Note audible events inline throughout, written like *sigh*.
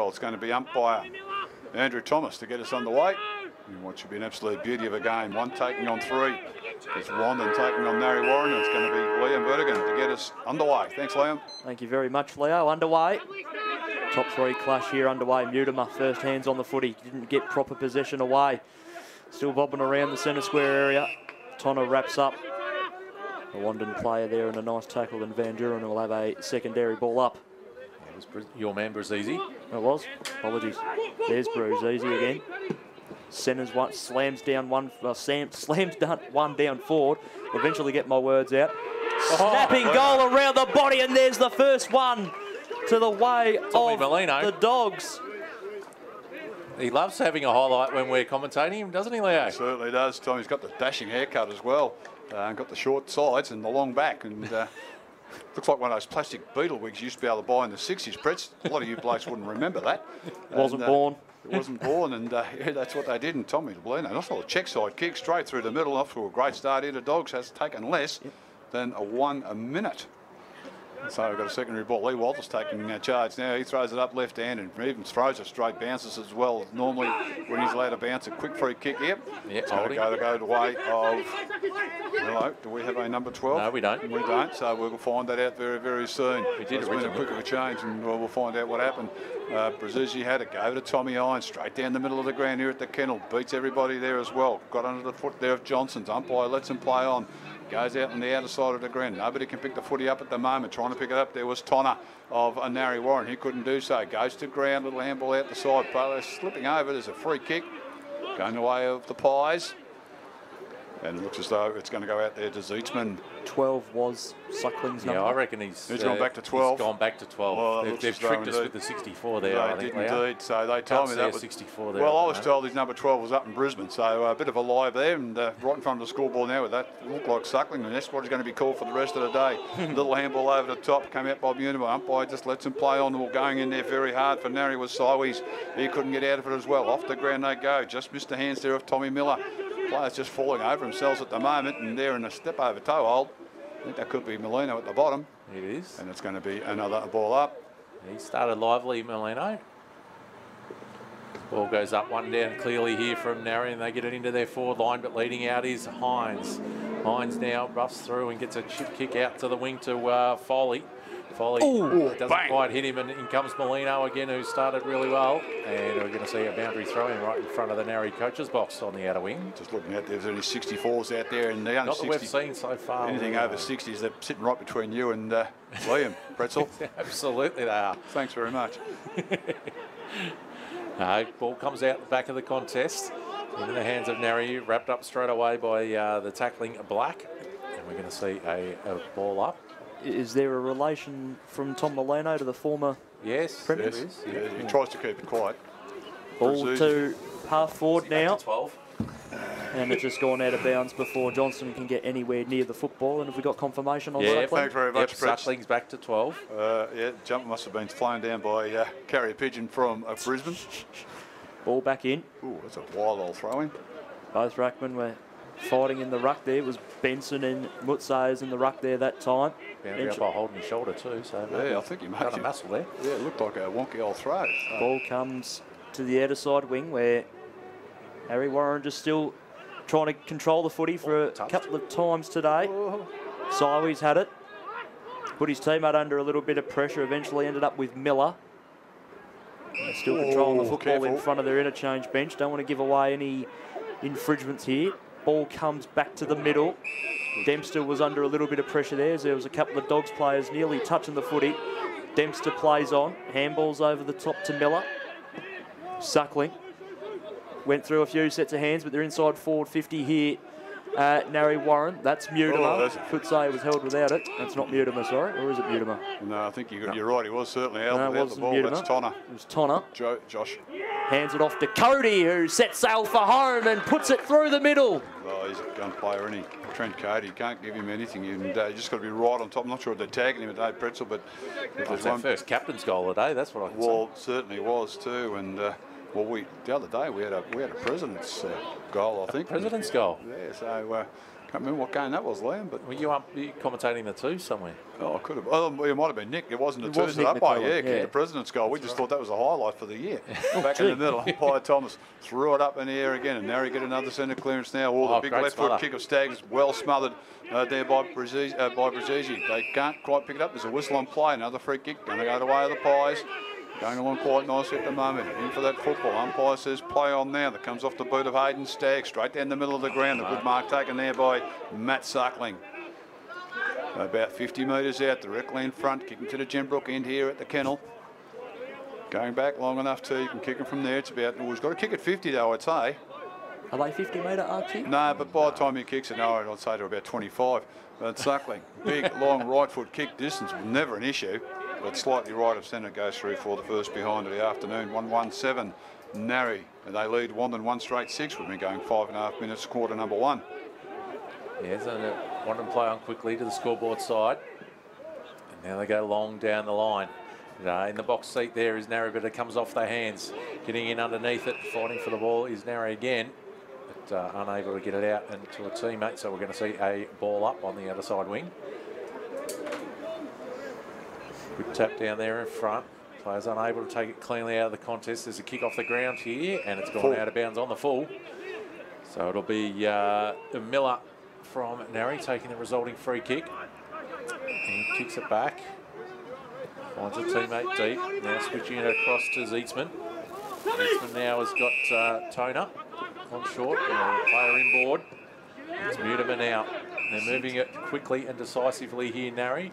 Well, it's going to be umpire Andrew Thomas to get us underway. In what should be an absolute beauty of a game. One taking on three. It's Wandin taking on Narre Warren. It's going to be Liam Vertigan to get us underway. Thanks, Liam. Thank you very much, Leo. Underway. Top three clash here underway. Mutimer, first hands on the footy. Didn't get proper possession away. Still bobbing around the centre square area. Tonner wraps up. A Wandin player there and a nice tackle, and Van Duren will have a secondary ball up. Your man, Brazzi. It was. Apologies. There's Bruce Easy again. Centers one, slams down one, uh, Sam *laughs* slams down one down forward. Eventually get my words out. Oh, Snapping goal around the body, and there's the first one to the way Tommy of Molino. the Dogs. He loves having a highlight when we're commentating him, doesn't he, Leo? He certainly does. Tommy's got the dashing haircut as well. Uh, got the short sides and the long back. and uh, Looks like one of those plastic beetle wigs you used to be able to buy in the 60s, Pretz. A lot of you blokes wouldn't remember that. *laughs* Wasn't and, uh, born. It wasn't born, and uh, *laughs* yeah, that's what they did. And Tommy Lablino, not a check side kick straight through the middle, off to a great start here. The Dogs has taken less than a one a minute. So we've got a secondary ball. Lee Walters taking uh, charge now. He throws it up left hand and even throws a straight bounces as well. Normally, when he's allowed to bounce, a quick free kick. Yep. Yep. So go to go the way of. Hello. Do we have a number 12? No, we don't. We don't. So we'll find that out very, very soon. We did it been a quick of a change, and we'll, we'll find out what happened. Uh, Brazuzzi had it. Go to Tommy Irons, straight down the middle of the ground here at the kennel. Beats everybody there as well. Got under the foot there of Johnson's. Umpire lets him play on. Goes out on the outer side of the ground. Nobody can pick the footy up at the moment. Trying to pick it up. There was Tonner of Narre Warren. He couldn't do so. Goes to ground. Little handball out the side. Player slipping over. There's a free kick. Going the way of the Pies. And it looks as though it's going to go out there to Zeitzman. 12 was Suckling's number. Yeah, I reckon he's, he's uh, gone back to 12. He's gone back to 12. Well, they've, they've tricked us with the 64 there. I did think, indeed. So they told me that was 64 there. Well, I was told his number 12 was up in Brisbane. So uh, a bit of a lie there, and uh, right in front of the scoreboard now with that look like Suckling, and that's what he's going to be called for the rest of the day. *laughs* Little handball over the top, came out by Muniba. Umpire just lets him play on. Well, going in there very hard for Narre was Sideways. He couldn't get out of it as well. Off the ground they go. Just missed the hands there of Tommy Miller. Players just falling over themselves at the moment, and they're in a step over toe hold. I think that could be Molino at the bottom. It is. And it's going to be another ball up. He started lively, Molino. Ball goes up, one down clearly here from Narre, and they get it into their forward line, but leading out is Hines. Hines now roughs through and gets a chip kick out to the wing to uh, Foley. Foley Ooh, doesn't bang. quite hit him, and in comes Molino again, who started really well. And we're going to see a boundary throwing right in front of the Narre coach's box on the outer wing. Just looking at there's only 64s out there, and the Not 60, we've seen so far. Anything over 60s, they're sitting right between you and uh, *laughs* William Pretzel. *laughs* Absolutely, they are. Thanks very much. *laughs* no, ball comes out the back of the contest. In the hands of Narre, wrapped up straight away by uh, the tackling Black. And we're going to see a, a ball up is there a relation from Tom Molino to the former yes, Yes, yeah, he tries to keep it quiet. Ball to half forward now. 12. And it's just gone out of bounds before Johnson can get anywhere near the football. And have we got confirmation on that yeah, Suckling? thanks very much, yep, Suckling's back to 12. Uh, yeah, jump must have been flown down by uh, carrier pigeon from uh, Brisbane. Ball back in. Ooh, that's a wild old throwing. Both Ruckman were fighting in the ruck there. It was Benson and Mutsayers in the ruck there that time. Boundary up by holding his shoulder too. So uh, yeah, I think he got a muscle there. Yeah, it looked like a wonky old throw. Uh, Ball comes to the outer side wing where Narre Warren just still trying to control the footy for oh, a couple of times today. Oh. Siwe's had it. Put his teammate under a little bit of pressure. Eventually ended up with Miller. Still controlling the oh, football careful. in front of their interchange bench. Don't want to give away any infringements here. Ball comes back to the middle. Dempster was under a little bit of pressure there. There was a couple of Dogs players nearly touching the footy. Dempster plays on. Handballs over the top to Miller. Suckling. Went through a few sets of hands, but they're inside forward 50 here. Uh, Warren, that's Mutimer. Oh, Could say it was held without it. That's not Mutimer, sorry. Or is it Mutimer? No, I think you, are right. He was certainly held no, without the ball. Mutimer. That's Tonner. It was Tonner. Jo Josh. Hands it off to Cody, who sets sail for home and puts it through the middle. Oh, he's a gun player, isn't he? Trent Cody, you can't give him anything. You, uh, just got to be right on top. I'm not sure if they're tagging him at Dave Pretzel, but... There's one, first captain's goal of the day, that's what I can Well, say. certainly was too, and... Uh, well, we the other day we had a we had a president's uh, goal, I think. A president's goal. Yeah, so uh, can't remember what game that was, Liam, but Were you up you commentating the two somewhere? oh, I could have. Oh, it might have been Nick. It wasn't a It was Tuesday Nick up by yeah, yeah. the president's goal. We just thought that was a highlight for the year. *laughs* Back gee. in the middle, *laughs* umpire Thomas threw it up in the air again, and Narre get another centre clearance now. All the Oh, big great left foot kick of Stags, well smothered uh, there by Brazzi, uh, by Brazzi. They can't quite pick it up. There's a whistle on play. Another free kick going to go the way of the Pies. Going along quite nicely at the moment. In for that football. Umpire says play on now. That comes off the boot of Hayden Stagg. Straight down the middle of the ground. A good mark taken there by Matt Suckling. About 50 metres out, directly in front, kicking to the Gembrook end here at the kennel. Going back long enough to you can kick him from there. It's about, well, he's got to kick at 50 though, I'd say. Are they 50 metre arc? No, but by the time he kicks it, no, I'd say to about 25. But Suckling, big, long right foot kick distance, never an issue. But slightly right of centre goes through for the first behind of the afternoon. 1-1-7, Narre. And they lead Wandin one straight six. We've been going five and a half minutes, quarter number one. Yes, and to play on quickly to the scoreboard side. And now they go long down the line. Uh, in the box seat there is Narre, but it comes off their hands. Getting in underneath it, fighting for the ball is Narre again, but uh, unable to get it out and to a teammate. So we're going to see a ball up on the other side wing. Good tap down there in front. Players unable to take it cleanly out of the contest. There's a kick off the ground here, and it's gone Full. out of bounds on the full. So it'll be uh, Miller from Narre taking the resulting free kick. He kicks it back. Finds a teammate deep. Now switching it across to Zeetzman. Zeetzman now has got uh, Toner on short. and player inboard. It's Mutimer now. They're moving it quickly and decisively here, Narre.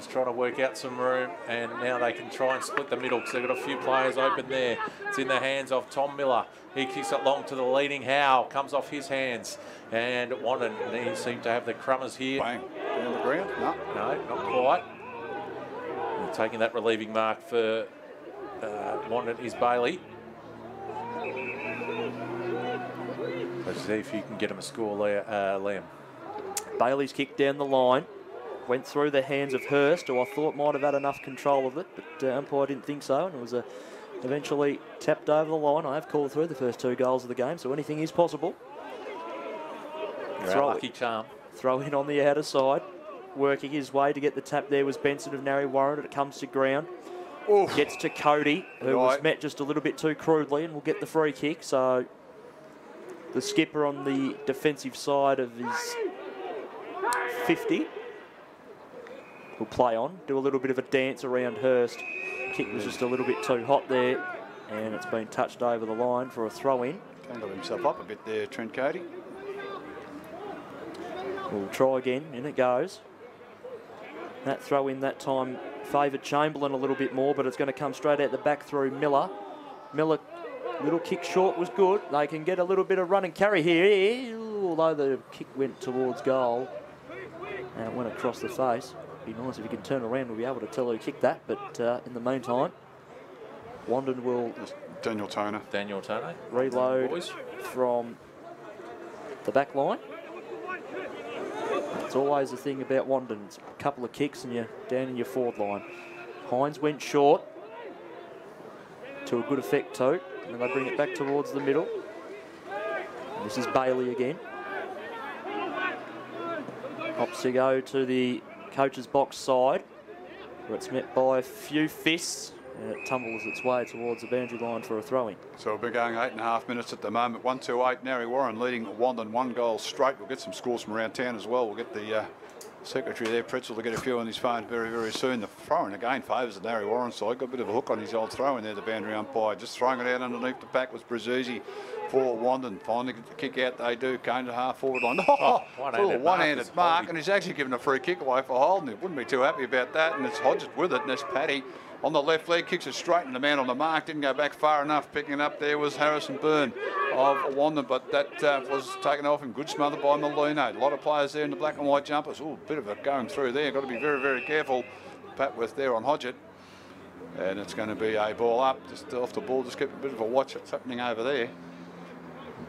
Just trying to work out some room, and now they can try and split the middle because they've got a few players open there. It's in the hands of Tom Miller. He kicks it long to the leading Howe, comes off his hands, and Wandin. He seemed to have the crummers here. Bang, down the ground. No. No, not quite. And taking that relieving mark for uh, Wandin is Bailey. Let's see if you can get him a score, Li- uh, Liam. Bailey's kick down the line. Went through the hands of Hurst, who I thought might have had enough control of it, but uh, umpire didn't think so, and it was uh, eventually tapped over the line. I have called through the first two goals of the game, so anything is possible. You're Throw our lucky charm. Throw in on the outer side. Working his way to get the tap there was Benson of Narre Warren. It comes to ground. Oof. Gets to Cody, who was met just a little bit too crudely and will get the free kick. So the skipper on the defensive side of his 50 will play on, do a little bit of a dance around Hurst. Kick was just a little bit too hot there, and it's been touched over the line for a throw in. Tangled himself up a bit there, Trent Cody. We'll try again, and it goes. That throw in that time favoured Chamberlain a little bit more, but it's going to come straight out the back through Miller. Miller, little kick short was good. They can get a little bit of run and carry here, although the kick went towards goal and it went across the face. Be nice if you can turn around, we'll be able to tell who kicked that, but uh, in the meantime, Wandin will Daniel Toner. Daniel Turner. reload Boys. from the back line. It's always the thing about Wandin. It's a couple of kicks and you're down in your forward line. Hines went short to a good effect too. And they bring it back towards the middle. And this is Bailey again. Opts to go to the coach's box side where it's met by a few fists and it tumbles its way towards the boundary line for a throw-in. So we've been going eight and a half minutes at the moment. One, two, eight. Narre Warren leading Wandin one goal straight. We'll get some scores from around town as well. We'll get the uh, secretary there, Pretzel, to get a few on his phone very, very soon. The throwing again favours the Narre Warren side. Got a bit of a hook on his old throw in there, the boundary umpire. Just throwing it out underneath the pack was Brazzi for Wandin. Finally get the kick out they do. Came to half forward line. *laughs* Oh, one-handed one-handed mark mark, and he's actually given a free kick away for holding it. Wouldn't be too happy about that. And it's Hodgett with it, and it's Paddy on the left leg, kicks it straight, and the man on the mark didn't go back far enough. Picking it up there was Harrison Byrne of Wandin, but that uh, was taken off and good smother by Molino. A lot of players there in the black and white jumpers. Oh, a bit of a going through there. Got to be very, very careful. Patworth there on Hodgett. And it's going to be a ball up, just off the ball. Just keep a bit of a watch what's happening over there.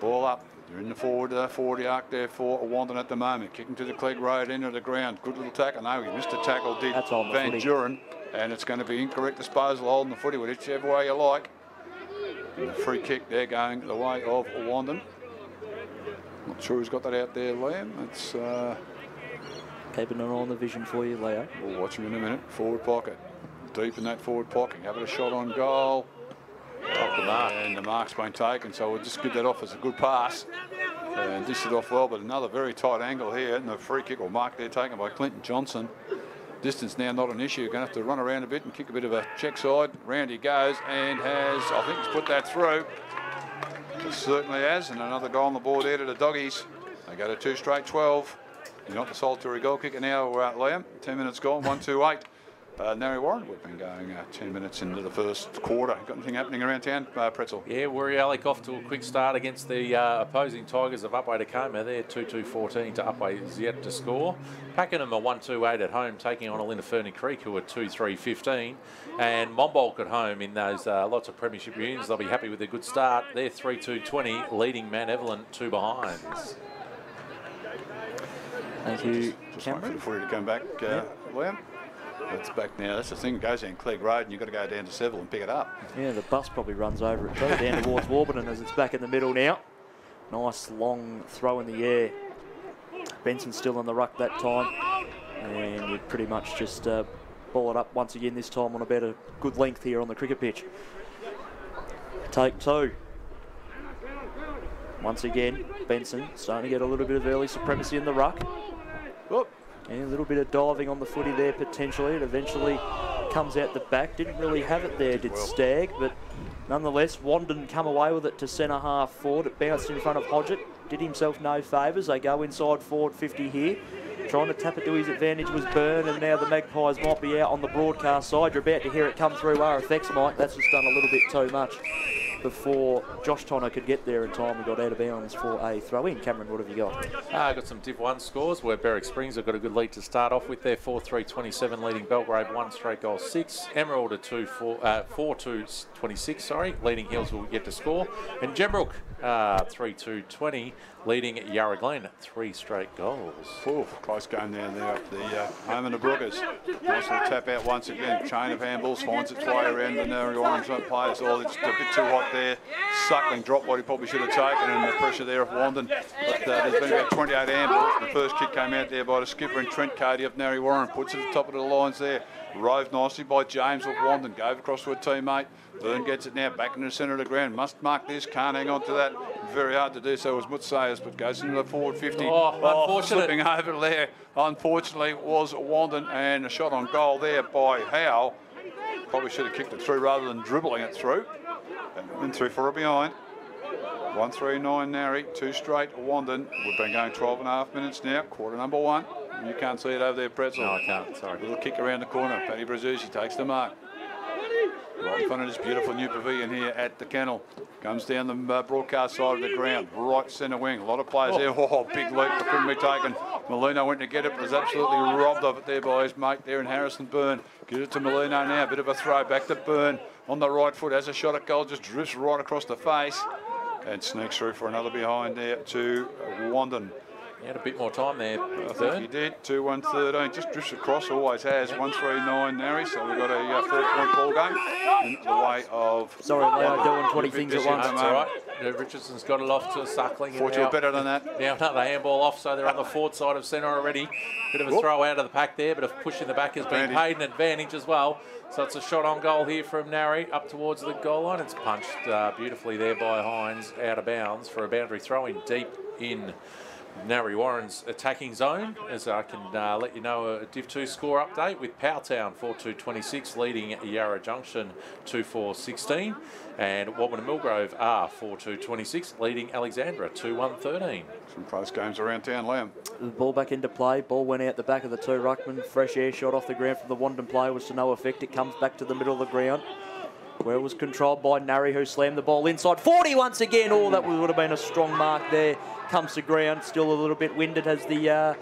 Ball up. They're in the forward uh, 40 arc there for Wandin at the moment. Kicking to the Clegg Road, into the ground. Good little tackle. No, he missed a tackle, did That's on Van footy. Duren. And it's going to be incorrect disposal holding the footy, with whichever way you like. And the free kick there going the way of Wandin. Not sure who's got that out there, Liam. It's uh, Keeping an eye on the vision for you, Leo. we'll watch him in a minute. Forward pocket, deep in that forward pocket, having a shot on goal. Off the mark. And the mark's been taken, so we'll just give that off as a good pass. And dished it off well, but another very tight angle here. And the free kick or mark there taken by Clinton Johnson. Distance now not an issue. Going to have to run around a bit and kick a bit of a check side. Round he goes and has, I think, put that through. Certainly has. And another goal on the board there to the doggies. They go to two straight 12. You're not the solitary goal kicker now, uh, Liam. 10 minutes gone, 1 2 8. Uh, Narre Warren, we've been going uh, 10 minutes into the first quarter. Got anything happening around town, uh, Pretzel? Yeah, Woori Yallock off to a quick start against the uh, opposing Tigers of Upwey Tecoma. They're 2-2-14 to Upwey is yet to score. Pakenham are 1-2-8 at home, taking on Olinda Ferny Creek, who are 2-3-15. And Monbulk at home in those uh, lots of premiership reunions. They'll be happy with a good start. They're 3-2-20, leading Mount Evelyn two behinds. Thank you, Just waiting for Cameron. the footy to come back, uh, Liam. It's back now. That's the thing. It goes down Clegg Road and you've got to go down to Seville and pick it up. Yeah, the bus probably runs over it too, down towards Warburton as it's back in the middle now. Nice long throw in the air. Benson still on the ruck that time. And you pretty much just uh, ball it up once again, this time on about a good length here on the cricket pitch. Take two. Once again, Benson starting to get a little bit of early supremacy in the ruck. Whoop. And a little bit of diving on the footy there potentially. It eventually comes out the back. Didn't really have it there, did Stag, but nonetheless, Wandin come away with it to centre half forward. It bounced in front of Hodgett. Did himself no favours. They go inside forward 50 here. Trying to tap it to his advantage was Byrne, and now the Magpies might be out on the broadcast side. You're about to hear it come through RFX, Mike. That's just done a little bit too much before Josh Tonner could get there in time. We got out of bounds for a throw in. Cameron, what have you got? Uh, got some Div 1 scores where Berwick Springs have got a good lead to start off with. They're 4 3 27, leading Belgrave 1 straight goal 6. Emerald are 2 4, uh, 4 2 26, sorry, leading Hills will get to score. And Gembrook uh, 3 2 20, leading Yarra 3 straight goals. Ooh, close game down there the uh, home of the Brookers. Nice little tap out once again. Chain of handballs finds its way around the Narry Orange players. All it's a bit too hot there. Suckling drop what he probably should have taken, and the pressure there of Wandin. But uh, there's been about 28 handballs. The first kick came out there by the skipper and Trent Cody of Narre Warren. Puts it at the top of the lines there. Rove nicely by James of Wandin. Gave across to a teammate. Byrne gets it now back in the centre of the ground. Must mark this. Can't hang on to that. Very hard to do so as Mutsayas, but goes into the forward 50. Oh, oh. unfortunate. Slipping over there, unfortunately, was Wandin and a shot on goal there by Howe. Probably should have kicked it through rather than dribbling it through. And then through for a behind. 139 Narre, two straight Wandin. We've been going 12 and a half minutes now, quarter number one. You can't see it over there, Pretzel. No, I can't, sorry. Little kick around the corner. Paddy Brazuzzi takes the mark. Right in front of this beautiful new pavilion here at the kennel. Comes down the uh, broadcast side of the ground, right centre wing. A lot of players there. Oh, big leap, but couldn't be taken. Molino went to get it, but was absolutely robbed of it there by his mate there in Harrison Byrne. Gives it to Molino now. Bit of a throw back to Byrne on the right foot. Has a shot at goal, just drifts right across the face and sneaks through for another behind there to Wandin. He had a bit more time there, I think third. he did. 2 1 13. Just drifts across, always has. 1 3 9 Narre. So we've got a uh, four point ball game in the way of. Sorry, Leo, doing 20 things at once. That's all right. moment. Richardson's got it off to Suckling. and Thought you were now- better than that. Now another handball off, so they're on the forward side of centre already. Bit of a Whoop. throw out of the pack there, but a push in the back has been Advantage. paid an advantage as well. So it's a shot on goal here from Narre up towards the goal line. It's punched uh, beautifully there by Hines out of bounds for a boundary throw in deep in Narre Warren's attacking zone. As I can uh, let you know, a Div 2 score update with Powelltown 4-2-26 leading Yarra Junction 2-4-16 and Wobben and Millgrove are 4-2-26 leading Alexandra 2-1-13. Some close games around town, Liam. The ball back into play. Ball went out the back of the two ruckman. Fresh air shot off the ground from the Wandin player was to no effect. It comes back to the middle of the ground. Where it was controlled by Narre, who slammed the ball inside. 40 once again. Oh, that would have been a strong mark there. Comes to ground. Still a little bit winded as the uh,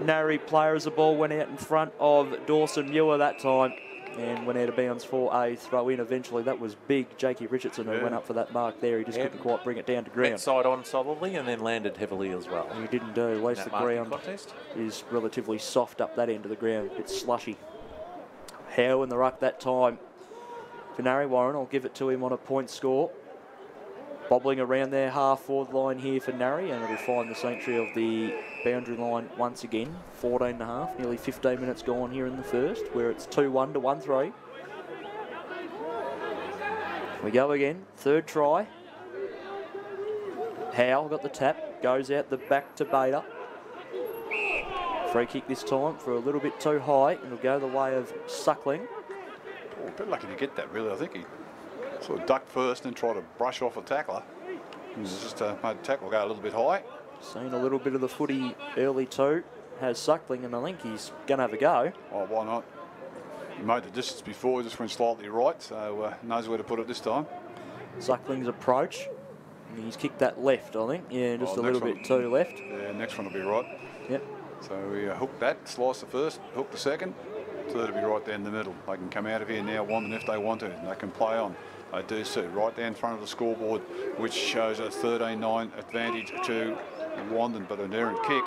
Narre player as the ball went out in front of Dawson Muir that time. And went out of bounds for a throw in eventually. That was big. Jakey Richardson who Yeah. went up for that mark there. He just Yeah. couldn't quite bring it down to Met ground. side on solidly and then landed heavily as well. He didn't do. Least the ground contest. is relatively soft up that end of the ground. It's slushy. Howe in the ruck that time. For Narre Warren, I'll give it to him on a point score. Bobbling around their half forward line here for Narre, and it'll find the sanctuary of the boundary line once again. 14 and a half, nearly 15 minutes gone here in the first, where it's 2-1 to 1-3. We go again, third try. Howe got the tap, goes out the back to Bader. Free kick this time for a little bit too high. and It'll go the way of Suckling. Oh, a bit lucky to get that, really. I think he sort of ducked first and try to brush off a tackler. Just uh, made the tackle go a little bit high. Seen a little bit of the footy early too. Has Suckling, and I think he's going to have a go. Oh, why not? He made the distance before, just went slightly right, so uh, knows where to put it this time. Suckling's approach. He's kicked that left, I think. Yeah, just Oh, a little next bit one. too left. Yeah, next one will be right. Yep. So we uh, hooked that, slice the first, hook the second. Third will be right there in the middle. They can come out of here now, one, and if they want to, and they can play on. They do so, right down in front of the scoreboard, which shows a 13-9 advantage to Wandin, but an errant kick.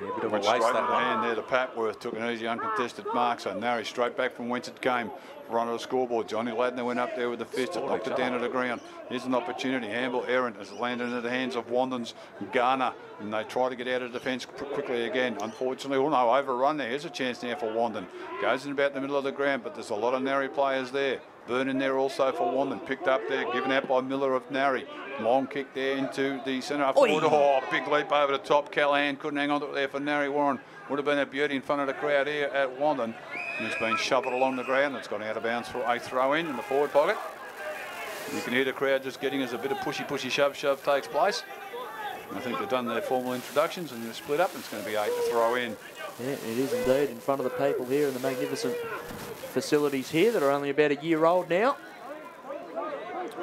Yeah, a bit of a waste straight that the hand there to Papworth, took an easy uncontested mark, so Narre straight back from whence it came, run of the scoreboard. Johnny Ladner went up there with the fist, and knocked it down to the ground. Here's an opportunity, Hamble errant has landed into the hands of Wandin's Garner, and they try to get out of defence quickly again. Unfortunately, oh no, overrun there. Here's a chance now for Wandin. Goes in about the middle of the ground, but there's a lot of Narre players there. Byrne in there also for Wandin, picked up there, given out by Miller of Narre. Long kick there into the centre half. Oh, big leap over the top. Callahan couldn't hang on to it there for Narre Warren. Would have been a beauty in front of the crowd here at Wandin. And it's been shovelled along the ground. It's gone out of bounds for a throw in in the forward pocket. You can hear the crowd just getting as a bit of pushy, pushy, shove, shove takes place. I think they've done their formal introductions and they're split up. And it's going to be eight to throw in. Yeah, it is indeed in front of the people here in the magnificent facilities here that are only about a year old now.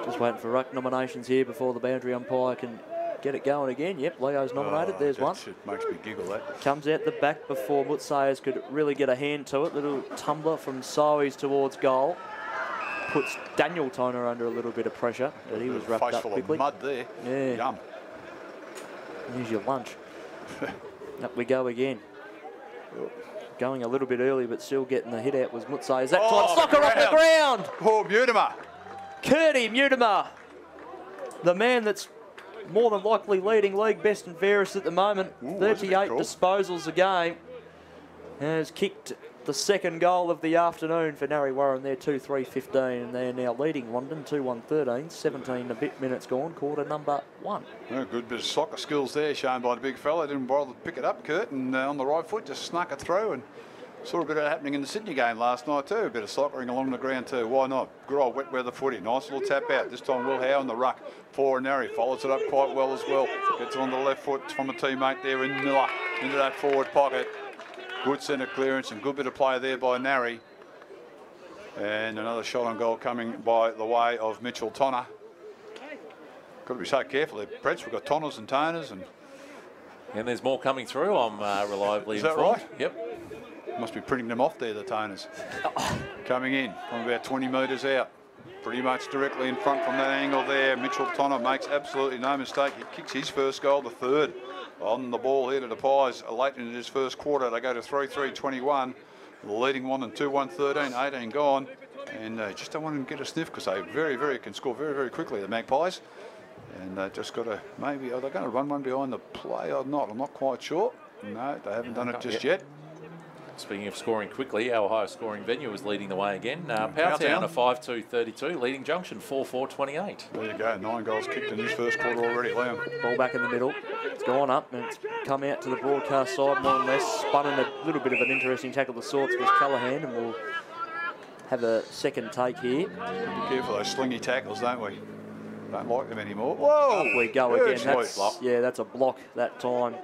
Just waiting for ruck nominations here before the boundary umpire can get it going again. Yep, Leo's nominated. Oh, There's one. shit makes me giggle. That. Comes out the back before Mutsayers could really get a hand to it. Little tumbler from Sowies towards goal. Puts Daniel Toner under a little bit of pressure, but he was wrapped up quickly. of mud there. Yeah. Yum. Here's your lunch. *laughs* Up we go again. Going a little bit early, but still getting the hit out was Mutsayers. That Oh, time, Soccer up the ground. Oh, Mutimer. Curdy Mutimer, the man that's more than likely leading league best and fairest at the moment. Ooh, 38 disposals a game. Has kicked the second goal of the afternoon for Narre Warren. They're 2 3 15, and they're now leading Wandin 2 1 13. 17 a bit minutes gone, quarter number one. Yeah, good bit of soccer skills there shown by the big fella. Didn't bother to pick it up, Kurt, and uh, on the right foot just snuck it through and saw a bit of that happening in the Sydney game last night too. A bit of soccering along the ground too. Why not? Good old wet weather footy. Nice little tap out. This time Will Howe on the ruck for Narre. Follows it up quite well as well. Gets it on the left foot from a teammate there in Miller into that forward pocket. Good centre clearance and good bit of play there by Narre. And another shot on goal coming by the way of Mitchell Tonner. Got to be so careful there, Brett. We've got tonners and toners and And there's more coming through, I'm uh, reliably Is that informed. right? Yep. must be printing them off there, the toners. *coughs* Coming in from about 20 metres out. Pretty much directly in front from that angle there. Mitchell Tonner makes absolutely no mistake. He kicks his first goal, the third on the ball here to the Pies late in this first quarter. They go to 3-3-21. Leading one and 2-1, 13, 18 gone. And uh, just don't want them to get a sniff because they very, very can score very, very quickly, the Magpies. And uh, just got to maybe, are they going to run one behind the play or not? I'm not quite sure. No, they haven't done it just yet. yet. Speaking of scoring quickly, our highest scoring venue is leading the way again. Uh, Powelltown. Powelltown a 5 2 32, leading Junction 4 4 28. There you go, nine goals kicked in his first quarter already, Liam. Ball back in the middle. It's gone up and it's come out to the broadcast side more or less. Spun in a little bit of an interesting tackle of sorts with Callahan and we'll have a second take here. Be careful those slingy tackles, don't we? Don't like them anymore. Whoa! Up we go again. That's, yeah, that's a block that time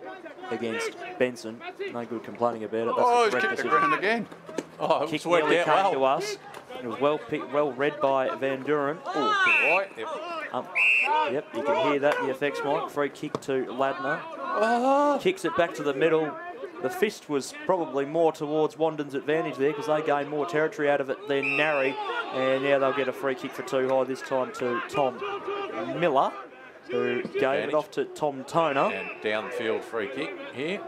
against Benson. No good complaining about it. That's Oh, a he's kicked the ground again. Oh, Kick nearly came well. to us. It was well picked, well read by Van Duren. Right. Yep. Um, yep, you can hear that in the effects mic. Free kick to Ladner. Oh. Kicks it back to the middle. The fist was probably more towards Wandin's advantage there because they gained more territory out of it than Narre. And now they'll get a free kick for two high, this time to Tom Miller, who gave it off to Tom Toner. And downfield free kick here.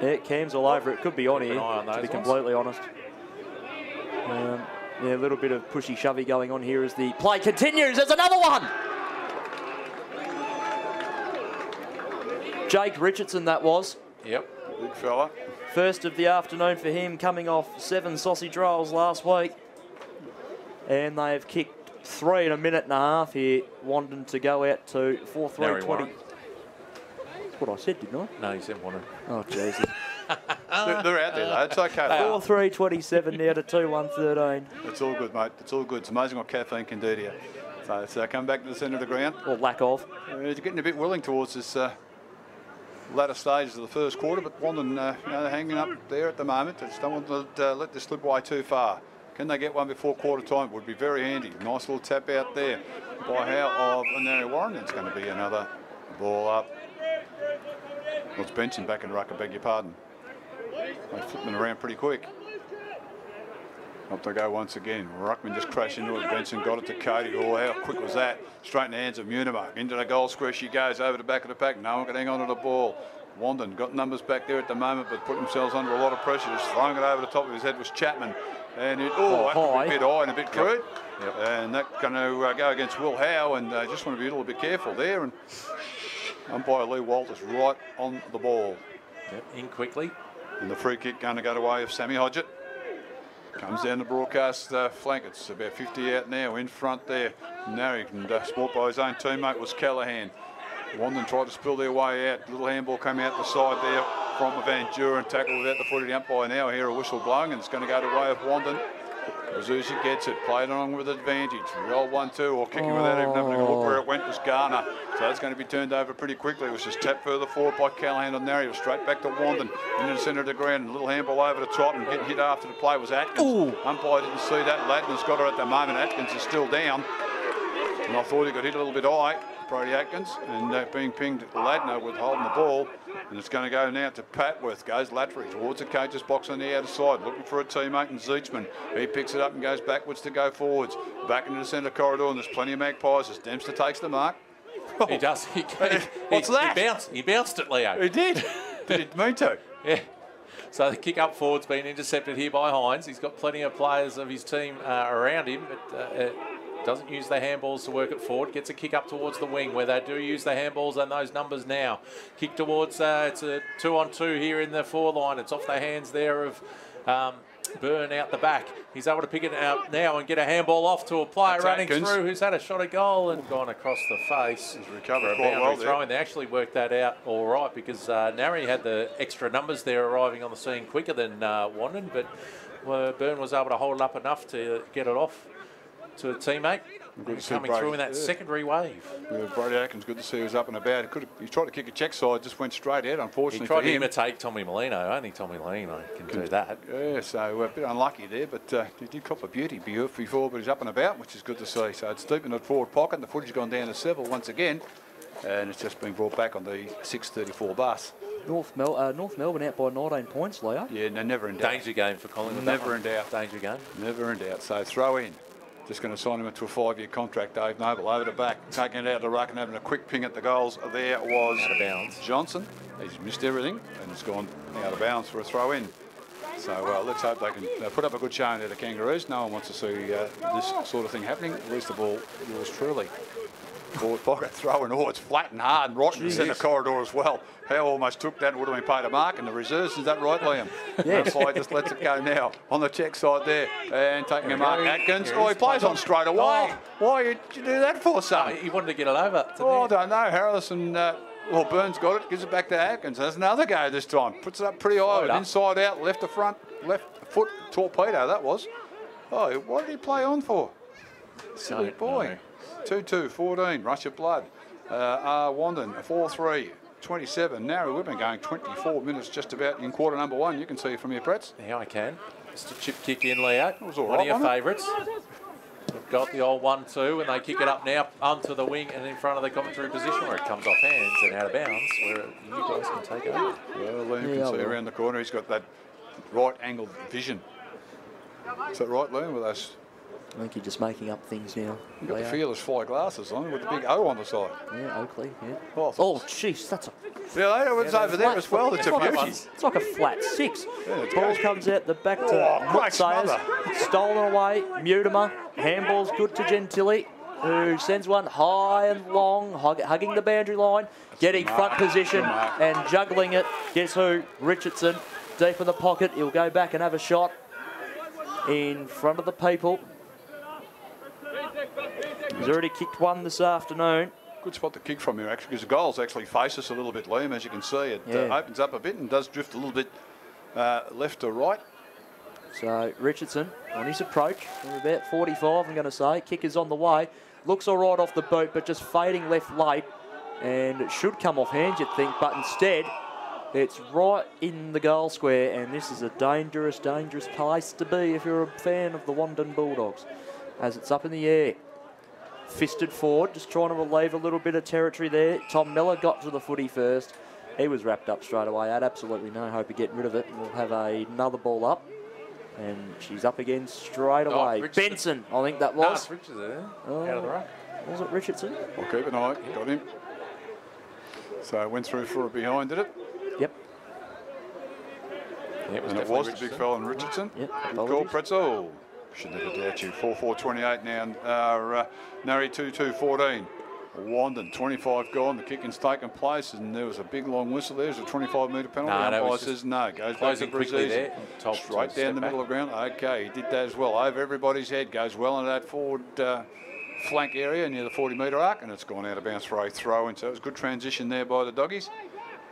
Yeah, Cam's all over it. Could be on Keep here, on to be ones. completely honest. Um, yeah, a little bit of pushy shovey going on here as the play continues. There's another one. Jake Richardson, that was. Yep. Big fella. First of the afternoon for him, coming off seven sausage rolls last week. And they've kicked three in a minute and a half here, wanting to go out to 4 3 20. That's what I said, didn't I? No, he said one. Oh, Jesus. *laughs* They're, they're out there, though. It's okay. though. 4 3 27 now to 2 1 13. It's all good, mate. It's all good. It's amazing what caffeine can do to you. So, so come back to the centre of the ground. Or lack of. Uh, You're getting a bit willing towards this uh, latter stages of the first quarter, but Wandin, uh, you know, hanging up there at the moment. They just don't want to uh, let this slip away too far. Can they get one before quarter time? It would be very handy. Nice little tap out there by Howe of Anari Warren. It's going to be another ball up. Well, it's Benson back in ruck, I beg your pardon. They flip them around pretty quick. Up they go once again. Ruckman just crashed into it. Benson got it to Cody. Oh, how quick was that? Straight in the hands of Munimark. Into the goal square she goes over the back of the pack. No one can hang on to the ball. Wandin got numbers back there at the moment, but put themselves under a lot of pressure. Just throwing it over the top of his head was Chapman. And it, oh, Oh, that could be high. a bit high and a bit crude. Yep. And that's going to uh, go against Will Howe, and uh, just want to be a little bit careful there. And umpire Lee Walters right on the ball. Yep. In quickly. And the free kick going to go the way of Sammy Hodgett. Comes down the broadcast uh, flank. It's about 50 out now in front there. And uh, sport by his own teammate was Callahan. Wandin tried to spill their way out. Little handball came out the side there from Van Duren. Tackle without the foot of the umpire now. Here a whistle blowing and it's going to go the way of Wandin. Razuzi gets it, played along with advantage. Roll one, two, or kicking without even having a look oh. where it went was Garner. So that's going to be turned over pretty quickly. It was just tapped further forward by Callahan on Narre. Straight back to Wandin into the centre of the ground. A little handball over the top and getting hit after the play was Atkins. Ooh. Umpire didn't see that. Ladner's got her at the moment. Atkins is still down. And I thought he got hit a little bit high, Brody Atkins, and uh, being pinged Ladner with holding the ball. And it's going to go now to Patworth. Goes Latry towards the coach's box on the outer side, looking for a teammate in Zeechman. He picks it up and goes backwards to go forwards. Back into the centre corridor, and there's plenty of magpies as Dempster takes the mark. He does. He, *laughs* he, What's he, that? He bounced, he bounced it, Leo. He did. *laughs* did it mean to? Yeah. So the kick up forward's been intercepted here by Hines. He's got plenty of players of his team uh, around him, but uh, doesn't use the handballs to work it forward. Gets a kick up towards the wing where they do use the handballs and those numbers now. Kick towards, uh, it's a two on two here in the four line. It's off the hands there of. Um, Byrne out the back. He's able to pick it out now and get a handball off to a player That's running Atkins. through who's had a shot at goal and gone across the face. He's recovered quite well throw, they actually worked that out all right because uh, Narre had the extra numbers there arriving on the scene quicker than uh, Wandin, but uh, Byrne was able to hold it up enough to get it off to a teammate. Good to see coming through in that Yeah. secondary wave. Yeah, Brody Atkins, good to see he was up and about. He, could have, he tried to kick a check side, just went straight out, unfortunately. He unfortunately tried for to him. imitate Tommy Molino. Only Tommy Molino can do that. Yeah, so a bit unlucky there, but uh, he did cop a beauty be- before, but he's up and about, which is good to see. So it's deep in the forward pocket, and the footage gone down to Seville once again, and it's just been brought back on the 6:34 bus. North, Mel- uh, North Melbourne out by 19 points, Leo. Yeah, no, never in doubt. Danger game for Collingwood. Never in doubt. Danger game. Never in doubt. So throw in. Just going to sign him into a five-year contract, Dave Noble. Over the back, taking it out of the ruck and having a quick ping at the goals. There was Out of bounds. Johnson. He's missed everything and it's gone out of bounds for a throw in. So uh, let's hope they can uh, put up a good showing there, the Kangaroos. No one wants to see uh, this sort of thing happening. At Least of all, yours truly. Pocket *laughs* throwing. Oh, it's flat and hard and right in the corridor as well. Howe almost took that would have been paid a mark in the reserves. Is that right, Liam? Yes. Umpire just lets it go now on the check side there and taking a mark. Atkins. Oh, he plays on straight away. Oh. Why did you do that for, son? He wanted to get it over. To Oh, I don't know. Harrison, uh, well, Burns got it, gives it back to Atkins. There's another go this time. Puts it up pretty high, up. inside out, left to front, left foot torpedo, that was. Oh, what did he play on for? Silly boy. know. 2 2, 14, rush of blood. Uh, R. Wandin, 4 3, 27. Narrow, we've been going 24 minutes just about in quarter number one. You can see from your Pretz. Yeah, I can. Just a chip kick in, Leo. was all One right, of your favourites. We've got the old one-two, and they kick it up now onto the wing and in front of the commentary position where it comes off hands and out of bounds, where you guys can take it over. Well, Liam Yeah, can see well. around the corner. He's got that right angled vision. Is that right, Liam, with those I think you're just making up things now. You've got the fearless fly glasses on with the big O on the side. Yeah, Oakley, yeah. Oh, Oh, jeez, that's a Yeah, it was Yeah, over there as well. It's a like beauty. It's like a flat six. Yeah, Ball comes out the back to Oh, Sayers. Stolen away. Mutimer. Handball's good to Gentili. who sends one high and long, hug, hugging the boundary line, getting front position and juggling it. Guess who? Richardson, deep in the pocket. He'll go back and have a shot in front of the people. He's already kicked one this afternoon. Good spot to kick from here, actually, because the goals actually face us a little bit, Liam, as you can see. It uh, opens up a bit and does drift a little bit uh, left to right. So Richardson on his approach, from about 45, I'm going to say. Kick is on the way. Looks all right off the boot, but just fading left late. And it should come off hand, you'd think, but instead, it's right in the goal square. And this is a dangerous, dangerous place to be if you're a fan of the Wandin Bulldogs. As it's up in the air. Fisted forward, just trying to relieve a little bit of territory there. Tom Miller got to the footy first. He was wrapped up straight away. Had absolutely no hope of getting rid of it. We'll have a, another ball up. And she's up again straight Oh, away. Richardson. Benson, I think that was. Ah, it's Richards there. Oh. Out of the ruck. Was it Richardson? I'll keep an eye. Got him. So went through for a behind, did it? Yep. Yeah, it was And it definitely was the big Richardson. fella in Richardson. Yep, Good call, apologies. Pretzel. Should never doubt you. 4 4 28 now. Uh, uh, Narre 2 2 14. Wandin 25 gone. The kicking's taken place, and there was a big long whistle. There's a 25 metre penalty. No, Umpire was says no. Goes back to Brazil. there. Straight down the back. middle of the ground. Okay, he did that as well. Over everybody's head. Goes well into that forward uh, flank area near the 40 metre arc, and it's gone out of bounds for a throw in. So it was good transition there by the doggies.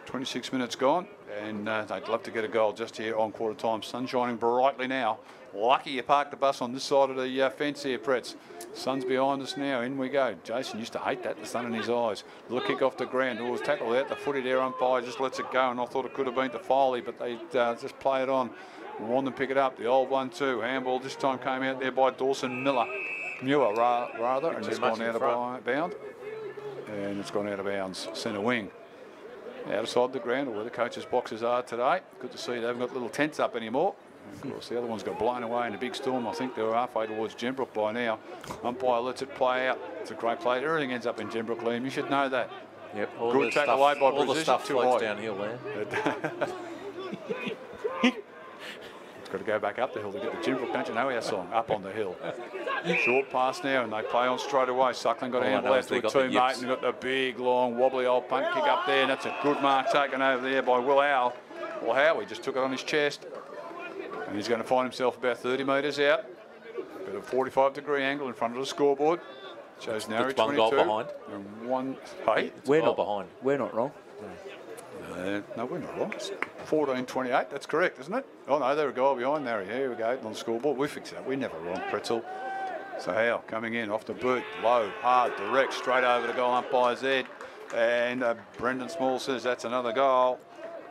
26 minutes gone, and uh, they'd love to get a goal just here on quarter time. Sun shining brightly now. Lucky you parked the bus on this side of the uh, fence here, Pretz. Sun's behind us now. In we go. Jason used to hate that, the sun in his eyes. Little kick off the ground. It was tackled out. The footy there, umpire just lets it go, and I thought it could have been to Foley, but they uh, just play it on. Want them pick it up. The old one too. Handball this time came out there by Dawson Miller. Muir ra- rather, and it's gone out of bound. And it's gone out of bounds. Centre wing outside the ground or where the coaches' boxes are today. Good to see they haven't got little tents up anymore. Of course, the other one's got blown away in a big storm. I think they were halfway towards Gembrook by now. Umpire lets it play out. It's a great play. Everything ends up in Gembrook, Liam. You should know that. Yep. All Good tackle away by all the stuff too high. downhill there. *laughs* It's got to go back up the hill to get the Gembrook. Don't you know our song? Up on the hill. Short pass now, and they play on straight away. Suckling got a All I handball know out is to they a got the teammate yips. and got the big, long, wobbly old punt kick up there, and that's a good mark taken over there by Will Howe. Well, Howe, he just took it on his chest, and he's going to find himself about 30 metres out. Bit a 45 degree angle in front of the scoreboard. Shows Narre It's one 22. goal behind. And one, hey, It's We're not behind. We're not wrong. uh, no, we're not wrong. 14 28, that's correct, isn't it? Oh, no, they're a goal behind Narre. Here we go, on the scoreboard. We fix that. We're never wrong, Pretzel. So Howe coming in off the boot, low, hard, direct, straight over the goal umpire's head. And uh, Brendan Small says that's another goal.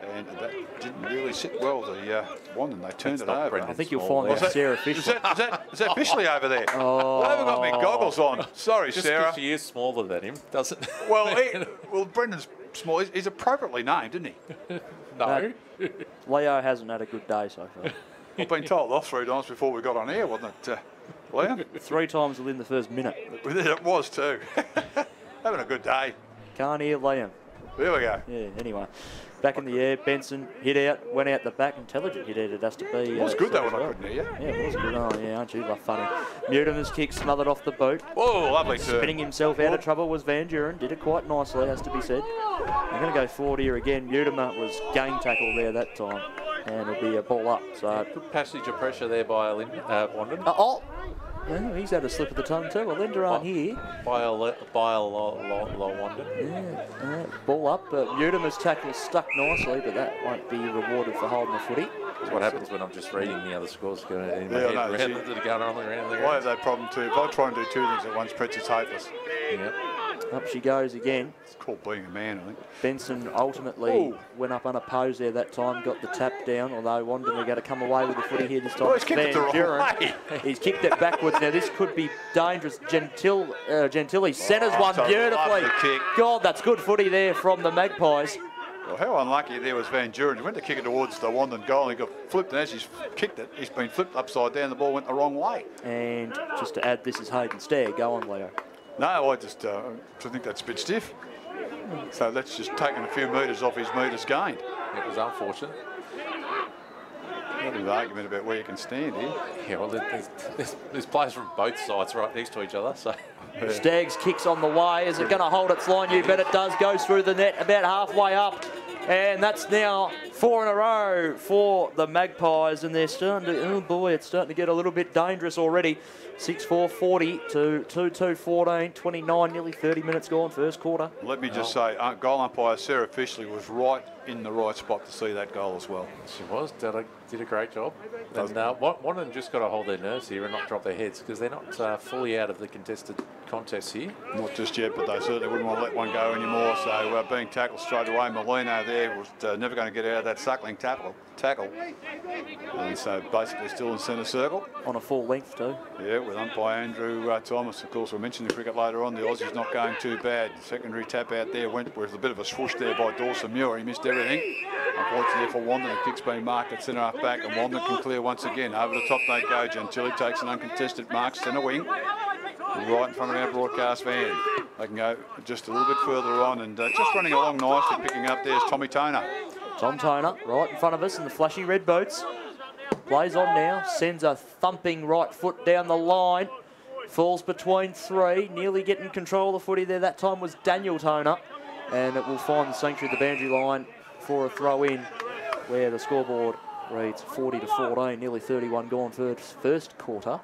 And that didn't really sit well, the uh, one, and they turned That's it not over. Brendan I think you'll Small find there. that that- Sarah Is Fisher. that, is that, is that Fishley *laughs* over there? Oh. I haven't got my goggles on. Sorry, Just Sarah. because she is smaller than him, doesn't. *laughs* Well, he, well, Brendan's small. He's, he's appropriately named, isn't he? no. Leo hasn't had a good day so far. I've been told off three times before we got on air, wasn't it, uh, Liam? Three times within the first minute. It was too. *laughs* Having a good day. Can't hear Liam. There we go. Yeah, anyway. Back in the air, Benson hit out, went out the back, intelligent hit out, it has to be. It was uh, good though as when I well. couldn't hear you. Yeah, it was good. Oh, yeah, aren't you? Like funny. Mutimer's kick smothered off the boot. Oh, lovely turn. Spinning himself out of trouble was Van Duren. Did it quite nicely, has to be said. I'm going to go forward here again. Mutimer was game tackle there that time. And it'll be a ball up. So, Good passage of pressure there by Lin, uh, uh, oh! Yeah, he's had a slip of the tongue too. Well, Linda aren't Oh. here. By a, le- by a lo, lo, lo Wandin. Yeah, uh, ball up. But Mutimer's tackle stuck nicely, but that won't be rewarded for holding the footy. That's what happens when I'm just reading the other scores going in my Yeah, head. know, Around see- the, going on around the I have that problem too. If I try and do two things at once, Pretz is hopeless. Yeah. Up she goes again. Called being a man, I think. Benson ultimately Oh. went up unopposed there that time, got the tap down, although Wandin are going to come away with the footy here this time. Oh, he's kicked it the wrong Duren. way. *laughs* He's kicked it backwards. Now, this could be dangerous. Gentil, uh, Gentili centres Oh, one beautifully. kick. God, that's good footy there from the Magpies. Well, how unlucky there was Van Duren. He went to kick it towards the Wandin goal and he got flipped, and as he's kicked it, he's been flipped upside down. The ball went the wrong way. And just to add, this is Hayden Stair. Go on, Leo. No, I just uh, I think that's a bit stiff. So that's just taken a few metres off his metres gained. It was unfortunate. An argument about where you can stand here. Yeah, well, there's, there's, there's players from both sides right next to each other, so. Stags kicks on the way. Is it going to hold its line? You bet it does. Goes through the net about halfway up. And that's now four in a row for the Magpies. And they're starting to, oh boy, it's starting to get a little bit dangerous already. 6 4 40 to 2 2 14, 29, nearly 30 minutes gone, first quarter. Let me just say, uh, goal umpire Sarah Fishley was right in the right spot to see that goal as well. She was, did a, did a great job. And uh, one, one of them just got to hold their nerves here and not drop their heads because they're not uh, fully out of the contested contest here. Not just yet, but they certainly wouldn't want to let one go anymore. So uh, being tackled straight away, Molino there was uh, never going to get out of that suckling tackle. tackle. And so basically still in centre circle. On a full length too. Yeah, with umpire Andrew uh, Thomas. Of course, we'll mention the cricket later on. The Aussies not going too bad. Secondary tap out there went with a bit of a swoosh there by Dawson Muir. He missed everything. Unfortunately for Wandin, the kick's been marked at centre half back, and Wandin can clear once again. Over the top they go. Gentili takes an uncontested mark, centre wing. Right in front of our broadcast van. They can go just a little bit further on and uh, just running along nicely, picking up there's Tommy Toner. Tom Toner right in front of us in the flashy red boots. Plays on now, sends a thumping right foot down the line. Falls between three, nearly getting control of the footy there. That time was Daniel Toner. And it will find the sanctuary of the boundary line for a throw in where the scoreboard reads 40 to 14, nearly 31 gone first, first quarter.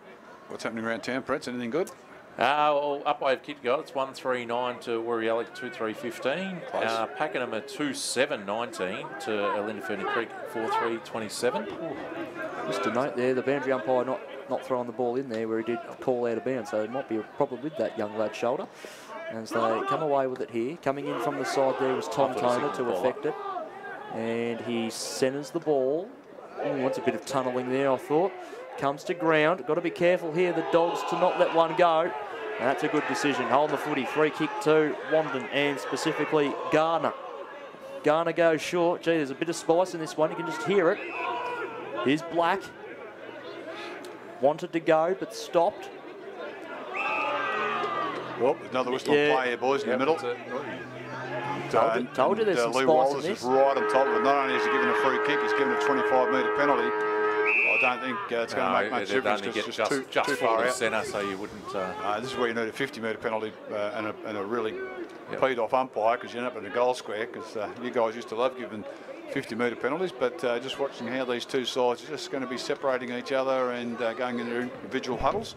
What's happening around town, Prince? Anything good? Uh, well, up wave kick got it's 139 to Woori Yallock 2315. Uh, Pakenham at 2719 to Olinda Ferny Creek 4327. Just a note there, the boundary umpire not, not throwing the ball in there where he did call out of bounds, so it might be a problem with that young lad's shoulder. As they come away with it here. Coming in from the side there was Tom Toner to affect it. And he centres the ball. Ooh, wants a bit of tunnelling there, I thought. Comes to ground. Got to be careful here, the Dogs, to not let one go. And that's a good decision. Hold the footy. Free kick to Wandin and specifically Garner. Garner goes short. Gee, there's a bit of spice in this one. You can just hear it. Here's Black. Wanted to go, but stopped. Well, another whistle yeah. play here, boys, in yep, the middle. Told you, told you there's uh, some Lee spice Wallace in is this. right on top of it. Not only is he given a free kick, he's given a 25 metre penalty. I don't think uh, it's going to make much difference because it's just, just too, just too far out. centre, so you wouldn't. Uh, Uh, this is where you need a 50 metre penalty uh, and, a, and a really Yep. peed off umpire because you end up in a goal square because uh, you guys used to love giving 50 metre penalties. But uh, just watching how these two sides are just going to be separating each other and uh, going into individual huddles.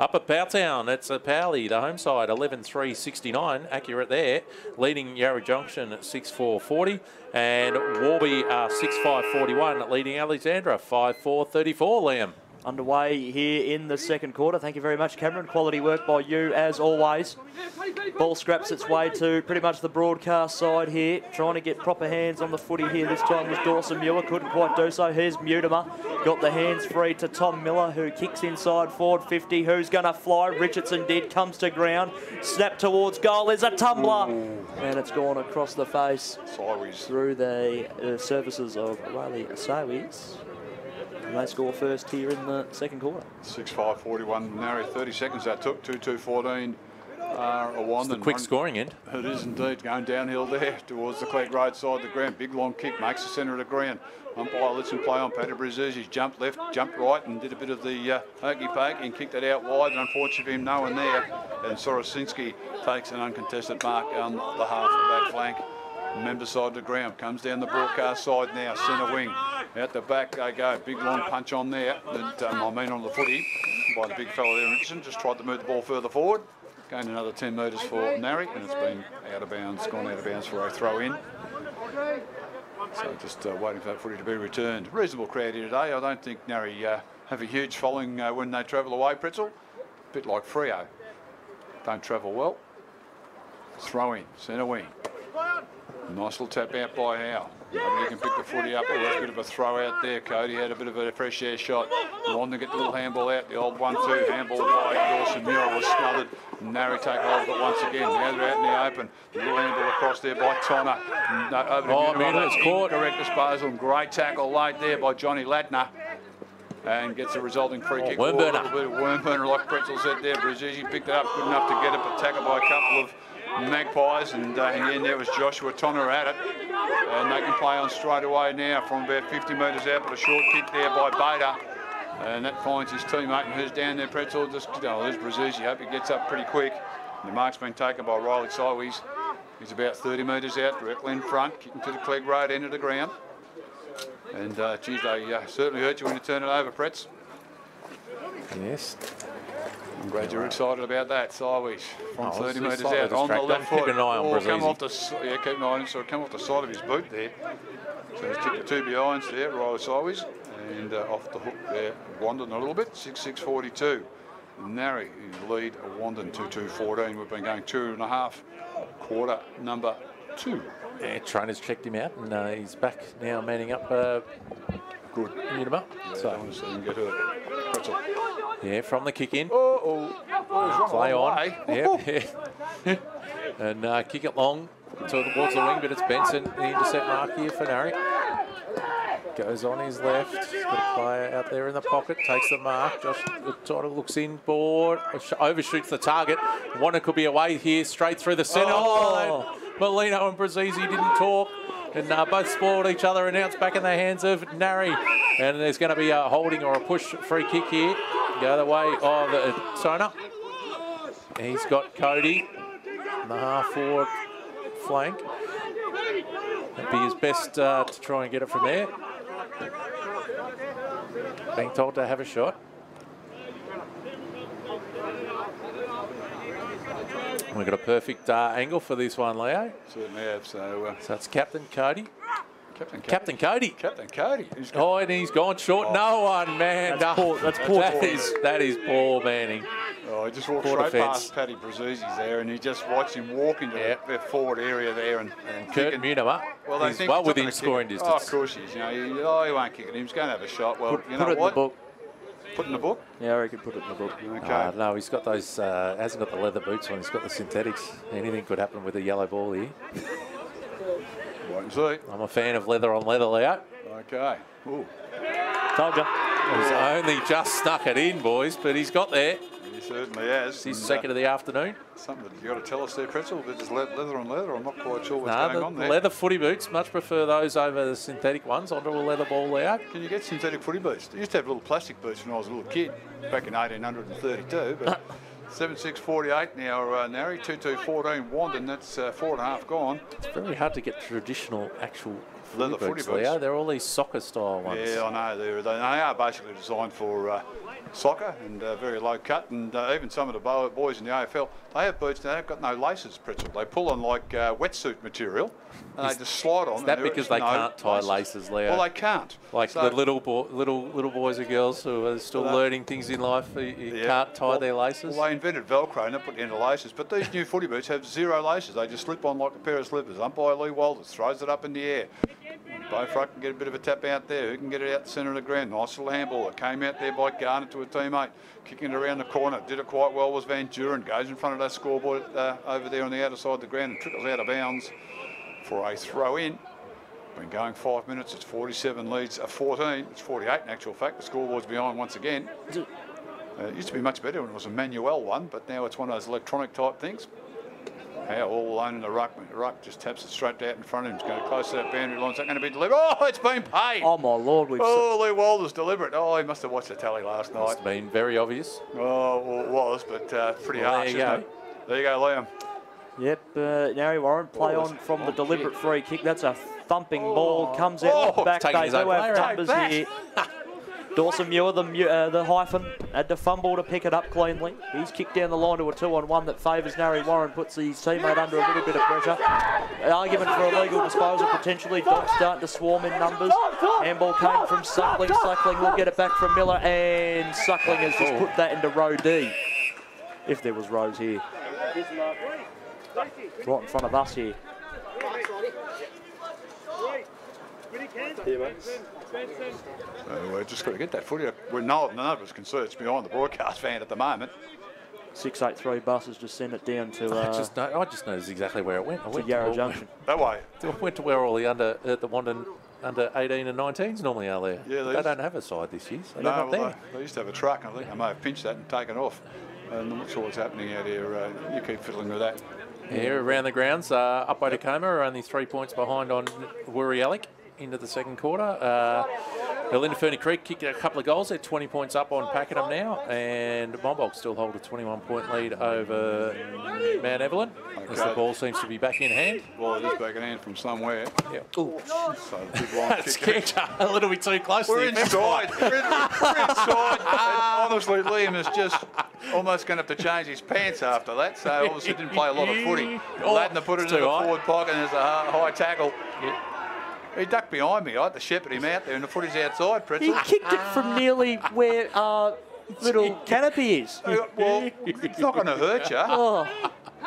Up at Powelltown, it's a Powley, the home side, 11-3-69, accurate there. Leading Yarra Junction at 6-4-40. And Warby uh, 6-5-41, leading Alexandra 5-4-34, Liam. Underway here in the second quarter. Thank you very much, Cameron. Quality work by you, as always. Ball scraps its way to pretty much the broadcast side here, trying to get proper hands on the footy here. This time was Dawson Muir, couldn't quite do so. Here's Mutimer, got the hands free to Tom Miller, who kicks inside forward 50. Who's going to fly? Richardson did, comes to ground, snap towards goal. There's a tumbler, and it's gone across the face Sideways. through the uh, services of Riley Asawis. And they score first here in the second quarter. 6 5 41, narrow 30 seconds that took. 2 2 14. Uh, a one The and quick run- scoring end. It is indeed going downhill there towards the Clegg Road side of the ground. Big long kick makes the centre of the ground. Umpire lets him play on Paddy Brazil. He's jumped left, jumped right, and did a bit of the uh, hokey pokey and kicked it out wide. And unfortunately for him, no one there. And Sorosinski takes an uncontested mark on the half of that flank. Member side of the ground comes down the broadcast side now, centre wing. Out the back they go. Big long punch on there. That, um, I mean on the footy by the big fella there, Richardson. Just tried to move the ball further forward. Gained another 10 metres for Narre, and it's been out of bounds, gone out of bounds for a throw in. So just uh, waiting for that footy to be returned. Reasonable crowd here today. I don't think Narre uh, have a huge following uh, when they travel away, Pretzel. A bit like Frio. Don't travel well. Throw in, centre wing. Nice little tap out by Howe. Nobody can pick the footy up. Oh, that's a bit of a throw out there, Cody. Had a bit of a fresh air shot. Wanted to get the little handball out. The old one-two handball by Dawson Muir was smothered. Narre take hold of it once again. Now they're out in the open. The little handball across there by Tonner. No, over to Oh, it's caught. Incorrect disposal. and Great tackle late there by Johnny Latner. And gets the resulting free Oh, kick. worm forward. burner. A little bit of worm burner, like Pretzel said there. Brazzi picked it up, good enough to get it, but tackled by a couple of Magpies, and uh, there was Joshua Tonner at it. And they can play on straight away now from about 50 metres out, but a short kick there by Beta. And that finds his teammate and who's down there, Pretzel. Just, oh, there's Brazuzzi. Hope he gets up pretty quick. The mark's been taken by Riley Sideways. He's about 30 metres out, directly in front, kicking to the Clegg Road end of the ground. And uh, geez, they uh, certainly hurt you when you turn it over, Pretz. Yes. I'm glad you're excited about that. Sideways from Oh, 30 metres out on the left Keep an eye on oh, come off the yeah, keep an eye on him. So come off the side of his boot there. So he's kicked the two behinds there, Riley sideways, and uh, off the hook there, Wandin a little bit, 6-6-42. Narre lead Wandin 2-2-14. We've been going two and a half, quarter number two. Yeah, trainers checked him out, and uh, he's back now, manning up. Uh, Good. Up. So, So, I want to see him get hurt. Yeah, from the kick in. Oh, oh, oh, he's run a Play on. Yep. *laughs* and uh, kick it long towards the wing, but it's Benson, the intercept mark here for Narre. Goes on his left. He's got a player out there in the pocket. Takes the mark. Josh Totter looks in board. Overshoots the target. Wanda could be away here. Straight through the centre. Oh. Oh, Molino and Brazzi didn't talk. And uh, both spoiled each other. And now it's back in the hands of Narre. And there's going to be a holding or a push free kick here. The other way of the Sona. He's got Cody on the half forward flank. That'd be his best uh, to try and get it from there. Being told to have a shot. We've got a perfect uh, angle for this one, Leo. Certainly have. So, uh, So it's Captain Cody. Captain, Captain Cody. Captain Cody. He's got Oh, and he's gone short. No one, man. That's No. poor- *laughs* that's poor That Troy. is, that is poor manning. Oh, he just walked Poor straight defence. past Paddy Brazuzzi's there, and he just watched him walk into Yeah. the, the forward area there and, and Curtin kicking. Munema. Well, they he's think well he's within gonna kick scoring it. Oh, of course he is. You know, he, oh, he won't kick it. He's going to have a shot. Well, Put, you put know it in what? Put in the book. Yeah, I reckon put it in the book. Okay. Uh, no, he's got those. Uh, hasn't got the leather boots on. He's got the synthetics. Anything could happen with a yellow ball here. *laughs* Wait and see. I'm a fan of leather on leather, Leo. Okay. Ooh, Told you. He's only just snuck it in, boys, but he's got there. Certainly has. Uh, second of the afternoon. Something that you got to tell us there, Pretzel. If it's le- leather on leather, I'm not quite sure what's Nah, going the on there. leather footy boots. Much prefer those over the synthetic ones. Onto a leather ball, Leo. Can you get synthetic footy boots? I used to have little plastic boots when I was a little kid, back in 1832. But *laughs* 7648 now, uh, Narre, 2214 Wandin, that's uh, four and a half gone. It's very hard to get traditional actual footy boots, footy Leo. boots. They're all these soccer style ones. Yeah, I know. They're, they are basically designed for uh, soccer and uh, very low cut. And uh, even some of the bo- boys in the AFL, they have boots that have got no laces, Pretzel. They pull on like uh, wetsuit material and Is- they just slide on. Is that because they no can't tie laces, Leo? Well, they can't. like So- the little little little boys and girls who are still Well, learning things in life, you, you Yeah. can't tie Well- their laces. Well, they invented Velcro and they put end of laces, but these new footy boots have zero laces. They just slip on like a pair of slippers. Umpire Lee Walters throws it up in the air. Bowfruck can get a bit of a tap out there. Who can get it out the centre of the ground? Nice little handball. It came out there by Garner to a teammate. Kicking it around the corner. Did it quite well was Van Duren. Goes in front of that scoreboard uh, over there on the outer side of the ground and trickles out of bounds for a throw in. Been going five minutes. It's 47 leads, uh, 14. It's 48 in actual fact. The scoreboard's behind once again. Uh, it used to be much better when it was a manual one, but now it's one of those electronic type things. How all alone in the ruck. The ruck just taps it straight out in front of him. It's going close to that boundary line. Is that going to be delivered? Oh, it's been paid. Oh my lord, we've. Oh, Lee Walder's deliberate. Oh, he must have watched the tally last night. It's been very obvious. Oh, well, it was, but uh, pretty Well, there harsh, you isn't go. it? There you go, Liam. Yep, uh, Narre Warren play Oh, on from the deliberate kick. free kick. That's a thumping ball. Comes out Oh, the back. They do have numbers here. *laughs* Dawson Muir, the, uh, the hyphen, had to fumble to pick it up cleanly. He's kicked down the line to a two-on-one that favours Narre Warren, puts his teammate under a little bit of pressure. An argument for a legal disposal potentially. Dogs starting to swarm in numbers. Handball came from Suckling. Suckling will get it back from Miller, and Suckling has just put that into row D. If there was rows here. Right in front of us here. So we've just got to get that footy. We're no, none of us can see. It's behind the broadcast *laughs* van at the moment. 683 buses just send it down to I uh, just know, I just noticed exactly where it went. I to went Yarra all- Junction. *laughs* That way. I went to where all the under uh, the Wandin under 18 and 19s normally are there. Yeah, they they don't have a side this year, so No, they're not well, there. they, they used to have a truck. I think they may have pinched that and taken it off. And I'm not sure what's happening out here. Uh, you keep fiddling with that. here around the grounds. Uh, Upwey Tecoma, are only three points behind on Woori Yallock into the second quarter. Uh, Olinda Ferny Creek kicked a couple of goals. They're 20 points up on Pakenham now, and Monbulk still hold a 21 point lead over Mount Evelyn as the ball seems to be back in hand. Well, it is back in hand from somewhere. Yeah. Ooh. So the big line That's kicked a little bit too close We're to the inside. We're, in, we're inside. And honestly, Liam is just almost going to have to change his pants after that. So obviously didn't play a lot of footy. *laughs* Ladner put it into the high. forward pocket and there's a high, high tackle. He ducked behind me. I had to shepherd him out there, and the footy's outside. He kicked it from nearly where our little canopy is. Well, it's not going to hurt you. Oh,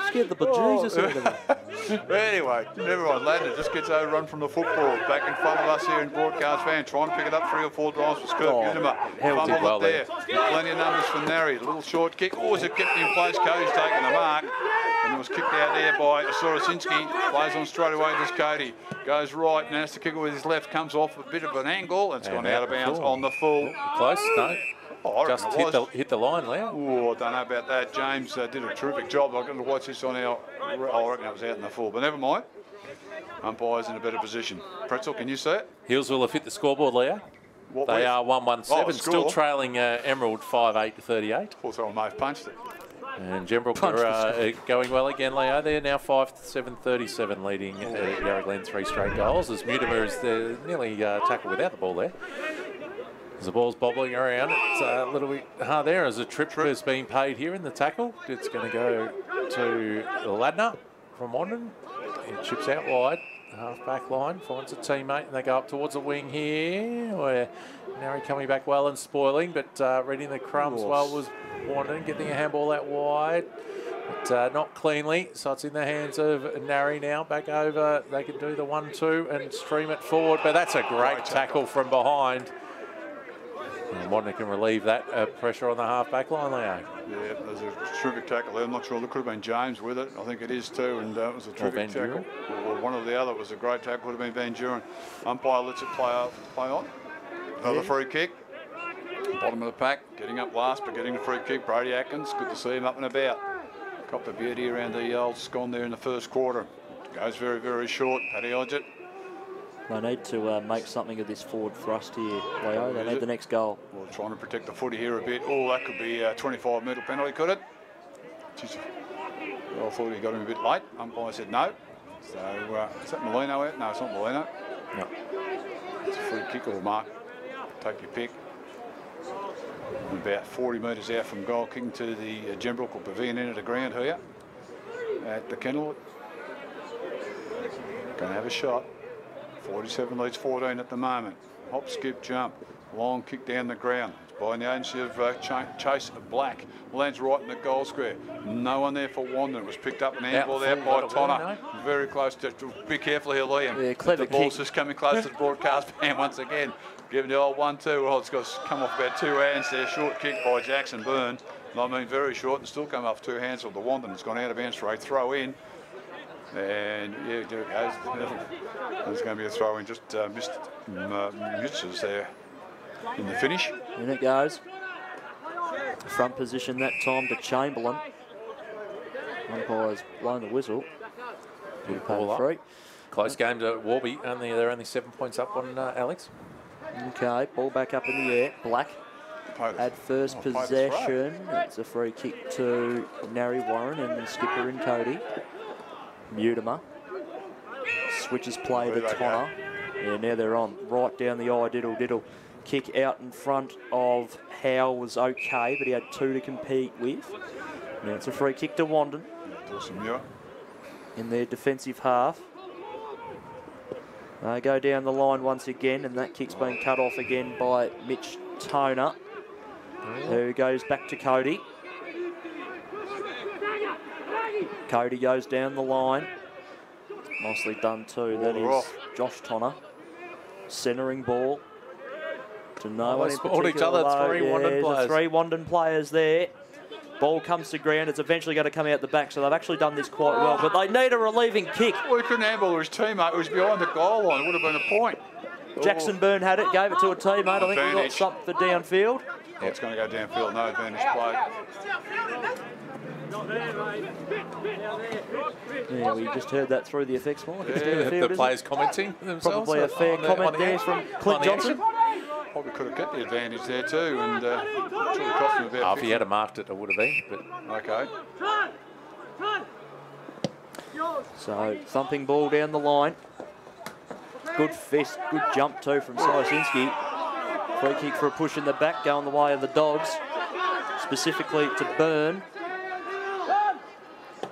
scared the bejesus out of me. Oh. *laughs* Anyway, never mind. Ladner just gets overrun from the football. Back in front of us here in broadcast van, trying to pick it up three or four drives for Skirk Oh, held it well it there. Plenty of numbers for Narre. A little short kick. Oh, is it kept in place? Cody's taking the mark. And it was kicked out there by Sorosinski. Plays on straight away. This Cody goes right and has to kick it with his left. Comes off a bit of an angle. And it's And gone out of bounds on the full. Close, no. Oh, I Just it hit the, hit the line, Leo. Oh, I don't know about that. James uh, did a terrific job. I'm going to watch this on our. Oh, I reckon that was out in the full, but never mind. Umpire's in a better position. Pretzel, can you see it? Hills will have hit the scoreboard, Leo. What They are 117, Oh, still trailing uh, Emerald 5-8 to 38. Thought someone may have punched it. And Gembrook are uh, going well again, Leo. They're now 5 7 37, leading uh, Yarra Glen three straight goals. As Mutimer is nearly uh, tackled without the ball there. As the ball's bobbling around, it's a little bit hard there as a trip has been paid here in the tackle. It's going to go to Ladner from Wandin. It chips out wide. Half back line finds a teammate and they go up towards the wing here where Narre coming back well and spoiling but uh, reading the crumbs well was Wandin getting a handball out wide but uh, not cleanly so it's in the hands of Narre now back over they can do the one two and stream it forward but that's a great tackle from behind and Wandin can relieve that uh, pressure on the half back line Leo. Yeah, there's a terrific tackle there. I'm not sure. It could have been James with it. I think it is too. And uh, it was a terrific Van tackle. Or one or the other was a great tackle. Would have been Van Duren. Umpire lets it play, out, play on. Another free kick. Bottom of the pack. Getting up last, but getting the free kick. Brady Atkins. Good to see him up and about. Copped a beauty around the old scone there in the first quarter. Goes very, very short. Paddy Odgett. They need to uh, make something of this forward thrust here, Leo. They need the next goal. Well, trying to protect the footy here a bit. Oh, that could be a 25 metre penalty, could it? Jeez. Well, I thought he got him a bit late. Umpire said no. So, uh, is that Molino out? No, it's not Molino. No. It's a free kick or mark. Take your pick. About 40 metres out from goal, kicking to the uh, Gembrook or Pavilion end of the ground here at the kennel. Going to have a shot. 47 leads 14 at the moment. Hop, skip, jump. Long kick down the ground. It's by the agency of uh, Ch- Chase Black. Lands right in the goal square. No one there for Wanda. It was picked up and handballed out full, by Tonner. Very close to. Be careful here, Liam. Yeah, clever The ball's kick. just coming close to the broadcast *laughs* pan once again. Giving the old one-two. Well, it's got to come off about two hands there. Short kick by Jackson Byrne. And I mean, very short and still come off two hands of the Wanda. It's gone out of bounds for a throw in. And yeah, there it goes. There's going to be a throw in. Just uh, missed uh, Mutzes there in the finish. In it goes. Front position that time to Chamberlain. Umpire's blown the whistle. Good ball up. free. Close game to Warby. Only they're only seven points up on uh, Alex. Okay, ball back up in the air. Black Paid had first oh, paid his throw. possession. It's a free kick to Narre Warren and the skipper in Cody. Mutimer. Switches play to Where they go? Tonner. Yeah, now they're on. Right down the eye, diddle diddle. Kick out in front of Howe was okay, but he had two to compete with. Now it's a free kick to Wandin in their defensive half. They go down the line once again, and that kick's been cut off again by Mitch Toner, who goes back to Cody. Cody goes down the line. Nicely done too. That Ball is off. Josh Tonner. Centering ball to no Oh, one in spotted each particular. other, though. three Yeah, Wandin there's players. Three Wandin players there. Ball comes to ground. It's eventually going to come out the back, so they've actually done this quite well. But they need a relieving kick. Well, he couldn't handball his teammate who was behind the goal line. It would have been a point. Jackson Byrne had it, gave it to a teammate. I think we got Advantage. something for downfield. Oh, it's going to go downfield. No advantage play. Yeah, we just heard that through the effects mic. Yeah, down field, the players it? commenting themselves. Probably a fair on the- on comment the there from Clint On the Johnson. action. Probably could have kept the advantage there too, and uh, should cost him about. Oh, if he had have marked it, it would have been. But Okay. So thumping ball down the line. Good fist, good jump too from Syasinski. Free kick for a push in the back, going the way of the dogs. Specifically to Byrne.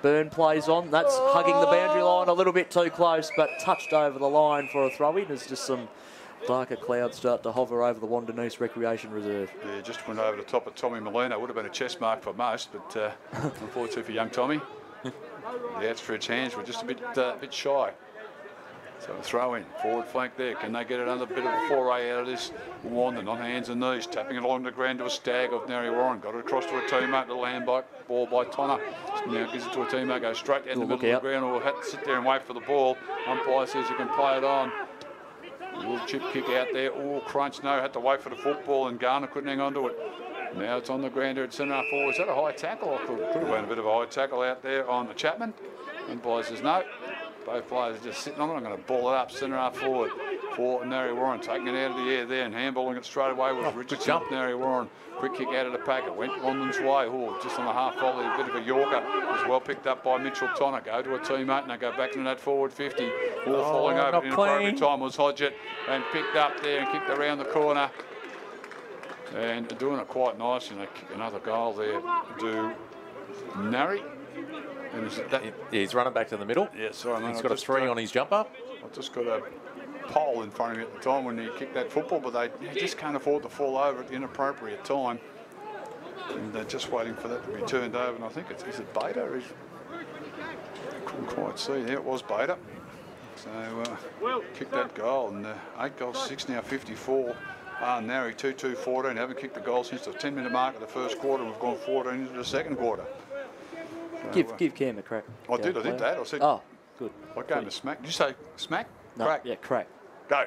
Byrne plays on. That's hugging the boundary line a little bit too close, but touched over the line for a throw in as just some darker clouds start to hover over the Wandanese Recreation Reserve. Yeah, just went over the top of Tommy Molina. Would have been a chest mark for most, but uh, *laughs* unfortunately for young Tommy, *laughs* the outstretched were just a bit uh, bit shy. So throw in, forward flank there. Can they get another bit of a foray out of this? Wandin on hands and knees, tapping it along the ground to a stag of Narre Warren. Got it across to a teammate, the land ball by Tonner. Now gives it to a teammate, goes straight down the Good look middle of the ground, or have to sit there and wait for the ball. Umpire says you can play it on. Little chip kick out there. Oh, crunch. No, had to wait for the football, and Garner couldn't hang on to it. Now it's on the ground here at centre half forward. Is that a high tackle? I could, could have been a bit of a high tackle out there on the Chapman. And boy says no. Both players are just sitting on it. I'm going to ball it up centre half forward for Narre Warren. Taking it out of the air there and handballing it straight away with Richardson. jump. Narre Warren. Quick kick out of the pack. It went London's way. Oh, just on the half volley. A bit of a Yorker. Was well picked up by Mitchell Tonner. Go to a teammate and they go back into that forward 50. All falling over in appropriate time was Hodgett and picked up there and kicked around the corner. And doing it quite nice, and another goal there do Narre. That? yeah, he's running back to the middle. Yeah, sorry, mate. He's got a three on his jumper. I just got a pole in front of me at the time when he kicked that football, but they he just can't afford to fall over at the inappropriate time. And they're just waiting for that to be turned over. And I think it's is it Beta? Is, I couldn't quite see. There it was Beta. So uh, kicked that goal and uh, eight goals, six now, 54. Uh, Narre 2 2 14. Haven't kicked the goal since the 10 minute mark of the first quarter. We've gone 14 into the second quarter. So, Give uh, give Cam a crack. I did, I did that. I said, Oh, good. what game is smack? Did you say smack? No, Crack. yeah, crack. Go.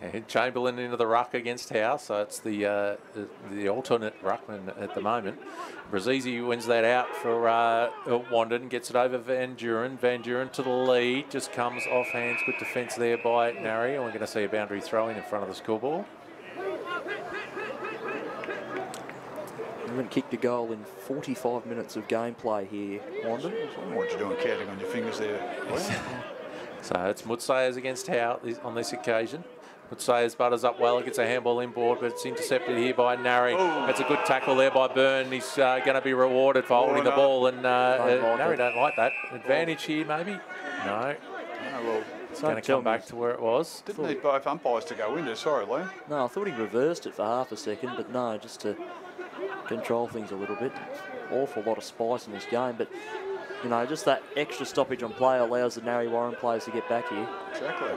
And Chamberlain into the ruck against Howe, so it's the uh, the, the alternate ruckman at the moment. Brazizi wins that out for uh, Wandin, gets it over Van Duren. Van Duren to the lead, just comes off hands. Good defence there by Narre, and we're going to see a boundary throw in in front of the scoreboard. We haven't kicked a goal in 45 minutes of gameplay here, Wandin. What you doing counting on your fingers there? So it's Mutsayers against Howe on this occasion. Mutsayers butters up well, gets a handball inboard, but it's intercepted here by Narre. That's a good tackle there by Byrne. He's uh, going to be rewarded for holding the no. ball, and uh, Don't uh, like Narre it. don't like that. Advantage here, maybe? No. Oh, well, It's going to come back to where it was. didn't need both umpires to go in there. Sorry, Liam. No, I thought he reversed it for half a second, but no, just to control things a little bit. Awful lot of spice in this game, but you know, just that extra stoppage on play allows the Narre Warren players to get back here. Exactly.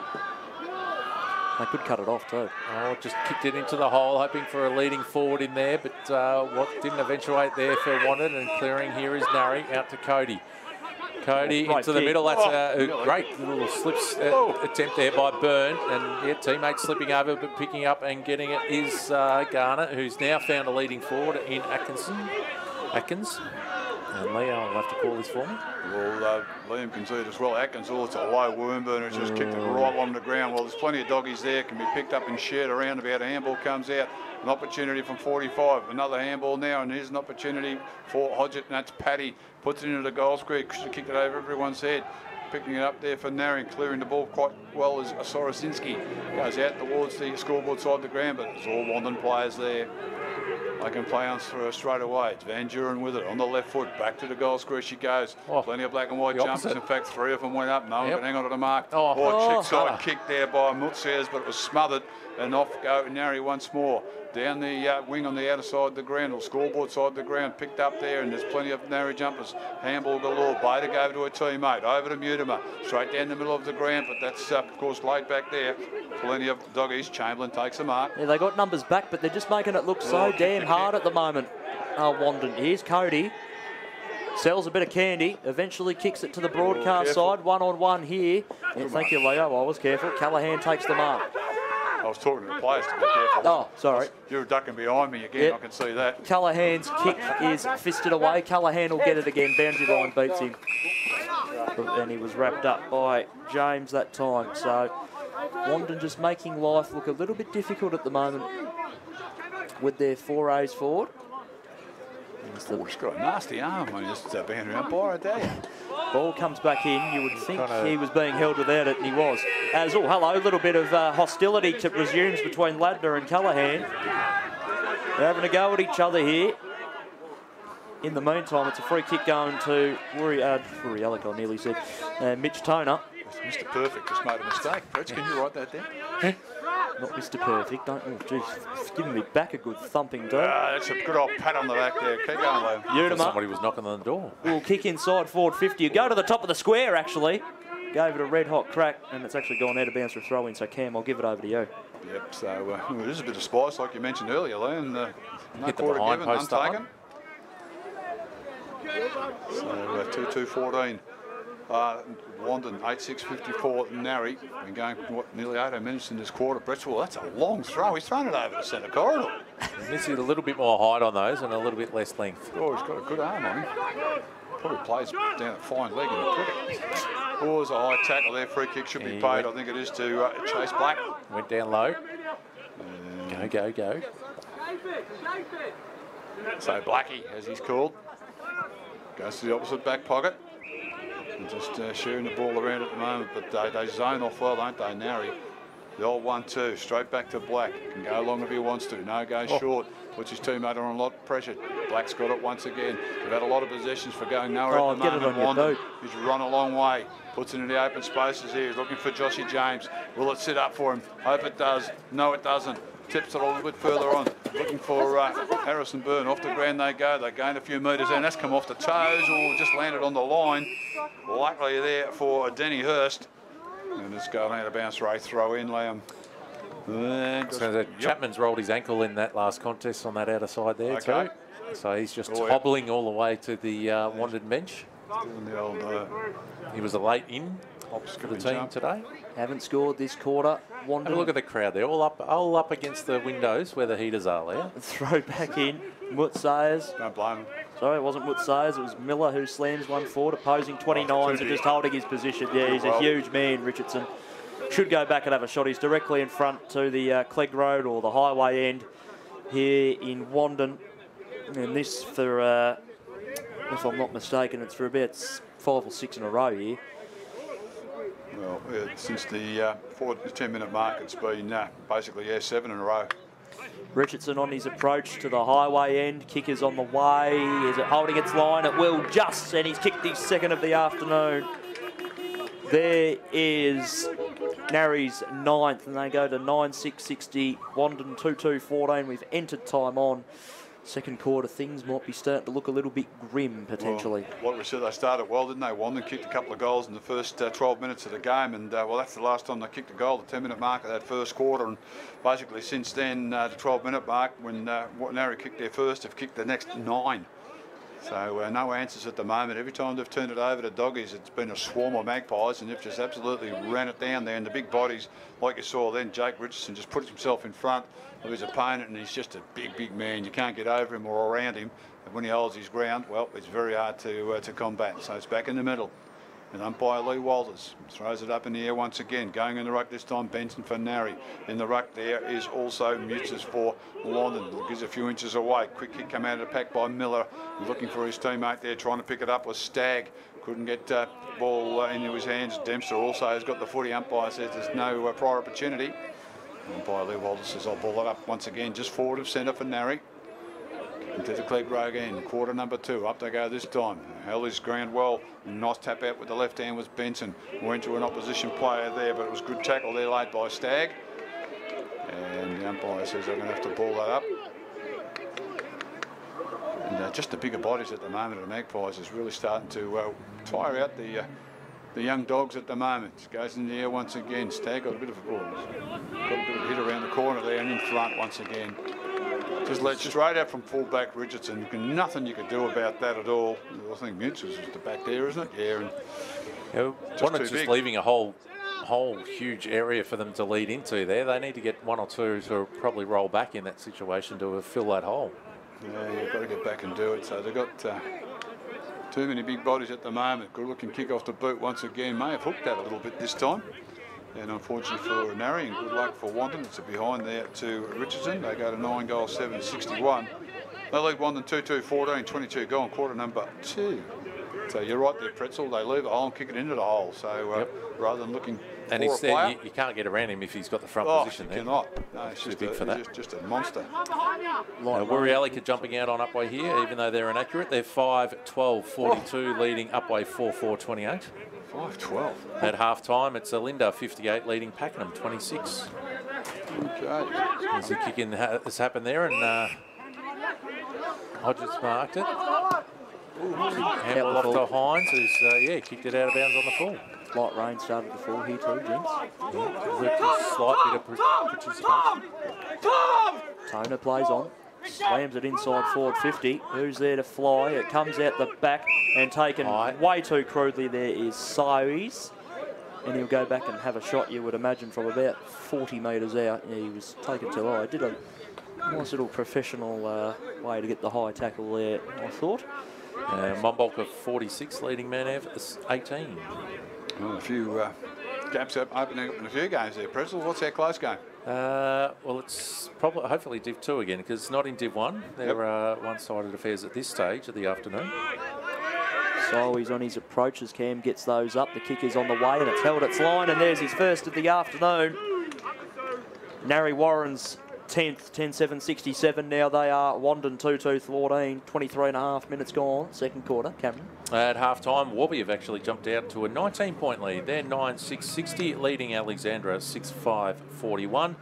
They could cut it off too. Oh, just kicked it into the hole, hoping for a leading forward in there, but uh, what didn't eventuate there for wanted, and clearing here is Narre out to Cody. Cody Great into the kick. middle. That's a, a Oh, great little slips uh, Oh. attempt there by Byrne, and yeah, teammate slipping over but picking up and getting it is uh, Garner, who's now found a leading forward in Atkinson. Atkins. And Leo, will have to call this for me. Well, uh, Liam can see it as well. Atkins, oh, it's a low worm burner. It's just kicked it right along the ground. Well, there's plenty of doggies there. Can be picked up and shared around about. A handball comes out. An opportunity from 45. Another handball now, and here's an opportunity for Hodgett, and that's Paddy. Puts it into the goal square. Should kicked it over everyone's head. Picking it up there for Naring, clearing the ball quite well as Sorosinski goes out towards the scoreboard side of the ground, but there's all London players there. They can play on through straight away. It's Van Duren with it on the left foot. Back to the goal square she goes. Oh, Plenty of black and white the jumpers. opposite. In fact, three of them went up. No one Yep. can hang on to the mark. Oh. oh, Oh. kick there by Mutsias, but it was smothered. And off go Narre once more. Down the uh, wing on the outer side of the ground, or scoreboard side of the ground, picked up there, and there's plenty of narrow jumpers. Handball galore. Beta gave it to a teammate. Over to Mutimer. Straight down the middle of the ground, but that's, uh, of course, laid back there. Plenty of doggies. Chamberlain takes a mark. Yeah, they got numbers back, but they're just making it look so Oh, damn hard at the moment. Uh, Wandin. Here's Cody. Sells a bit of candy. Eventually kicks it to the broadcast careful. side. One on one here. Yeah, thank you, Leo. I was careful. Callahan takes the mark. I was talking to the players to be careful. Oh, sorry. You were ducking behind me again, Yep. I can see that. Callahan's kick is fisted away. Callahan will get it again. Boundary line beats him. And he was wrapped up by James that time. So Wandin just making life look a little bit difficult at the moment with their forays forward. As the Oh, he's got a nasty arm on his uh, boundary umpire, I tell you. ball comes back in, you would think Kinda- he was being held without it, and he was. As oh, hello, a little bit of uh, hostility to resumes between Ladner and Callahan. They're having a go at each other here. In the meantime, it's a free kick going to Woori, uh, Woori Yallock, I nearly said, uh, Mitch Toner. Mr. Perfect just made a mistake. Rich, can you write that down? Not Mr. Perfect, don't oh, geez, it's giving me back a good thumping, dude. Ah, that's a good old pat on the back there. Keep going, Liam. Unuma Somebody was knocking on the door. We'll kick inside forward 50. You go to the top of the square, actually. Gave it a red hot crack, and it's actually gone out of bounds for a throw in. So, Cam, I'll give it over to you. Yep, so uh, well, it is a bit of spice, like you mentioned earlier, Liam. Uh, no Hit the quarter given, post that untaken. So uh, 2-2-14. Uh, Wandin, 8-6-54, Narre. Been going, what, nearly 18 minutes in this quarter. Bretzwell, that's a long throw. He's thrown it over the centre corridor. This is a little bit more height on those and a little bit less length. Oh, he's got a good arm on him. Probably plays down at fine leg in the cricket. Oh, there's a high tackle there. Free kick should be He paid. went- I think it is to uh, Chase Black. Went down low. Go, go, go. So Blackie, as he's called, goes to the opposite back pocket. And just uh, sharing the ball around at the moment, but they, they zone off well, don't they, Narre? The old one-two, straight back to Black. Can go long if he wants to. No, goes short. Puts his teammate on a lot of pressure. Black's got it once again. They've had a lot of possessions for going nowhere Oh, at the get it moment. on your He's run a long way. Puts it in the open spaces here. He's looking for Joshy James. Will it sit up for him? Hope it does. No, it doesn't. Tips it a little bit further on. Looking for uh, Harrison Byrne. Off the ground they go. They gain a few metres and that's come off the toes or just landed on the line. Luckily there for Denny Hurst. And it's going out of bounds. Ray throw in, Liam. And So the Yep. Chapman's rolled his ankle in that last contest on that outer side there Okay. too. So he's just Oh, hobbling all the way to the uh, wanted bench. Old uh, He was a late in hop, for the team jump. today. Haven't scored this quarter. Wandin Have a look at the crowd. They're all up, all up against the windows where the heaters are there. *laughs* throw back in. Mut Sayers. Don't blame him. Sorry, it wasn't Mut Sayers. It was Miller who slams one forward, opposing 29s and just holding his position. Yeah, he's a huge man, Richardson. Should go back and have a shot. He's directly in front to the uh, Clegg Road or the highway end here in Wandin. And this for, uh, if I'm not mistaken, it's for about five or six in a row here. Well, yeah, since the uh, four, the 10 minute mark, it's been uh, basically, yeah, seven in a row. Richardson on his approach to the highway end. Kickers on the way. Is it holding its line? It will just, and he's kicked his second of the afternoon. There is Narre's ninth, and they go to 9 6 60. Wandin 2 2 14. We've entered time on. Second quarter, things might be starting to look a little bit grim potentially. Well, like we said, they started well, didn't they? Wandin kicked a couple of goals in the first uh, 12 minutes of the game, and uh, well, that's the last time they kicked a goal, the 10 minute mark of that first quarter. And basically, since then, uh, the 12 minute mark, when uh, Narre kicked their first, have kicked the next nine. So uh, no answers at the moment. Every time they've turned it over to doggies, it's been a swarm of magpies, and they've just absolutely ran it down there. And the big bodies, like you saw then, Jake Richardson just puts himself in front of his opponent, and he's just a big, big man. You can't get over him or around him. And when he holds his ground, well, it's very hard to uh, to combat. So it's back in the middle. And umpire Lee Walters throws it up in the air once again. Going in the ruck this time, Benson for Narre. In the ruck there is also Mutzes for London. Gives a few inches away. Quick kick come out of the pack by Miller. Looking for his teammate there, trying to pick it up was Stagg. Couldn't get uh, ball uh, into his hands. Dempster also has got the footy. Umpire says there's no uh, prior opportunity. Umpire Lee Walters says I'll ball it up once again, just forward of centre for Narre. Into the Clegg row again, quarter number two. Up they go this time. Held his ground well. Nice tap out with the left hand was Benson. Went to an opposition player there, but it was good tackle there laid by Stagg. And the umpire says they're going to have to ball that up. And uh, just the bigger bodies at the moment of the Magpies is really starting to uh, tire out the uh, the young dogs at the moment. Goes in the air once again. Stagg got a bit of a, oh, got a bit of a hit around the corner there and in front once again. Just led straight out from fullback Richardson. Nothing you could do about that at all. I think Mutz was the back there, isn't it? Yeah. And Yeah, Just too just big. leaving a whole whole huge area for them to lead into there. They need to get one or two to probably roll back in that situation to fill that hole. Yeah, you've got to get back and do it. So they've got uh, too many big bodies at the moment. Good looking kick off the boot once again. May have hooked that a little bit this time. And unfortunately for Narre, and good luck for Wandin. It's a behind there to Richardson. They go to 9 goals, 7 61. They lead Wandon 2 2 14, 22 gone, quarter number two. So you're right there, Pretzel. They leave a hole and kick it into the hole. So uh, Yep. rather than looking And for he's there, you, you can't get around him if he's got the front oh, position you there. cannot. No, it's Too just, big a, for that. just, just a monster. Uh, Light Wirry jumping out on Upwey here, even though they're inaccurate. They're 5 12 42, leading Upwey 4 4 28. 5 12. At half time, it's Olinda 58, leading Pakenham 26. Okay. There's a kick in ha- has happened there, and uh, Hodges marked it. Handball off to Hines, who's uh, yeah kicked it out of bounds on the full. Light rain started to fall here too, gents. Slight bit of pre- participation. Toner plays on. Slams it inside forward 50. Who's there to fly? It comes out the back and taken Aye. way too crudely. There is Soes. And he'll go back and have a shot, you would imagine, from about 40 metres out. Yeah, he was taken too high. Did a nice little professional uh, way to get the high tackle there, I thought. Uh, Mombolka 46, leading Manev is 18. Well, a few uh, gaps up, opening up in a few games there. Pretzel, what's our close game? Uh, well, it's probably hopefully Div 2 again because it's not in Div 1. There are one-sided affairs at this stage of the afternoon. So he's on his approach as Cam gets those up. The kick is on the way and it's held its line. And there's his first of the afternoon. Narre Warren's 10th, 10 7 67. Now they are Wandin 2 2 14, 23 and a half minutes gone, second quarter. Cameron. At half time, Warby have actually jumped out to a 19 point lead. They're 9 6 60, leading Alexandra 6 5 41.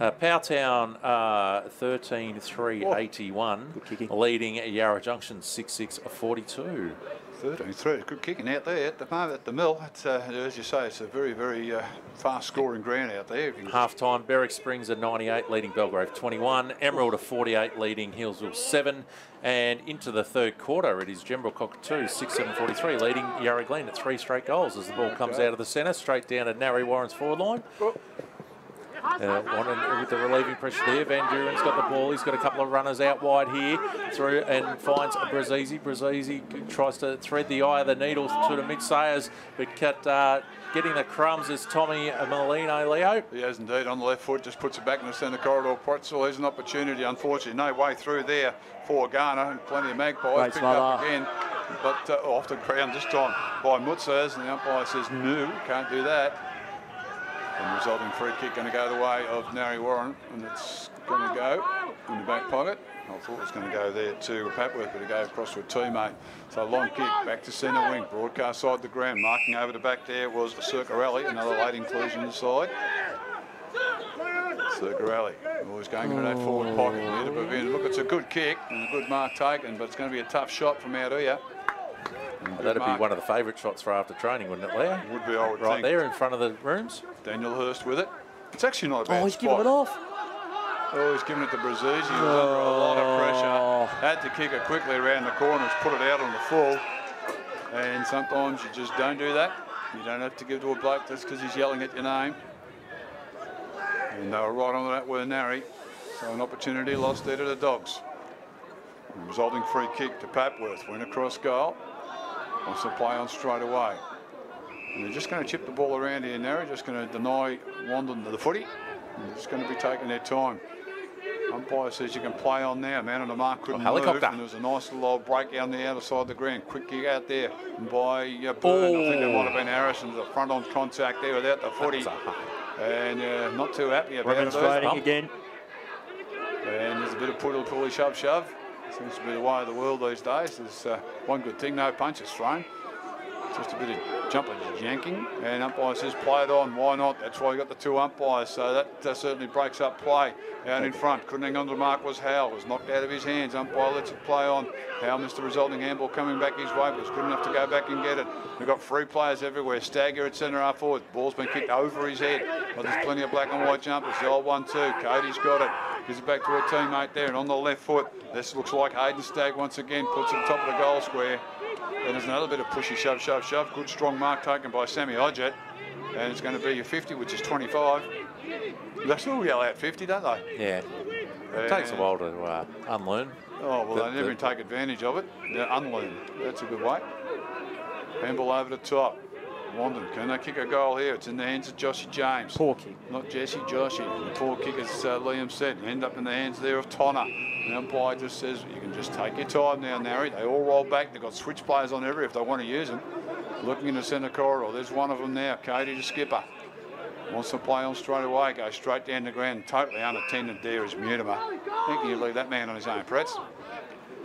Uh, Powelltown uh, 13 3 81, leading Yarra Junction 6 6 42. 13 3. Good kicking out there at the moment at the mill. It's, uh, as you say, it's a very, very uh, fast scoring ground out there. Half time, Berwick Springs at 98, leading Belgrave 21. Emerald at 48, leading Healesville 7. And into the third quarter, it is Gembrook Cockatoo 6 7 43, leading Yarra Glen at three straight goals as the ball comes out of the centre, straight down to Narre Warren's forward line. Uh, one in- with the relieving pressure there. Van Duren's got the ball. He's got a couple of runners out wide here through and finds Brazizi. Brazizi tries to thread the eye of the needle to the mid Sayers, but cut, uh, getting the crumbs is Tommy Molino Leo. He has indeed on the left foot, just puts it back in the centre corridor. Pretzel, there's an opportunity, unfortunately. No way through there for Garner. and Plenty of magpies. Great Picked up again, but uh, off the ground this time by Mutzers. And the umpire says, no, can't do that. And the resulting free kick going to go the way of Narre Warren. And it's going to go in the back pocket. I thought it was going to go there to Papworth, but it goes across to a teammate. So long kick back to centre wing, broadcast side the ground. Marking over the back there was Circarelli, another late inclusion inside. Circarelli always going into that forward pocket. Look, it's a good kick and a good mark taken, but it's going to be a tough shot from out here. That'd be one of the favourite shots for after training, wouldn't it, Leo? Would be, I would Right think. there in front of the rooms. Daniel Hurst with it. It's actually not a oh, bad Oh, he's spot. giving it off. Oh, he's giving it to Brazizi. He was under a lot of pressure. Oh. Had to kick it quickly around the corners, put it out on the full. And sometimes you just don't do that. You don't have to give to a bloke just because he's yelling at your name. And they were right on that with Narre. So an opportunity lost there to the Dogs. Resulting free kick to Papworth. Went across goal. Wants to play on straight away. And they're just going to chip the ball around here now. They're just going to deny Wandin to the footy. And they're just going to be taking their time. Umpire says you can play on now. Man on the mark couldn't Oh, helicopter. move. And there was a nice little break on the outer side of the ground. Quick kick out there by uh, Byrne. I think it might have been Harrison. The front on contact there without the footy. That was a- And uh, not too happy about it. Again. And there's a bit of puddle, pulley, shove, shove. Seems to be the way of the world these days. There's uh, one good thing, no punches thrown. Just a bit of jumping, yanking. And umpire says play it on. Why not? That's why you got the two umpires. So that certainly breaks up play out in front. Couldn't hang on to the mark was Howell. Was knocked out of his hands. Umpire lets it play on. Howell missed the resulting handball coming back his way, but was good enough to go back and get it. We've got free players everywhere. Stagger at centre half forward. Ball's been kicked over his head. But there's plenty of black and white jumpers. The old one too. Cody's got it. Gives it back to a teammate there. And on the left foot, this looks like Hayden Stagg once again puts it top of the goal square. And there's another bit of pushy shove, shove, shove. Good strong mark taken by Sammy Odjet. And it's going to be your 50, which is 25. They still yell out 50, don't they? Yeah. It takes a while to uh, unlearn. Oh, well, The- they never the- take advantage of it. They're unlearn. That's a good way. Handball over the top. Wandin, can they kick a goal here? It's in the hands of Joshy James. Poor kick. Not Jesse, Joshy. The poor kick, as uh, Liam said, end up in the hands there of Tonner. The umpire just says, you can just take your time now, Narre. They all roll back. They've got switch players on every if they want to use them. Looking in the centre corridor. There's one of them now, Katie the skipper. Wants to play on straight away, goes straight down the ground, totally unattended there is Mutimer. I think you leave that man on his own, Pretz.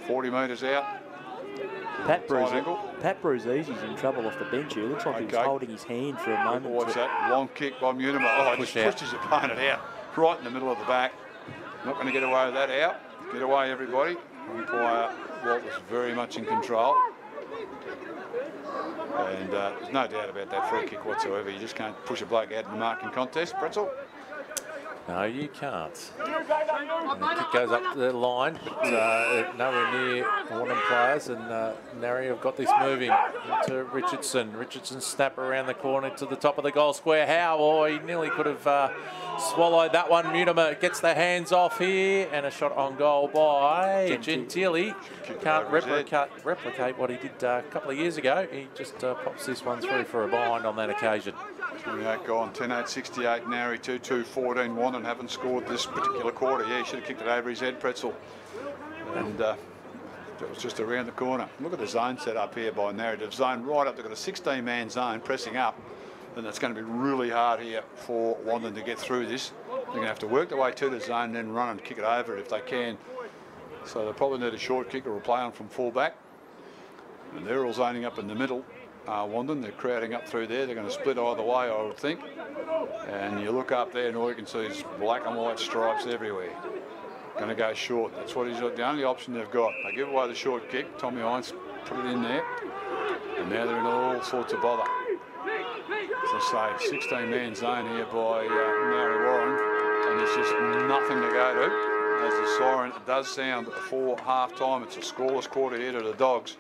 40 metres out. Pat Bruce. Pat Bruzezi's in trouble off the bench here. Looks like he Okay. was holding his hand for a moment. To- that? Long kick by Mutimer. Oh, he Push just out. pushed his opponent out, right in the middle of the back. Not going to get away with that out. Get away, everybody. Umpire Walt was very much in control. And uh, there's no doubt about that free kick whatsoever. You just can't push a bloke out in the marking contest. Pretzel. No, you can't. And the goes up the line, but uh, nowhere near Warren players. And uh, Narre have got this moving to Richardson. Richardson snap around the corner to the top of the goal square. How? Oh, he nearly could have uh, swallowed that one. Mutimer gets the hands off here, and a shot on goal by Gentili. Can't over his head. replicate, replicate what he did uh, a couple of years ago. He just uh, pops this one through for a bind on that occasion. 28 gone, 10 8 68, Narre 2 2 14 1 and haven't scored this particular quarter. Yeah, he should have kicked it over his head, Pretzel. And uh, it was just around the corner. Look at the zone set up here by Narre. They've zoned right up. They've got a 16 man zone pressing up. And it's going to be really hard here for Wandin to get through this. They're going to have to work their way to the zone, then run and kick it over if they can. So they'll probably need a short kick or a play on from full back. And they're all zoning up in the middle. Uh, Wandin, they're crowding up through there. They're going to split either way, I would think. And you look up there, and all you can see is black and white stripes everywhere. Going to go short. That's what he's the only option they've got. They give away the short kick. Tommy Hines put it in there, and now they're in all sorts of bother. As I say, 16 man zone here by uh, Narre Warren, and there's just nothing to go to. As the siren does sound for half time, it's a scoreless quarter here to the Dogs.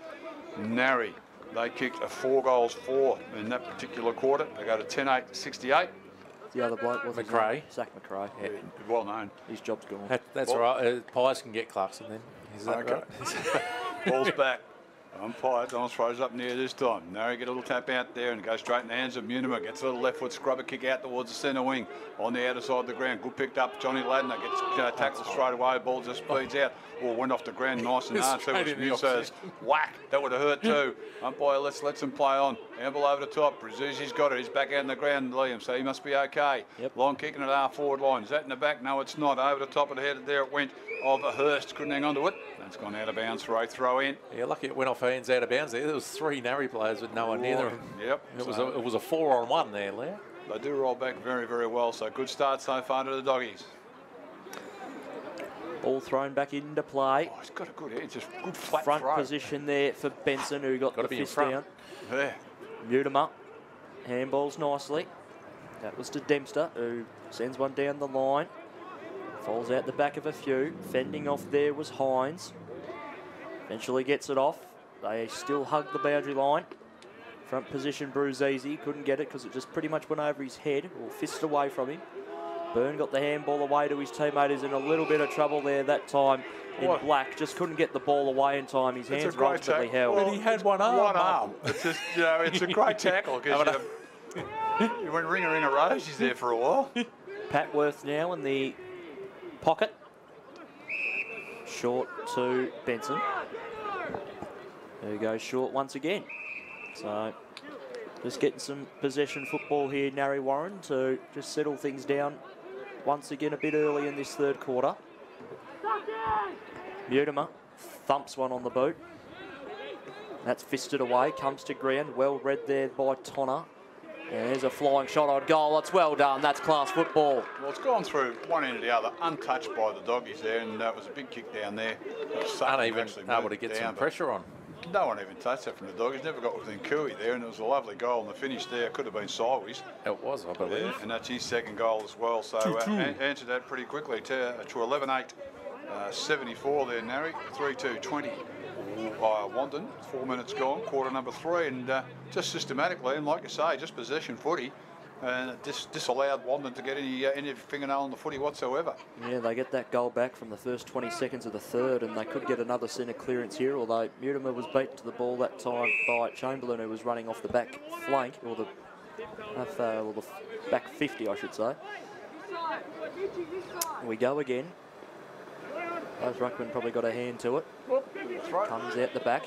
Narre, they kicked a four goals four in that particular quarter. They go to 10 8 68. The other bloke was McRae. Zach McRae. Yeah. Well known. His job's gone. That, that's Well- right. Uh, Pies can get Clarkson then. Is that Okay. right? *laughs* Ball's back. Umpire Don throws up near this time. Narre get a little tap out there and goes straight in the hands of Mutimer. Gets a little left foot scrubber kick out towards the centre wing. On the outer side of the ground. Good picked up. Johnny Ladner gets uh, tackled straight away. Ball just speeds out. Oh, went off the ground nice and hard. So Straight which Mew says, whack. That would have hurt too. *laughs* Umpire lets, lets him play on. Amble over the top. Brazuzi's got it. He's back out in the ground, Liam. So he must be okay. Yep. Long kicking at our forward line. Is that in the back? No, it's not. Over the top of the head. There it went. Of Hurst. Couldn't hang on to it. That's gone out of bounds for a throw in. Yeah, lucky it went off hands out of bounds there. There was three Narre players with no one near them. Yep. It was a, it was a four on one there, Leo. they do roll back very, very well. So good start so far to the doggies. Ball thrown back into play. Oh, he's got a good good flat Front throw. position there for Benson, who got Gotta the fist down. Yeah. Mutimer handballs nicely. That was to Dempster, who sends one down the line. Falls out the back of a few. Fending off there was Hines. Eventually gets it off. They still hug the boundary line. Front position, Bruzeese couldn't get it because it just pretty much went over his head or fisted away from him. Byrne got the handball away to his teammate. He's in a little bit of trouble there that time in What? black. Just couldn't get the ball away in time. His It's hands great were ultimately tackle. held. But he had one arm. One arm. It's just, you know, it's a great *laughs* tackle because you, *laughs* you went ringer in a roses there for a while. *laughs* Papworth now in the pocket. Short to Benson. There he goes short once again. So just getting some possession football here, Narre Warren, to just settle things down once again a bit early in this third quarter. Mutimer thumps one on the boot. That's fisted away, comes to ground, well read there by Tonner. And there's a flying shot on goal. That's well done. That's class football. Well, it's gone through one end to the other, untouched by the doggies there, and that was a big kick down there. It was something Uneven, able to get down, some pressure on. No one even touched it from the dog. He's Never got within Cooey there, and it was a lovely goal. And the finish there could have been sideways. It was, I believe. Yeah, and that's his second goal as well. So uh, an- answered that pretty quickly to, to 11 8. Uh, 74 there, Narre. 3 2 20. by Wandin. Four minutes gone, quarter number three, and uh, just systematically, and like I say, just possession footy, and it dis- disallowed Wandin to get any uh, any fingernail on the footy whatsoever. Yeah, they get that goal back from the first 20 seconds of the third, and they could get another centre clearance here, although Mutimer was beaten to the ball that time by Chamberlain, who was running off the back flank, or the, uh, or the back 50, I should say. We go again. Those Ruckman probably got a hand to it. Comes out the back.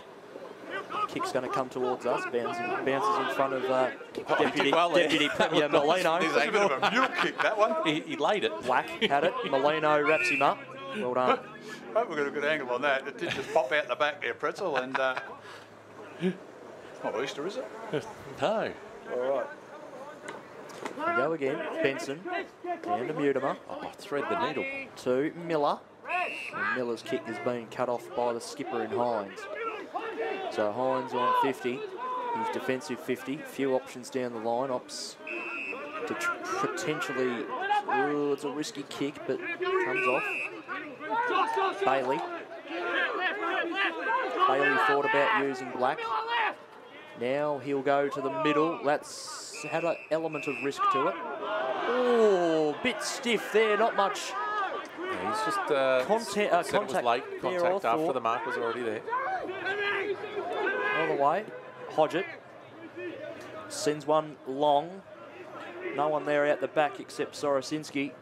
Kick's going to come towards us. Bounces, bounces in front of uh, Deputy, well. Deputy Premier Molino. There's It's a bit of a mule kick, that one. He, he laid it. Whack had it. Molino wraps him up. Well done. *laughs* Hope we've got a good angle on that. It did just pop out the back there, Pretzel, and uh, it's not Easter, is it? No. All right. We go again. Benson down to Mutimer. Oh, thread the needle. to Miller. And Miller's kick has been cut off by the skipper in Hines. So Hines on 50. He's defensive 50. Few options down the line. Opts to tr- potentially. Oh, it's a risky kick, but comes off. Bailey. Bailey thought about using black. Now he'll go to the middle. That's had an element of risk to it. Oh, bit stiff there. Not much Yeah, he's just uh, Contact- uh, was late contact after the mark was already there. All the way. Hodgett sends one long. No one there out the back except Sorosinski.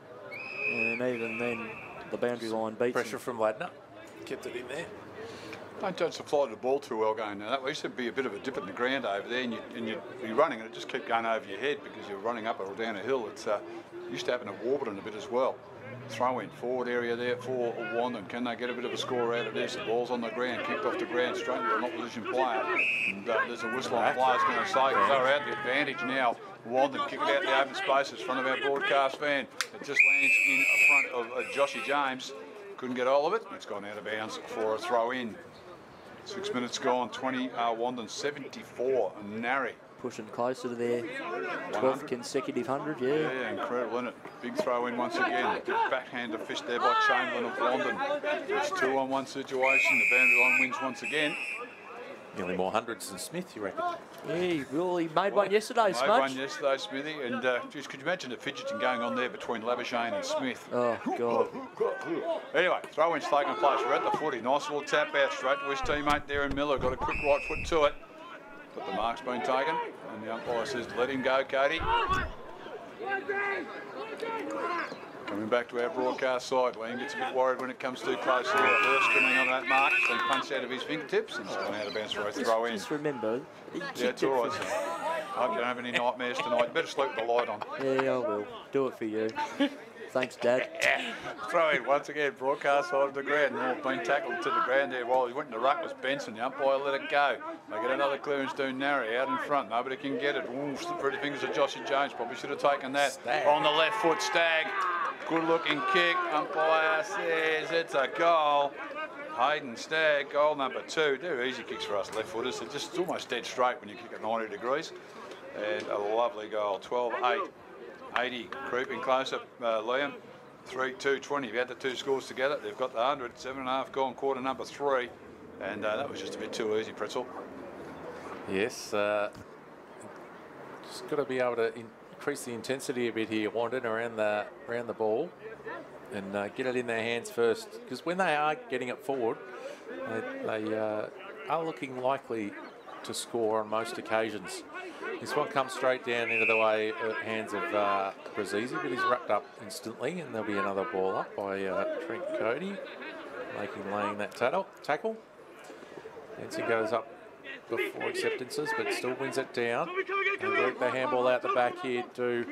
And even then, the boundary line beats Pressure him. from Ladner. Kept it in there. Don't touch the flight of the ball too well going down that way. Used to be a bit of a dip in the ground over there, and, you, and you'd be running, and it just keep going over your head because you're running up or down a hill. It's uh, used to happen at Warburton a bit as well. Throw in forward area there for Wandin. Can they get a bit of a score out of this? The ball's on the ground, kicked off the ground, straight into an opposition player. And uh, there's a whistle on players going to say they're out the advantage now. Wandin kick it out the open spaces in front of our broadcast van. It just lands in front of uh, James. Couldn't get all of it. It's gone out of bounds for a throw in. Six minutes gone, 20 uh, Wandin, 74 Narre. Pushing closer to their 12th consecutive 100, Yeah, yeah. yeah, incredible, isn't it? Big throw in once again. Good backhander fish there by Chamberlain of London. It's two on one situation. The boundary line wins once again. Nearly more hundreds than Smith, you reckon? Yeah, he really made one yesterday, Made one yesterday, Smithy. And uh, geez, could you imagine the fidgeting going on there between Labuschagne and Smith? Oh, God. Anyway, throw in's taking place. We're at the footy. Nice little tap out straight to his teammate there in Miller. Got a quick right foot to it. But the mark's been taken. And the umpire says, let him go, Cody. Coming back to our broadcast side, Liam gets a bit worried when it comes too close here. Hurst coming on that mark. It's been punched out of his fingertips and it's gone out of bounds for a throw in. Just remember, Yeah, it's all right. I hope you don't have any nightmares tonight. You better sleep with the light on. Yeah, I will. Do it for you. *laughs* Thanks, Dad. *laughs* Throw in once again, broadcast side of the ground. Been tackled to the ground there while he went in the ruck was Benson. The umpire let it go. They get another clearance to Narre out in front. Nobody can get it. Ooh, the pretty fingers of Joshy Jones. Probably should have taken that. Stagg. On the left foot, Stagg. Good looking kick. Umpire says it's a goal. Hayden Stagg, goal number two. They're easy kicks for us left footers. They're just almost dead straight when you kick at 90 degrees. And a lovely goal. 12 8. 80 creeping closer, uh, Liam. 3 2 20. If you had the two scores together, they've got the 100. Seven and a half gone, quarter number three. And uh, that was just a bit too easy, Pretzel. Yes. Uh, just got to be able to increase the intensity a bit here, Wandin, around the around the ball, and uh, get it in their hands first. Because when they are getting it forward, they, they uh, are looking likely to score on most occasions. This one comes straight down into the way uh, hands of uh, Brazizi, but he's wrapped up instantly, and there'll be another ball up by uh, Trent Cody, making laying that tackle. tackle. Nancy goes up before acceptances, but still wins it down. And work the handball out the back here to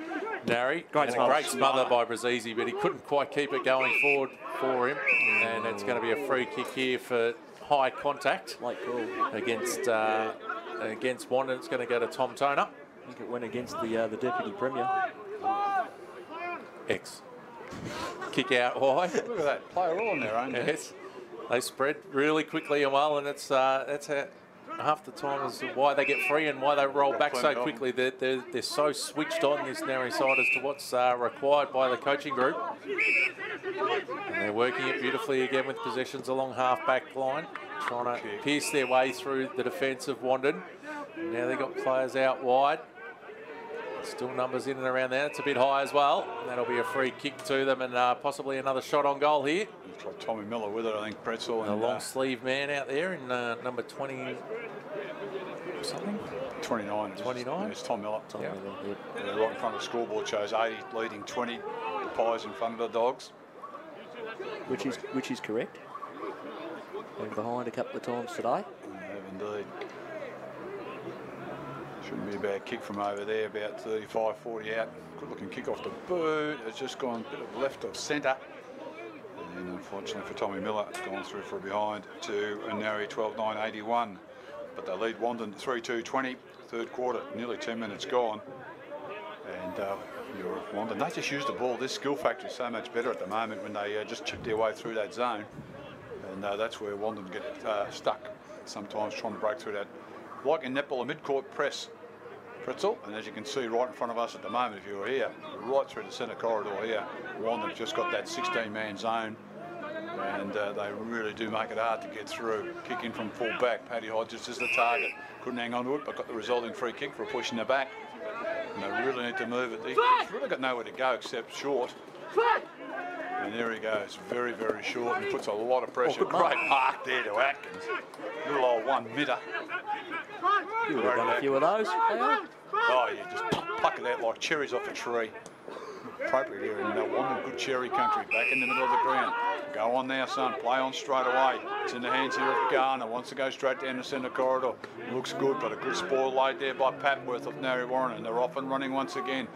Narre. Great and a smother. great smother by Brazizi, but he couldn't quite keep it going forward for him. And it's going to be a free kick here for high contact Late call. against uh, against Wandin. It's going to go to Tom Toner. I think it went against the uh, the deputy premier. X. Kick out wide. Look at that. Player all on their own. there. Yes. They spread really quickly and well, and it's uh, that's how half the time to why they get free and why they roll back so quickly. They're, they're, they're so switched on this narrow side as to what's uh, required by the coaching group. And they're working it beautifully again with possessions along half back line, trying to pierce their way through the defence of Wandin. Now they've got players out wide. Still numbers in and around there. It's a bit high as well. That'll be a free kick to them and uh, possibly another shot on goal here. He's got Tommy Miller with it, I think, Pretzel. A And, a long uh, sleeve man out there in uh, number 20 something. 29. 29? It's Tom Miller. Yeah. Yeah, right in front of the scoreboard shows 80 leading 20. The Pies in front of the Dogs. which is which is correct. Been behind a couple of times today. Yeah, indeed. Shouldn't be a bad kick from over there, about 35, 40 out. Good looking kick off the boot. It's just gone a bit of left of centre. And unfortunately for Tommy Miller, it's gone through for a behind to Anari 12 9 81. But they lead Wandin 3 2 20. Third quarter, nearly 10 minutes gone. And uh, you're Wandin. They just use the ball. This skill factor is so much better at the moment when they uh, just chip their way through that zone. And uh, that's where Wandin get uh, stuck sometimes trying to break through that. Like in netball, a mid-court press, Pretzel, and as you can see right in front of us at the moment, if you were here, right through the centre corridor here, Wandin's just got that 16-man zone, and uh, they really do make it hard to get through. Kick in from full back, Paddy Hodges is the target. Couldn't hang on to it, but got the resulting free kick for a push in the back. And they really need to move it. He's really got nowhere to go except short. And there he goes, very, very short and puts a lot of pressure. Oh, mark. Great mark there to Atkins. Little old one mitter. You would have done a few of those. Oh, you just pluck it out like cherries off a tree. Appropriate here in Wandin, good cherry country, back in the middle of the ground. Go on now, son. Play on straight away. It's in the hands here of Garner. Wants to go straight down the centre corridor. Looks good, but a good spoil laid there by Papworth of Narre Warren, and they're off and running once again.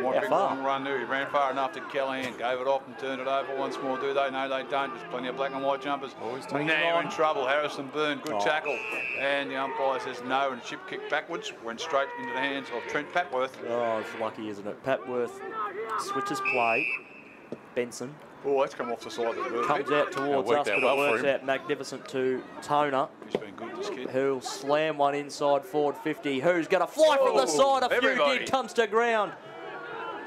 What big far? long run there. He ran far enough to Callahan. Gave it off and turned it over once more. Do they? No, they don't. There's plenty of black and white jumpers. Oh, Always taking now in trouble. Harrison Byrne, good Oh. tackle. And the umpire says no, and chip kick backwards. Went straight into the hands of Trent Papworth. Oh, it's lucky, isn't it? Papworth switches play. Benson Oh, that's come off the side of the bird. comes out towards us, but well it works out magnificent to Toner, He's been good, this kid. who'll slam one inside forward 50. Who's going to fly from the Oh, side? A few everybody. did, comes to ground.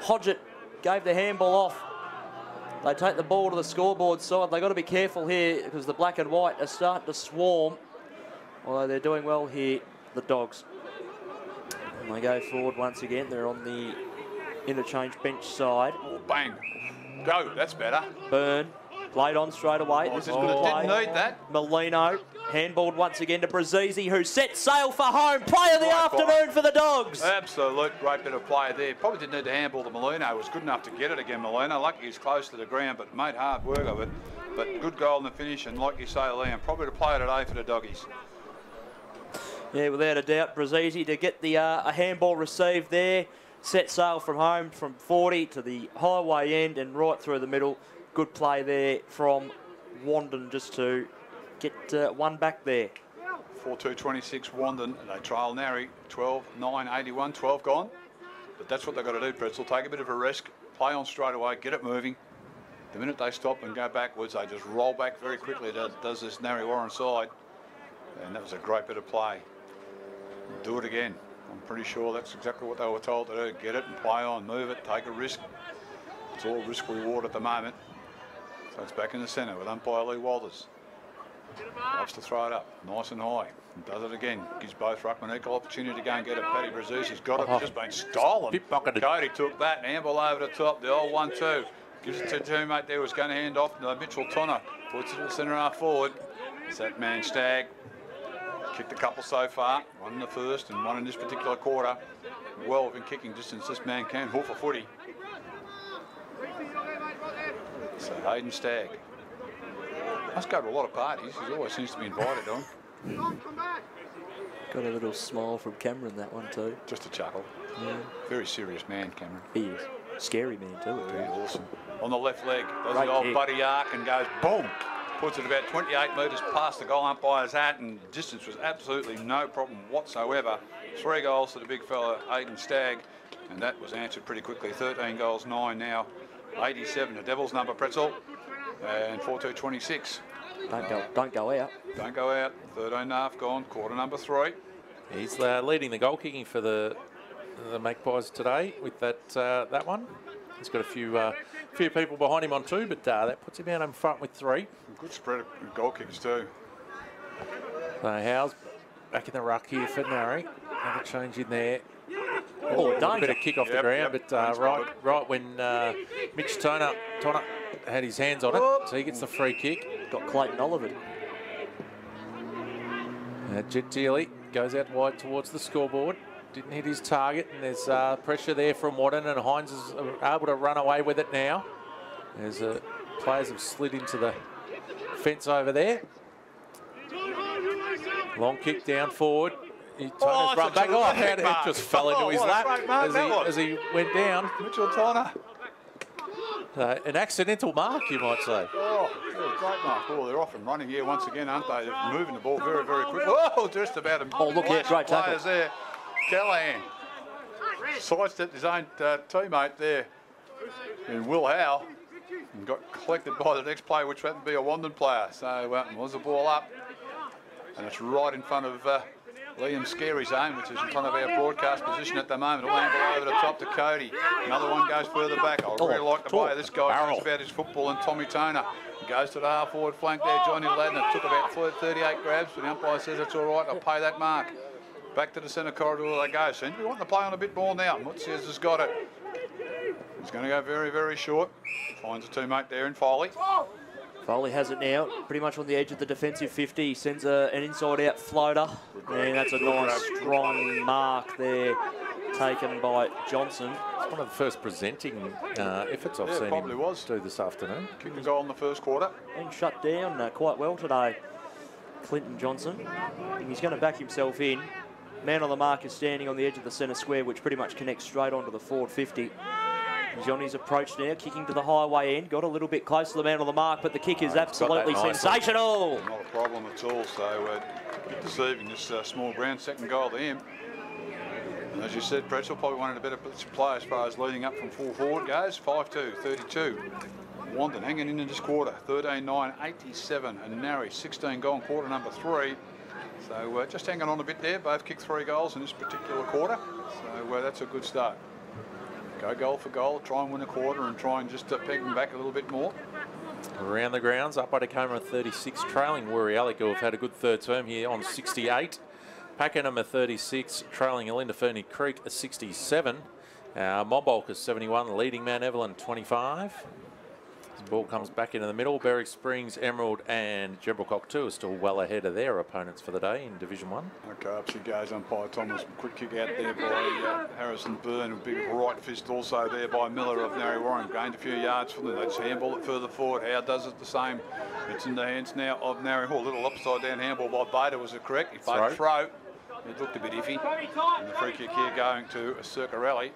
Hodgett gave the handball off. They take the ball to the scoreboard side. They've got to be careful here because the black and white are starting to swarm. Although they're doing well here, the Dogs. And they go forward once again. They're on the interchange bench side. Oh, bang. Go, that's better. Byrne, played on straight away. Oh, This is good play. didn't need that. Molino, handballed once again to Brazizi, who set sail for home. Play of the Right, afternoon for the Dogs. Absolute great bit of play there. Probably didn't need to handball to Molino. It Was good enough to get it again, Molino. Lucky he's close to the ground, but made hard work of it. But good goal in the finish, and like you say, Liam, probably to play today for the doggies. Yeah, without a doubt, Brazizi to get the uh, a handball received there. Set sail from home from 40 to the highway end and right through the middle. Good play there from Wandin just to get uh, one back there. 4-2-26 Wandin. They trail Narre 12 9 81 12 gone. But that's what they've got to do, Pretzel. Take a bit of a risk, play on straight away, get it moving. The minute they stop and go backwards, they just roll back very quickly. That does this Narre Warren side. And that was a great bit of play. Do it again. I'm pretty sure that's exactly what they were told to do. Get it and play on, move it, take a risk. It's all risk reward at the moment. So it's back in the centre with umpire Lee Walters. Loves to throw it up, nice and high. And does it again. Gives both ruckman equal opportunity to go and get it. Paddy Brazuzi's got it. Oh. Just been stolen. Cody took that. Handball over the top. The old one-two. Gives it to teammate there. Was going to hand off. No, Mitchell Tonner puts it the centre half forward. It's that man Stagg. Kicked a couple so far. One in the first and one in this particular quarter. Well within kicking distance. This man can hoof a footy. So Hayden Stagg. Must go to a lot of parties. He always seems to be invited on. Got a little smile from Cameron that one too. Just a chuckle. Very serious man, Cameron. He is. Scary man too. Very awesome. On the left leg, does Great the old kick. Buddy Ark and goes boom. Puts it about 28 metres past the goal umpire's hat, and distance was absolutely no problem whatsoever. Three goals to the big fella, Aiden Stagg, and that was answered pretty quickly. 13 goals, nine now. 87, the Devils number, Pretzel, and 4-2-26. Don't go, don't go out. Don't go out. 13 and a half gone. Quarter number three. He's uh, leading the goal kicking for the the Magpies today with that uh, that one. He's got a few uh, few people behind him on two, but uh, that puts him out in front with three. Good spread of goal kicks too. So Howes back in the ruck here for Narre. Another change in there. Oh, a danger. bit of kick off the ground, yep. but uh, right, right when uh, Mitch Turner, Toner had his hands on it, so he gets the free kick. Got Clayton Oliver. Uh, Gentili goes out wide towards the scoreboard. Didn't hit his target, and there's uh, pressure there from Wadden, and Hines is uh, able to run away with it now. As uh, players have slid into the fence over there. Long kick down forward. He Oh, Toner's it's run back. Oh, terrific how it just fell into Oh, his lap as he, as he went down. Mitchell Tonner. Uh, an accidental mark, you might say. Oh, great mark. Oh, they're off and running here once again, aren't they? They're moving the ball very, very quickly. Oh, just about a Oh, look, yeah, great tackle. there. Callahan sidestepped his own uh, teammate there in Will Howe and got collected by the next player, which happened to be a Wandin player. So uh, was the ball up, and it's right in front of uh, Liam Scary's zone, which is in front of our broadcast position at the moment. It'll angle over the top to Cody. Another one goes further back. I really like the play. This guy knows about his football and Tommy Toner. Goes to the half forward flank there, Johnny Ladner. Took about 38 grabs, but the umpire says it's all right. I'll pay that mark. Back to the centre corridor they go. Seems to be wanting to play on a bit more now. Mutzias has got it. He's going to go very, very short. Finds a teammate there in Foley. Foley has it now, pretty much on the edge of the defensive 50. He sends a, an inside-out floater, and that's a nice, strong mark there, taken by Johnson. It's one of the first presenting uh, efforts I've Yeah, seen probably him was. do this afternoon. Kicked a goal in the first quarter. Been shut down uh, quite well today, Clinton Johnson. And he's going to back himself in. Man on the mark is standing on the edge of the centre square, which pretty much connects straight onto the forward 50. Johnny's approach now, kicking to the highway end. Got a little bit close to the man on the mark, but the kick is he's got that absolutely sensational. Not a problem at all. So uh, bit deceiving this uh, small ground second goal to him. And as you said, Pretzel probably wanted a better play as far as leading up from full forward goes. 5-2, 32. Wandin hanging in in this quarter. 13-9, 87. And Narre 16 goal in quarter number three. So uh, just hanging on a bit there. Both kicked three goals in this particular quarter. So uh, that's a good start. Go goal for goal, try and win a quarter and try and just uh, peg them back a little bit more. Around the grounds, Upwey Tecoma at 36, trailing Woori Yallock, who have had a good third term here on 68. Pakenham at 36, trailing Olinda Ferny Creek at 67. Uh, Monbulk is 71, leading Mount Evelyn 25. Ball comes back into the middle, Berwick Springs, Emerald and Gembrook Cockatoo are still well ahead of their opponents for the day in Division 1. Okay, up she goes, on umpire Thomas. Quick kick out there by uh, Harrison Byrne. A big right fist also there by Miller of Narre Warren. Gained a few yards from them. Just handball it further forward. Howe does it the same. It's in the hands now of Narry Hall. Little upside down handball by Bader was it correct? He played throw. It looked a bit iffy. And the free kick here going to Circarelli.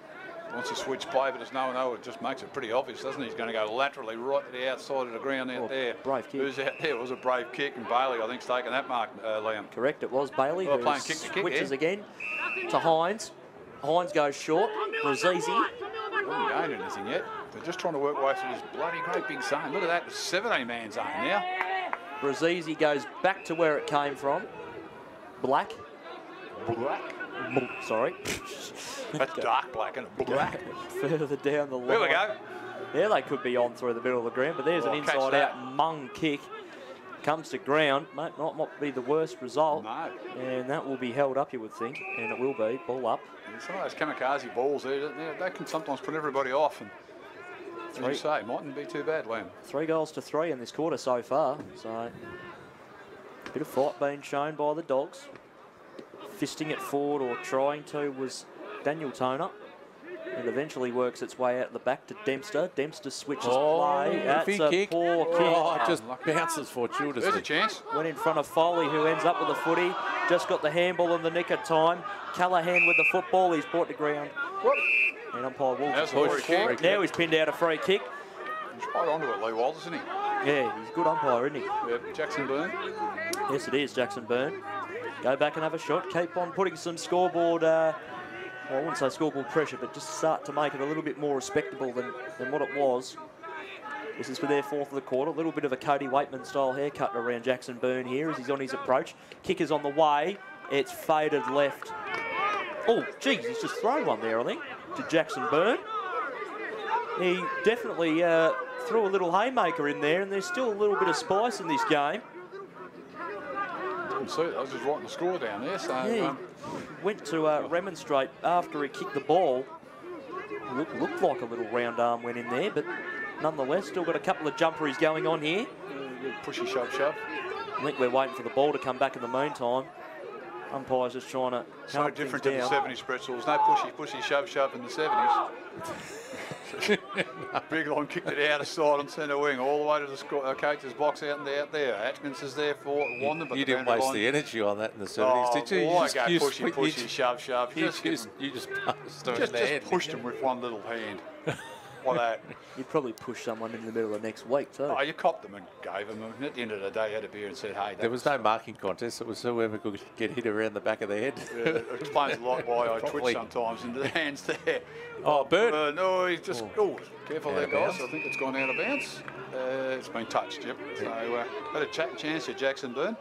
Wants to switch play, but there's no one over. It just makes it pretty obvious, doesn't he? He's going to go laterally right to the outside of the ground out Oh, there. brave kick. Who's out there? It was a brave kick, and Bailey, I think, is taking that mark, uh, Liam. Correct, it was Bailey Well, who playing kick to kick, switches yeah. again to Hines. Hines goes short. Brazizi. haven't gained anything yet. They're just trying to work way through this bloody great big zone. Look at that, 17 man zone now. Brazizi goes back to where it came from. Black. Black. Sorry. That's *laughs* dark black and black. *laughs* Further down the line. There we go. There they could be on through the middle of the ground, but there's Oh, an inside out mung kick. Comes to ground. Might not, not be the worst result. No. And that will be held up, you would think. And it will be. Ball up. And some of those kamikaze balls there, they, they can sometimes put everybody off. And as you Three. say, mightn't be too bad, Lamb. Three goals to three in this quarter so far. So, a bit of fight being shown by the Dogs. Fisting it forward or trying to was Daniel Toner. It eventually works its way out the back to Dempster. Dempster switches oh, play. That's a kick. poor oh, kick. Oh, it just Unlucky. bounces There's a chance. Went in front of Foley, who ends up with the footy. Just got the handball in the nick of time. Callahan with the football. He's brought to ground. Whoop. And umpire Wolf That's a free for it. kick. Now he's pinned out a free kick. He's right onto it, Lee Walters, isn't he? Yeah, he's a good umpire, isn't he? Yep, Jackson Byrne. Yes, it is, Jackson Byrne. Go back and have a shot. Keep on putting some scoreboard, uh, well, I wouldn't say scoreboard pressure, but just start to make it a little bit more respectable than, than what it was. This is for their fourth of the quarter. A little bit of a Cody Waitman style haircut around Jackson Byrne here as he's on his approach. Kick is on the way. It's faded left. Oh, geez, he's just thrown one there, I think, to Jackson Byrne. He definitely uh, threw a little haymaker in there, and there's still a little bit of spice in this game. Didn't see it. I was just writing the score down there. So Yeah, um, he went to uh, remonstrate after he kicked the ball. Looked, looked like a little round arm went in there, but nonetheless, still got a couple of jumperies going on here. pushy shove shove. I think we're waiting for the ball to come back in the meantime. Umpire's just trying to So help different things to the down. 70s pretzels. No pushy pushy shove shove in the 70s. Big long kicked it out of side on centre wing, all the way to the uh, coach's box out and out there. Atkins is there for Wandin, but you didn't waste line- the energy on that in the 70s, Oh, did you? You just, go you pushy pushy you shove shove? You Just, just, you just just, just pushed him with one little hand. *laughs* like that. *laughs* You'd probably push someone in the middle of next week too. Oh, you copped them and gave them. And at the end of the day, had a beer and said, hey, There was no marking contest. It was whoever could get hit around the back of the head. Yeah, it explains a lot *laughs* why I twitch sometimes into the hands there. *laughs* Oh, Bird. Uh, no, he's just, oh, careful there, guys. I think it's gone out of bounds. Uh, it's been touched, yep. So, uh, had a chat chance to Jackson Byrne.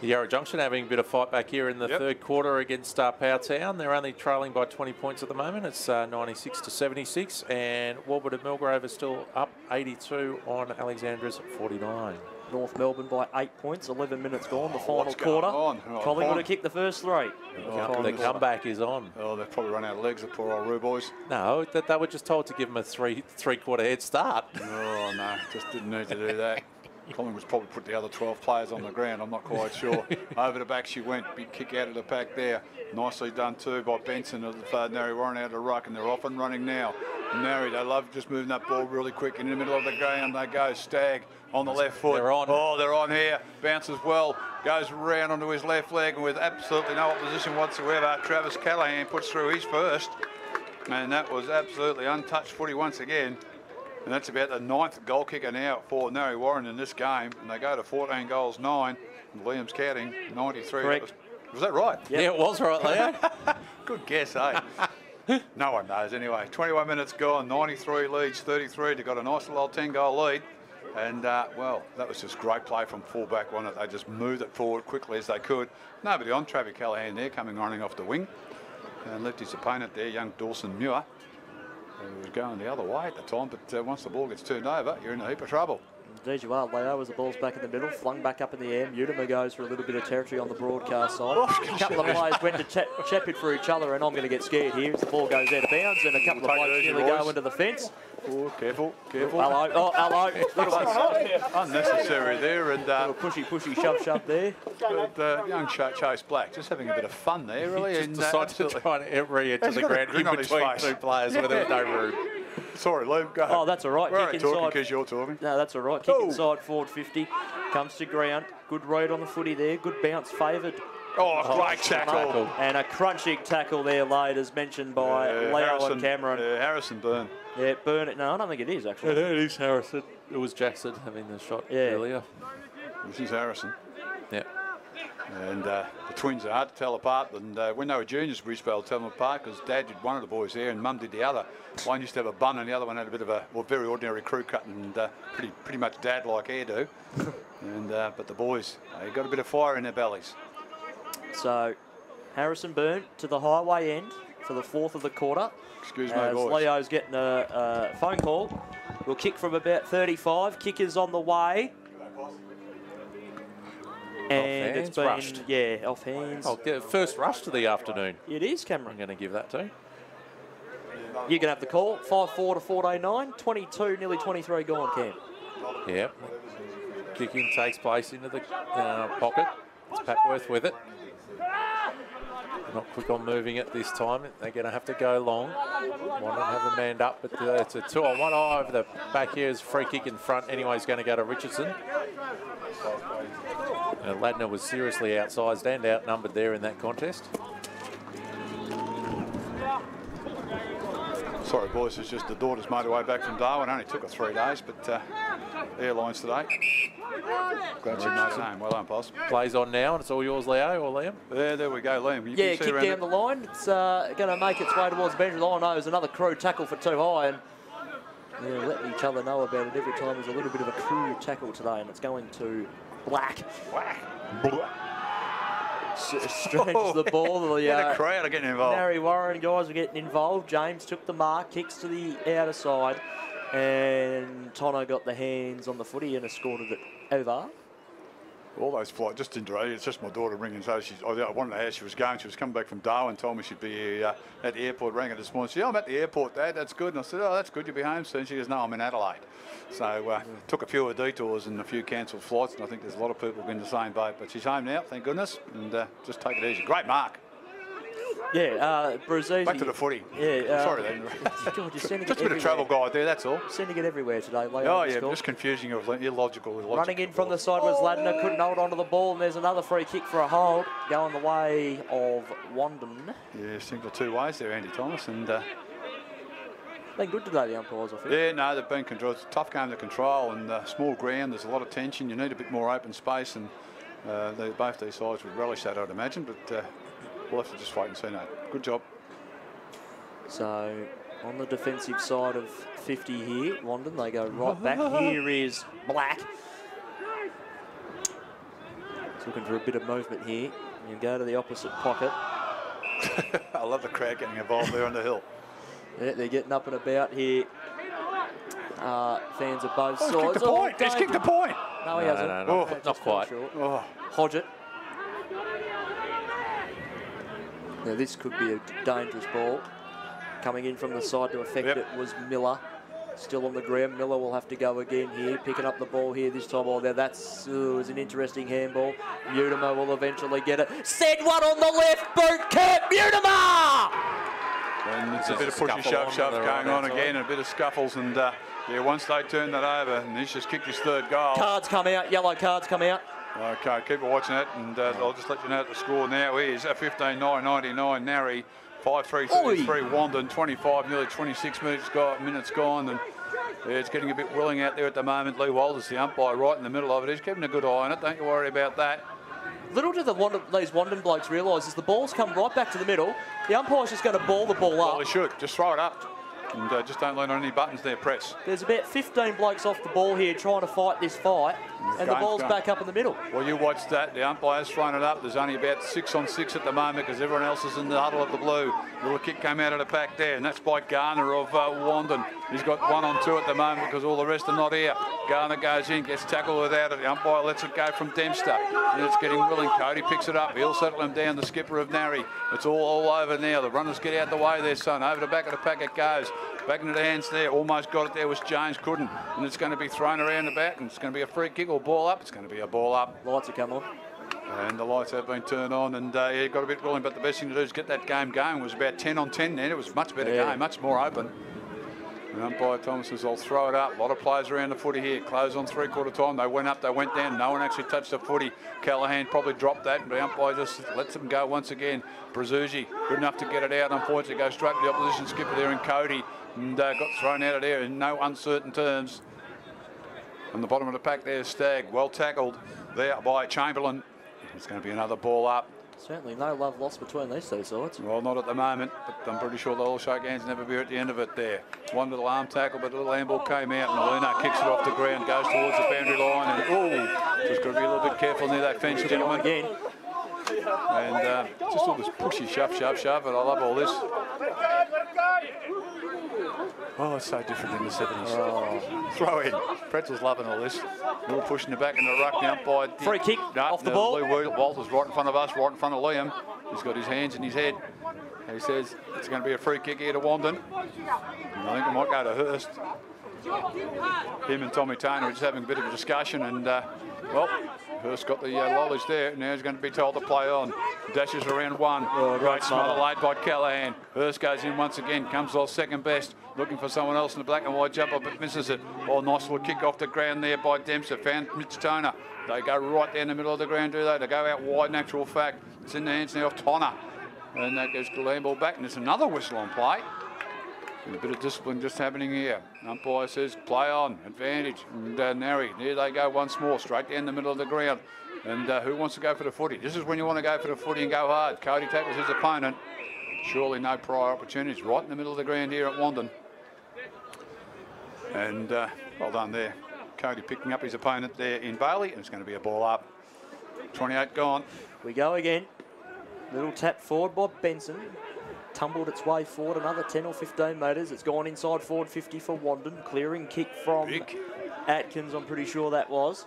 Yarra Junction having a bit of fight back here in the Yep. third quarter against uh, Powelltown. They're only trailing by 20 points at the moment. It's uh, 96 to 76, and Warburton Millgrove is still up 82 on Alexandra's 49. North Melbourne by eight points, 11 minutes gone, the final what's quarter. on? Oh, Collingwood Pond. to kick the first three. Come- the comeback is on. Oh, they've probably run out of legs, the poor old Roo boys. No, that they were just told to give them a three three quarter head start. Oh, no, just didn't need to do that. *laughs* Collingwood's probably put the other 12 players on the ground, I'm not quite sure. *laughs* Over the back she went, big kick out of the pack there. Nicely done too by Benson of uh, Narre Warren out of the ruck, and they're off and running now. Narre, they love just moving that ball really quick. And In the middle of the ground, they go. Stagg on the left foot. They're on. Oh, they're on here. Bounces well. Goes round onto his left leg, and with absolutely no opposition whatsoever, Travis Callahan puts through his first. And that was absolutely untouched footy once again. And that's about the ninth goal kicker now for Narre Warren in this game. And they go to 14 goals, nine. And Liam's counting 93. Correct. Was, was that right? Yep. Yeah, it was right, Leo. *laughs* Good guess, eh? no one knows anyway. 21 minutes gone, 93 leads 33. They got a nice little 10 goal lead. And, uh, well, that was just great play from fullback, wasn't it? They just moved it forward quickly as they could. Nobody on. Travis Callahan there coming running off the wing. And left his opponent there, young Dawson Muir. Who was going the other way at the time, but uh, once the ball gets turned over, you're in a heap of trouble. Indeed you are, Leo, as the ball's back in the middle, flung back up in the air. Mutimer goes for a little bit of territory on the broadcast side. a couple of players went to cha- chap it for each other, and I'm going to get scared here as the ball goes out of bounds, and a couple of Take it blokes easy, nearly go into the fence. Oh, careful, careful. Hello, oh, hello. *laughs* Little, Unnecessary there, and uh, little pushy, pushy, shove, shove there. but, uh, young Ch- Chase Black just having a bit of fun there, really. Just and, uh, to try and every edge of He's the ground in between two players where there was no *laughs* room. Sorry, Liam, go. Oh, that's all right. We're Kick only inside. talking because you're talking. No, that's all right. Kick Oh. inside, forward 50. Comes to ground. Good road on the footy there. Good bounce favoured. Oh, great tackle. tackle. And a crunching tackle there laid, as mentioned by Uh, Leo Harrison, and Cameron. uh, Harrison Byrne. yeah, burn it. No, I don't think it is, actually. it is Harrison. It was Jackson having the shot Yeah. earlier. This is Harrison. Yeah. And uh, the twins are hard to tell apart. And uh, when they were juniors, we used to be able to tell them apart because Dad did one of the boys there and Mum did the other. One used to have a bun and the other one had a bit of a well, very ordinary crew cut and uh, pretty pretty much dad-like hairdo. and uh, but the boys, they got a bit of fire in their bellies. So, Harrison Byrne to the highway end for the fourth of the quarter. Excuse me, boys. Leo's getting a, a phone call. We'll kick from about 35. Kick is on the way. And it's been, rushed. yeah, off hands. Oh, first rush to the afternoon. It is, Cameron. I'm going to give that to. You're going to have the call. 5 4 to 14 22, nearly 23 gone, Cam. Yep. Kicking takes place into the uh, pocket. It's Papworth with it. Not quick on moving it this time. They're going to have to go long. Want to have a man up, but uh, it's a two on one. Oh, over the back here is free kick in front. Anyway, he's going to go to Richardson. Uh, Ladner was seriously outsized and outnumbered there in that contest. Sorry, boys, it's just the daughter's motorway back from Darwin. It Only took her three days, but uh, airlines today. Glad she made it home. Well done, boss. Plays on now, and it's all yours, Leo or Liam. There, there we go, Liam. You Yeah, can kick around down the line. It's uh, going to make its way towards the bench. Oh, no, there's another crew tackle for too high. And Yeah, letting each other know about it every time. There's a little bit of a crew tackle today, and it's going to Black. Whack. S- strange the ball. The, *laughs* Yeah, uh, the crowd are getting involved. Narre Warren guys are getting involved. James took the mark, kicks to the outer side, and Tono got the hands on the footy and escorted it over. All those flights, just interrupted. It's just my daughter ringing. So she's, I wanted to know how she was going. She was coming back from Darwin, told me she'd be uh, at the airport. Rang her this morning. She said, oh, I'm at the airport, Dad. That's good. And I said, Oh, that's good. You'll be home soon. She goes, No, I'm in Adelaide. So uh, took a few detours and a few cancelled flights. And I think there's a lot of people in the same boat. But she's home now, thank goodness. And uh, just take it easy. Great mark. Yeah, uh, Bruzeesi. Back to the footy. Yeah, uh, Sorry then. *laughs* God, you're sending just a bit of travel guide there, that's all. Sending it everywhere today. Oh, yeah, just confusing of illogical. illogical Running in from the side was Ladner, couldn't hold on to the ball, and there's another free kick for a hold going the way of Wandin. Yeah, single two ways there, Andy Thomas. And uh, Been good today, the umpires, I feel. Yeah, no, they've been controlled. It's a tough game to control and uh, small ground. There's a lot of tension. You need a bit more open space, and uh, they, both these sides would relish that, I'd imagine. But uh, we'll have to just wait and see. No, good job. So on the defensive side of 50 here, Wandin, they go right back. *laughs* Here is Black. He's looking for a bit of movement here. You go to the opposite pocket. *laughs* I love the crowd getting involved there on the hill. Yeah, they're getting up and about here. Uh, fans of both Oh, he's sides. kicked the Oh, point. He's kicked the point. No, he No, hasn't. no, no, Oh. Not quite. short. Oh, Hodgett. Now this could be a dangerous ball. Coming in from the side to affect Yep. it was Miller. Still on the ground. Miller will have to go again here. Picking up the ball here this time. Oh, there. That's ooh, is an interesting handball. Mutimer will eventually get it. Send one on the left boot. Kurt Mutimer! and it's a bit a of pushy scuffle shove shove going right on again, and a bit of scuffles. And uh, yeah, once they turn that over, and he's just kicked his third goal. Cards come out. Yellow cards come out. Okay, keep watching it, and uh, I'll just let you know that the score now is a 15-9-99 Narre, 5-3-33 Wandin, 25, nearly 26 minutes, go, minutes gone, and yeah, it's getting a bit willing out there at the moment. Lee Walters, the umpire, right in the middle of it. He's keeping a good eye on it. Don't you worry about that. Little do the Wandin, these Wandin blokes realise is the ball's come right back to the middle. The umpire's just going to ball the ball up. Well, he should. Just throw it up. And uh, just don't lean on any buttons there, press. There's about 15 blokes off the ball here trying to fight this fight, and the game's ball's going. back up in the middle. Well, you watch that. The umpire's thrown it up. There's only about six on six at the moment because everyone else is in the huddle of the blue. Little kick came out of the pack there, and that's by Garner of uh, Wandin. He's got one on two at the moment because all the rest are not here. Garner goes in, gets tackled without it. The umpire lets it go from Dempster. And it's getting willing. Cody picks it up. He'll settle him down. The skipper of Narre. It's all, all over now. The runners get out the way there, son. Over the back of the pack it goes. Back into the hands there. Almost got it there was James. Couldn't. And it's going to be thrown around the back. And it's going to be a free kick or ball up. It's going to be a ball up. Lights are come on. And the lights have been turned on, and uh, yeah, got a bit rolling. But the best thing to do is get that game going. It was about 10 on 10 then. It was a much better Yeah. game, much more open. And umpire Thomas says, I'll throw it up. A lot of players around the footy here. Close on three quarter time. They went up, they went down. No one actually touched the footy. Callahan probably dropped that, and the umpire just lets them go once again. Brazucci, good enough to get it out. Unfortunately, goes straight to the opposition skipper there in Cody, and uh, got thrown out of there in no uncertain terms. On the bottom of the pack there, Stagg, well tackled there by Chamberlain. It's going to be another ball up. Certainly no love lost between these two sides. Well, not at the moment, but I'm pretty sure they'll all shake hands and never be at the end of it there. One little arm tackle, but a little handball came out, and Luna kicks it off the ground, goes towards the boundary line, and oh, just got to be a little bit careful near that fence, gentlemen. Again, And uh, just all this pushy shove, shove, shove, and I love all this. Oh, it's so different in the 70s. Throw in. Pretzel's loving all this. Little push in the back in the ruck now by... Free kick off the ball. Lee Walters right in front of us, right in front of Liam. He's got his hands in his head. He says it's going to be a free kick here to Wandin. And I think it might go to Hurst. Him and Tommy Taylor are just having a bit of a discussion and, uh, well, Hurst got the uh, lollies there. Now he's going to be told to play on. Dashes around one. Great smother laid by Callahan. Hurst goes in once again, comes off second best, looking for someone else in the black and white jumper, but misses it. Oh, nice little kick off the ground there by Dempster. Found Mitch Toner. They go right down the middle of the ground, do they? They go out wide, natural fact. It's in the hands now of Tonner. And that goes ball back, and there's another whistle on play. And a bit of discipline just happening here. Umpire says, play on, advantage. And uh, Narre, there they go once more, straight down the middle of the ground. And uh, who wants to go for the footy? This is when you want to go for the footy and go hard. Cody tackles his opponent. Surely no prior opportunities. Right in the middle of the ground here at Wandin. And uh, well done there. Cody picking up his opponent there in Bailey, and it's going to be a ball up. 28 gone. We go again. Little tap forward by Benson. Tumbled its way forward another 10 or 15 metres. It's gone inside forward 50 for Wandin. Clearing kick from Big. Atkins, I'm pretty sure that was.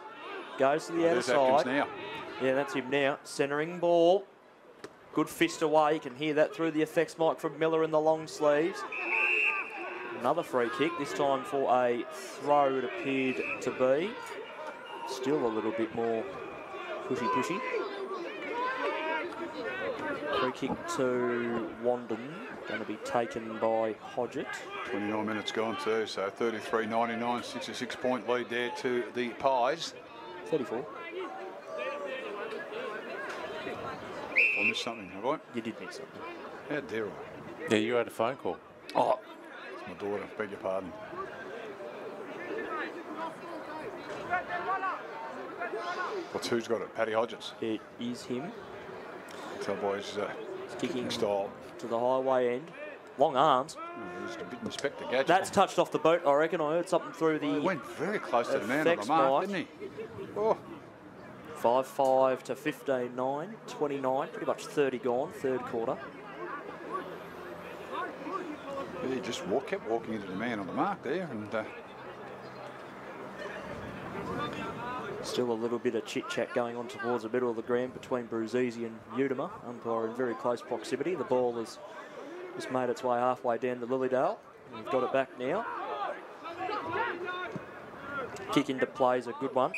Goes to the outer There's side. now. Yeah, that's him now. Centering ball. Good fist away. You can hear that through the effects mic from Miller in the long sleeves. Another free kick, this time for a throw it appeared to be. Still a little bit more pushy pushy. Free kick to Wandin. Going to be taken by Hodgett. 29 minutes gone too, so 33.99, 66 point lead there to the Pies. 34. I missed something, have I? You did miss something. How dare I? Yeah, you had a phone call. Oh, it's my daughter, beg your pardon. What's who's got it? Paddy Hodges. It is him. Tell boys, uh, kicking style. to the highway end. Long arms. Bit Inspector Gadget. That's touched off the boat, I reckon. I heard something through he the went very close to the man on the mark, didn't he? Oh, 5 5 to 15 9, 29, pretty much 30 gone, third quarter. he just walk, kept walking into the man on the mark there, and uh, Still a little bit of chit chat going on towards the middle of the ground between Bruzzese and Udema. Umpire in very close proximity. The ball has just made its way halfway down to Lilydale. We've got it back now. Kick into play is a good one.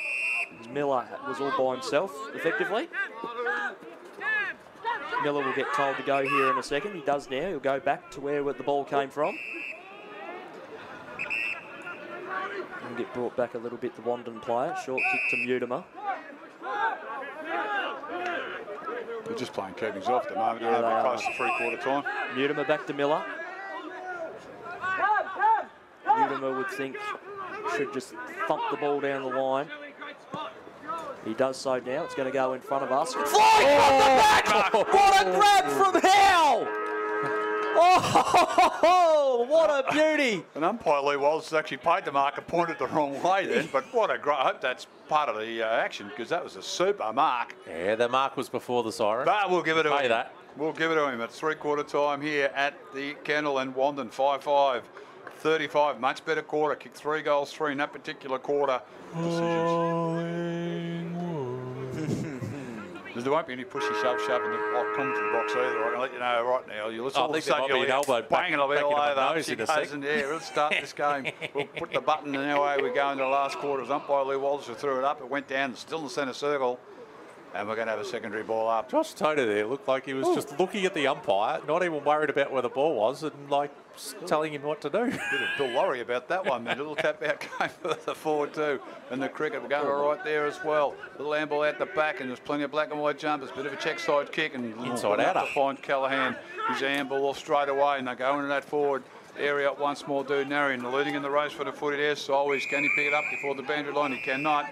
Miller was all by himself, effectively. Miller will get told to go here in a second. He does now. He'll go back to where the ball came from. And get brought back a little bit, the Wandin player. Short kick to Mutimer. they're just playing keepings off at the moment. Yeah, they're close to three quarter time. Mutimer back to Miller. Mutimer would think should just thump the ball down the line. He does so now. It's going to go in front of us. Flying from the back! What a grab from Howe! Oh, what a beauty! *laughs* And umpire Lee Walls has actually paid the mark and pointed the wrong way then, but what a great, I hope that's part of the uh, action because that was a super mark. Yeah, the mark was before the siren. But we'll give it to Pay him. that. We'll give it to him at three quarter time here at the Kennel and Wandin 5 5. 35, much better quarter. Kicked three goals, three in that particular quarter. Decisions. There won't be any pushy shove shove in the oh, commentary box either. I can let you know right now. You'll Oh, all of a sudden be you'll elbow back- banging. I'll be all over. Nose in a goes, sec. yeah, let's start this game. *laughs* We'll put the button and away we go into the last quarter. As umpire Lee Walters who threw it up. It went down, still in the centre circle. And we're going to have a secondary ball up. Josh Toder there looked like he was just looking at the umpire, not even worried about where the ball was, and like telling him what to do. Bit of Bill Lawry about that one. man. little tap out *laughs* came for the forward too. And the cricket were going all right there as well. Little handball out the back and there's plenty of black and white jumpers. Bit of a check side kick and Inside out to find Callahan. His handball off straight away and they go into that forward area. One small dude, Narian, leading in the race for the footy there. So always can he pick it up before the boundary line? He cannot.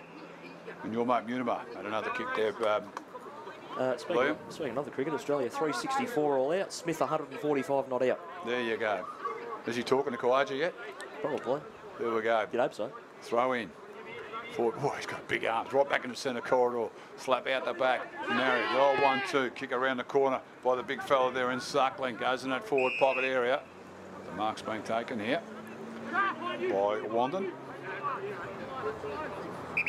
And your mate Mutimer had another kick there. Um, Uh, speaking, William? speaking of the cricket, Australia 364 all out. Smith 145 not out. there you go. Is he talking to Khawaja yet? Probably. There we go. You'd hope so. Throw in. Oh, he's got big arms. Right back in the centre corridor. Slap out the back. Married. The old one, two. Kick around the corner by the big fella there in Suckling. Goes in that forward pocket area. The mark's being taken here by Wandin.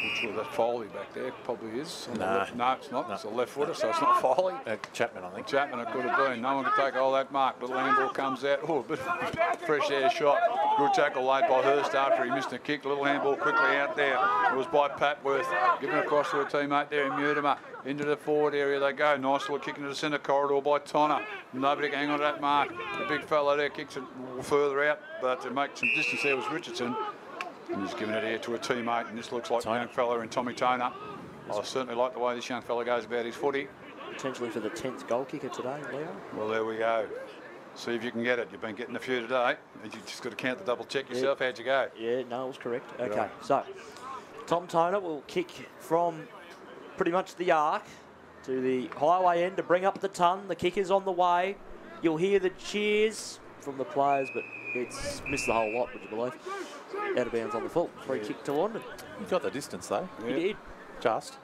Not sure that Foley back there probably is. left. No, it's not. It's a left footer, so it's not Foley. Uh, Chapman, I think. Chapman, it could have been. No one could take all that mark. Little handball comes out. Oh, a bit of *laughs* fresh air shot. Good tackle laid by Hurst after he missed a kick. Little handball quickly out there. It was by Papworth. Given across to a teammate there in Mutimer. Into the forward area they go. Nice little kick into the centre corridor by Tonner. Nobody can hang on to that mark. The big fella there kicks it further out, but to make some distance there was Richardson. And he's giving it here to a teammate, and this looks like the Toner. young fella in Tommy Toner. I certainly like the way this young fella goes about his footy. Potentially for the 10th goal kicker today, Leo. Well, there we go. See if you can get it. You've been getting a few today. and You just got to count the double check yourself. How'd you go? Yeah, no, it was correct. Okay, Right. so Tom Toner will kick from pretty much the arc to the highway end to bring up the ton. The kick is on the way. You'll hear the cheers from the players, but it's missed the whole lot, would you believe? Out of bounds on the full. Free kick to London. He got the distance though. He did. Just.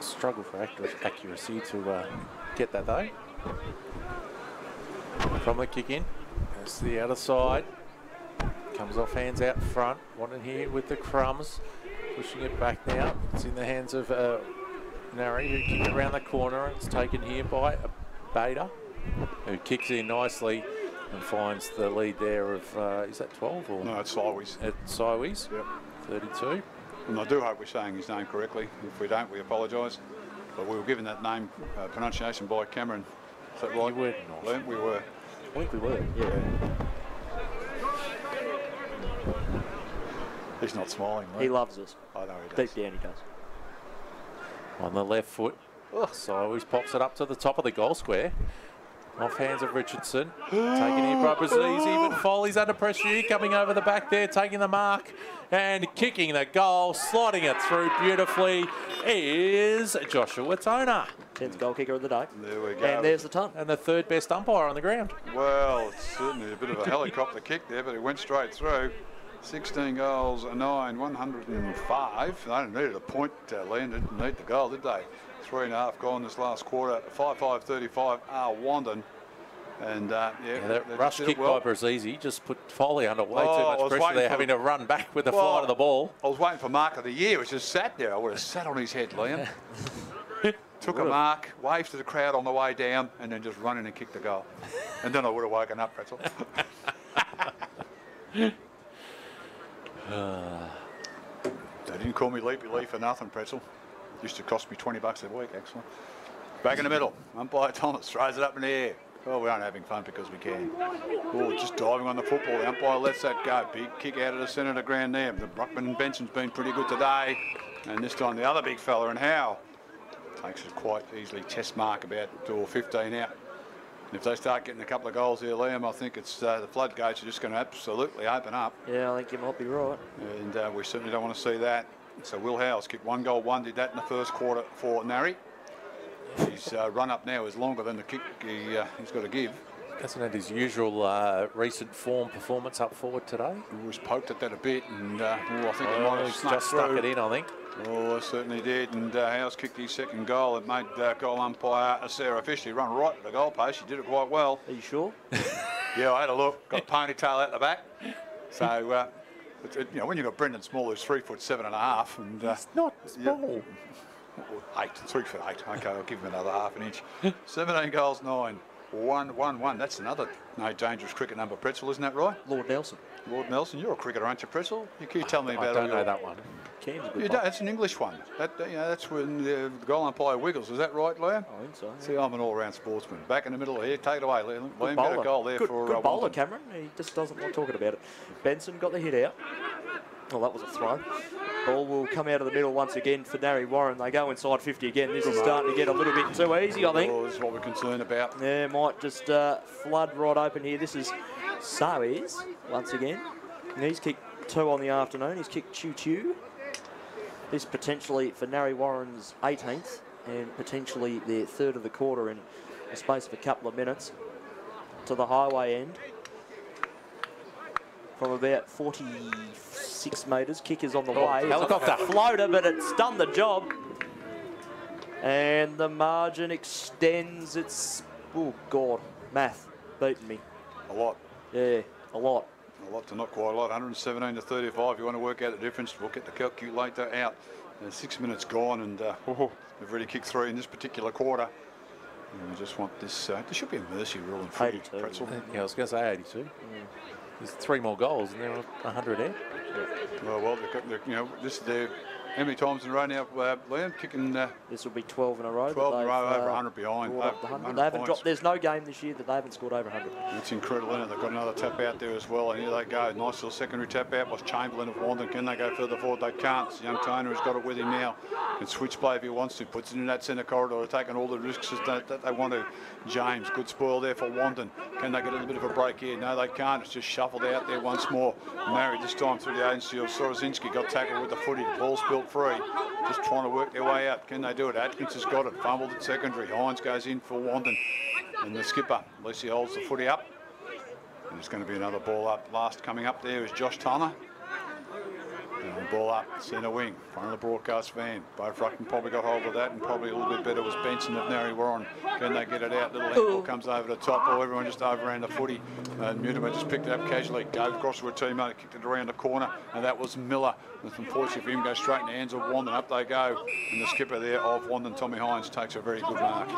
Struggle for accuracy to uh, get that though. From the kick in. That's the other side. Comes off hands out front. Wanted here with the crumbs. Pushing it back now. It's in the hands of uh, Narre who kicked it around the corner. It's taken here by a Beta who kicks in nicely and finds the lead there of, uh, is that 12 or? No, it's sideways. At Sideways, Yep. 32. And I do hope we're saying his name correctly. If we don't, we apologise. But we were given that name uh, pronunciation by Cameron. Is that right? You were not. We were. I think we were, yeah. He's not smiling, He loves us. I know he does. Deep down he does. On the left foot. Sideways pops it up to the top of the goal square. Off hands of Richardson. Taken in by Brazzi, but Foley's under pressure here, coming over the back there, taking the mark and kicking the goal, sliding it through beautifully is Joshua Toner. 10th goal kicker of the day. There we go. And there's the ton. And the third best umpire on the ground. Well, it's certainly a bit of a helicopter kick there, but it went straight through. 16 goals, 9, 105. They didn't need a point, uh, Liam. Didn't need the goal, did they? Three and a half gone this last quarter. 5 5 35 are Wandin. And uh, yeah, Yeah, that rush kick well. by Brazzi just put Foley under way Oh, too much pressure for having to run back with the Well, flight of the ball. I was waiting for Mark of the year, which just sat there. I would have sat on his head, Liam. *laughs* Took a mark, waved to the crowd on the way down, and then just run in and kicked the goal. and then I would have woken up, that's all. *laughs* they didn't call me Leapy Lee for nothing, Pretzel. Used to cost me 20 bucks a week, actually. Back in the middle. Umpire Thomas throws it up in the air. Well, we aren't having fun because we can. Oh, just diving on the football. The umpire lets that go. Big kick out of the centre of the ground there. The Brockman and Benson's been pretty good today. And this time the other big fella and Howe takes it quite easily. Test mark about or 15 out. And if they start getting a couple of goals here, Liam, I think it's uh, the floodgates are just going to absolutely open up. Yeah, I think you might be right. And uh, we certainly don't want to see that. So Will Howes kicked one goal, one did that in the first quarter for Narre. His uh, run up now is longer than the kick he, uh, he's got to give. Hasn't had his usual uh, recent form performance up forward today. He was poked at that a bit, and uh, oh, I think he might Oh, have he's snuck just stuck it in, I think. Oh, I certainly did. And uh, Howes kicked his second goal. It made uh, goal umpire Sarah Fishley run right to the goal post. She did it quite well. Are you sure? *laughs* Yeah, I had a look. Got a ponytail out the back. So, uh, it, it- you know, when you've got Brendan Small, who's three foot seven and a half, and uh, Not Yeah. small. eight, three foot eight. Okay, I'll give him another half an inch. *laughs* 17 goals, nine. One, one, one. That's another no dangerous cricket number, Pretzel, isn't that right? Lord Nelson. Lord Nelson, you're a cricketer, aren't you, Pretzel? You keep telling me about I don't your- know that one. Cam's You that's an English one. That, you know, that's when the, goal umpire wiggles. Is that right, Liam? I think so. See, I'm an all-round sportsman. Back in the middle here, take it away, Liam. Liam, Good get a bowler. goal there good, for good uh, bowler, Walton. Cameron. He just doesn't like talking about it. Benson got the hit out. Well, that was a throw. Ball will come out of the middle once again for Narre Warren. They go inside 50 again. This is starting to get a little bit too easy, I think. Oh, this is what we're concerned about. Yeah, might just uh, flood right open here. This is Soes once again. And he's kicked two on the afternoon. He's kicked Choo Choo. This potentially for Narre Warren's 18th and potentially their third of the quarter in the space of a couple of minutes to the highway end. From about 46 metres. Kick is on the Oh, way. It's a helicopter. floater, but it's done the job. And the margin extends. It's, oh God, math beating me. A lot. Yeah, a lot. A lot to not quite a lot. 117 to 35. If You want to work out the difference? We'll get the calculator out. Uh, six minutes gone, and uh, we've already kicked three in this particular quarter. And we just want this. Uh, there should be a mercy rule in footy. 82. Pretzel. Yeah, I was going to say 82. There's three more goals and they're 100 out. Well, well, they've got, they're, you know, this is their how many times in a row now, uh, Liam? Kicking uh, This will be 12 in a row. 12 in a row, over uh, 100 behind. Over 100. 100 They haven't points. dropped. There's no game this year that they haven't scored over 100. It's incredible, isn't it? They've got another tap out there as well, and here they go. Nice little secondary tap out. Was Chamberlain of Wandin. Can they go further forward? They can't. It's young Toner has got it with him now. Can switch play if he wants to. Puts it in that centre corridor, taking all the risks that, that they want to. James, good spoil there for Wandin. Can they get a little bit of a break here? No, they can't. It's just shuffled out there once more. Married this time through the agency of Sorozinski. Got tackled with the footy. The ball spilt free. Just trying to work their way out. Can they do it? Atkins has got it. Fumbled at secondary. Hines goes in for Wandin. And the skipper, Lucy holds the footy up. And it's going to be another ball up. Last coming up there is Josh Turner. And ball up, centre wing, front of the broadcast van. Both Ruckman probably got hold of that and probably a little bit better was Benson of Narre Warren. Can they get it out? Little handball comes over the top. Oh, everyone just overran the footy. Uh, and Mutimer just picked it up casually. Goes across to a teammate, kicked it around the corner. And that was Miller. And unfortunately for him, goes straight in the hands of Wandin. Up they go. And the skipper there of Wandin, Tommy Hines, takes a very good mark.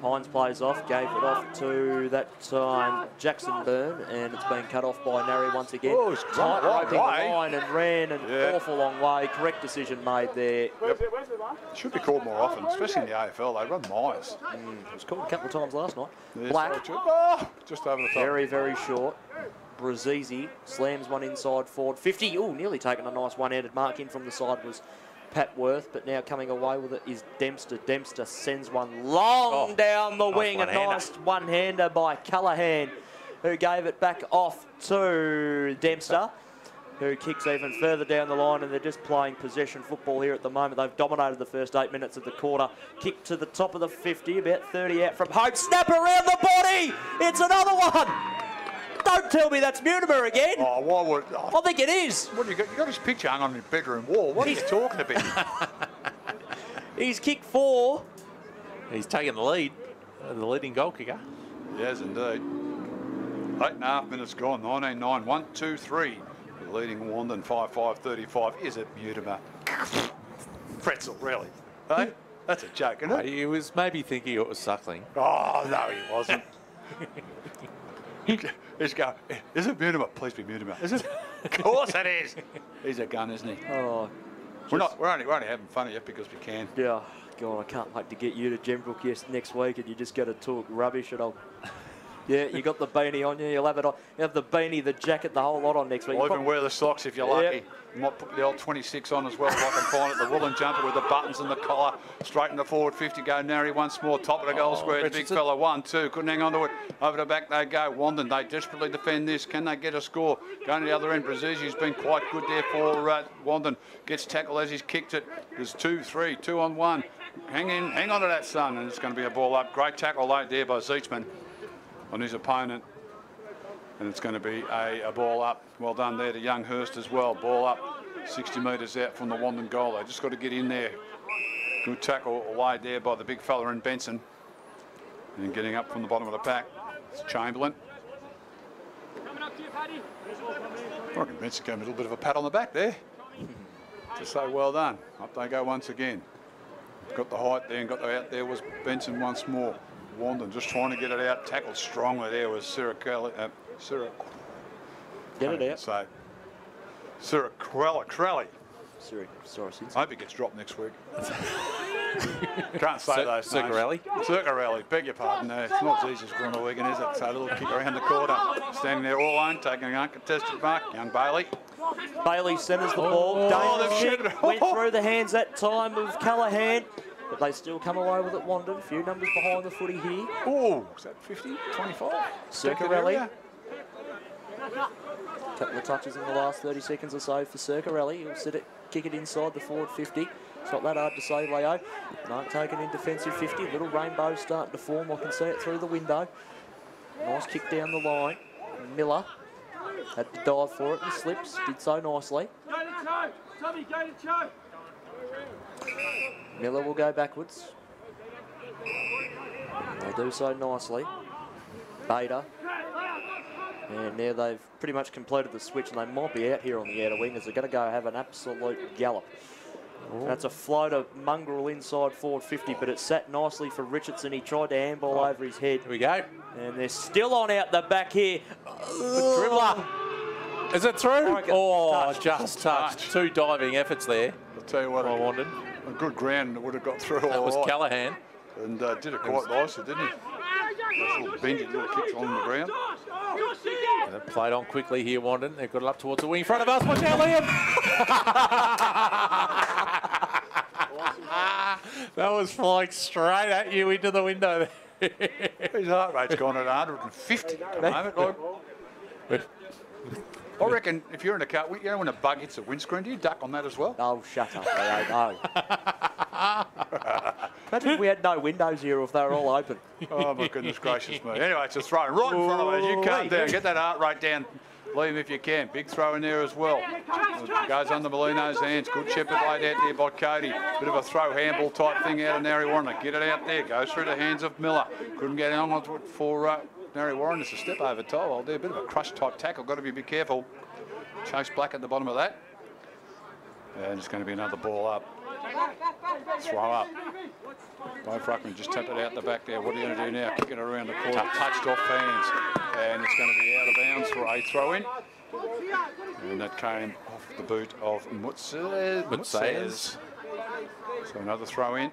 Hines plays off, gave it off to that time Jackson Byrne, and it's been cut off by Narre once again. Oh, he's Tight run right roping the line and ran an Yeah. awful long way. Correct decision made there. Should be called more often, especially in the AFL. They run miles. Mm, it was called a couple of times last night. Yes, Black, Oh, just over the top. very, very short. Bruzzese slams one inside forward. 50. Oh, nearly taken a nice one-handed mark in from the side was Papworth, but now coming away with it is Dempster. Dempster sends one long Oh, down the nice wing. A one-hander. nice one-hander by Callahan, who gave it back off to Dempster. Who kicks even further down the line, and they're just playing possession football here at the moment. They've dominated the first eight minutes of the quarter. Kick to the top of the 50, about 30 out from home. Snap around the body! It's another one! Don't tell me that's Mutimer again. Oh, why would... Oh, I think it is. what you got? You got his picture hung on your bedroom wall. What are you talking about? *laughs* He's kicked four. He's taking the lead, uh, the leading goal kicker. yes, indeed. Eight and a half minutes gone. 19 9. 1 2 3. The leading Wandin 5 5 35. Is it Mutimer? Pretzel, really? Hey? Hmm. That's a joke, isn't it? He was maybe thinking it was suckling. Oh, no, he wasn't. *laughs* He's going, is it Mutimer? Please be Mutimer. Is it? *laughs* of course it is. He's a gun, isn't he? Oh, We're not. We're only. We're only having fun of you because we can. yeah. God, I can't wait to get you to Gembrook yes, next week and you just go to talk rubbish and I'll... Yeah, you got the beanie on you. You'll have it on. You have the beanie, the jacket, the whole lot on next week. I'll You even wear the socks if you're Yep. lucky. Might put the old 26 on as well if I can find it. The woolen jumper with the buttons and the collar. Straight in the forward 50. Go Narre once more. Top of the goal Oh, square. Big fella. One, two. Couldn't hang on to it. Over the back they go. Wandin. They desperately defend this. Can they get a score? Going to the other end. Bruzzese's been quite good there for uh, Wandin. Gets tackled as he's kicked it. There's two, three, two on one. Hang in, hang on to that son, and it's going to be a ball up. Great tackle late there by Zeechman on his opponent. And it's going to be a, a ball up. Well done there to Younghurst as well. Ball up 60 metres out from the Wandin goal. They just got to get in there. Good tackle laid there by the big fella in Benson. And getting up from the bottom of the pack, it's Chamberlain. I reckon Benson gave him a little bit of a pat on the back there. to say well done. Up they go once again. Got the height there and got the out there was Benson once more. Wandin just trying to get it out. Tackled strongly there was. Uh, Siracali. Get it out. So, Siracrella, Crelly. Sorry, sorry, I hope he gets dropped next week. *laughs* Can't say Cir- those names. Circarelli? Circarelli, beg your pardon. No, it's not as easy as Grunner Wigan, is it? So a little kick around the corner. Standing there all alone, taking an uncontested mark. Young Bailey. Bailey centres the ball. Oh, they've kick. Went through the hands that time of Callahan. But they still come away with it, Wandin. A few numbers behind the footy here. Oh, is that 50, 25? Circarelli. Couple of touches in the last 30 seconds or so for Circarelli. He'll sit it, kick it inside the forward 50. It's not that hard to say, Leo. No, taken in defensive 50. Little rainbow starting to form. I can see it through the window. Nice kick down the line. Miller had to dive for it and slips. Did so nicely. Go to toe! Tommy, go to toe! Miller will go backwards. They do so nicely. Bader. And now they've pretty much completed the switch and they might be out here on the outer wing as they're going to go have an absolute gallop. Oh. That's a floater mongrel inside forward 50, but it sat nicely for Richardson. He tried to handball oh. over his head. Here we go. And they're still on out the back here. Dribbler. Is it through? Oh, touched. just touched. Two diving efforts there. I'll tell you what, I wanted. A good ground that would have got through That all was right. Callahan. And uh, did it quite nicely, didn't he? Those little bendy little kicks on the ground. And it played on quickly here, Wandin. They've got it up towards the wing in front of us. Watch out, Liam. *laughs* that was flying straight at you into the window there. His heart rate's gone at 150 at the moment. Like, I reckon if you're in a car, you know when a bug hits the windscreen, do you duck on that as well? Oh, shut up, Leo, no. *laughs* Imagine if we had no windows here or if they were all open. Oh my goodness gracious me. Anyway, it's a throw right in front of us. You calm down. Get that heart rate down. Liam, if you can. Big throw in there as well. Goes under Molino's hands. Good shepherd laid out there by Cody. Bit of a throw handball type thing out of Narre Warren. Get it out there. Goes through the hands of Miller. Couldn't get on for uh, Narre Warren. It's a step over toe. I'll do a Bit of a crush type tackle. Got to be a bit careful. Chase Black at the bottom of that. And it's going to be another ball up. Throw up. Both Ruckman just tapped it out the back there. What are you going to do now? Kicking it around the corner. Touched off fans. And it's going to be out of bounds for a throw in. And that came off the boot of. Mutzes. So another throw in.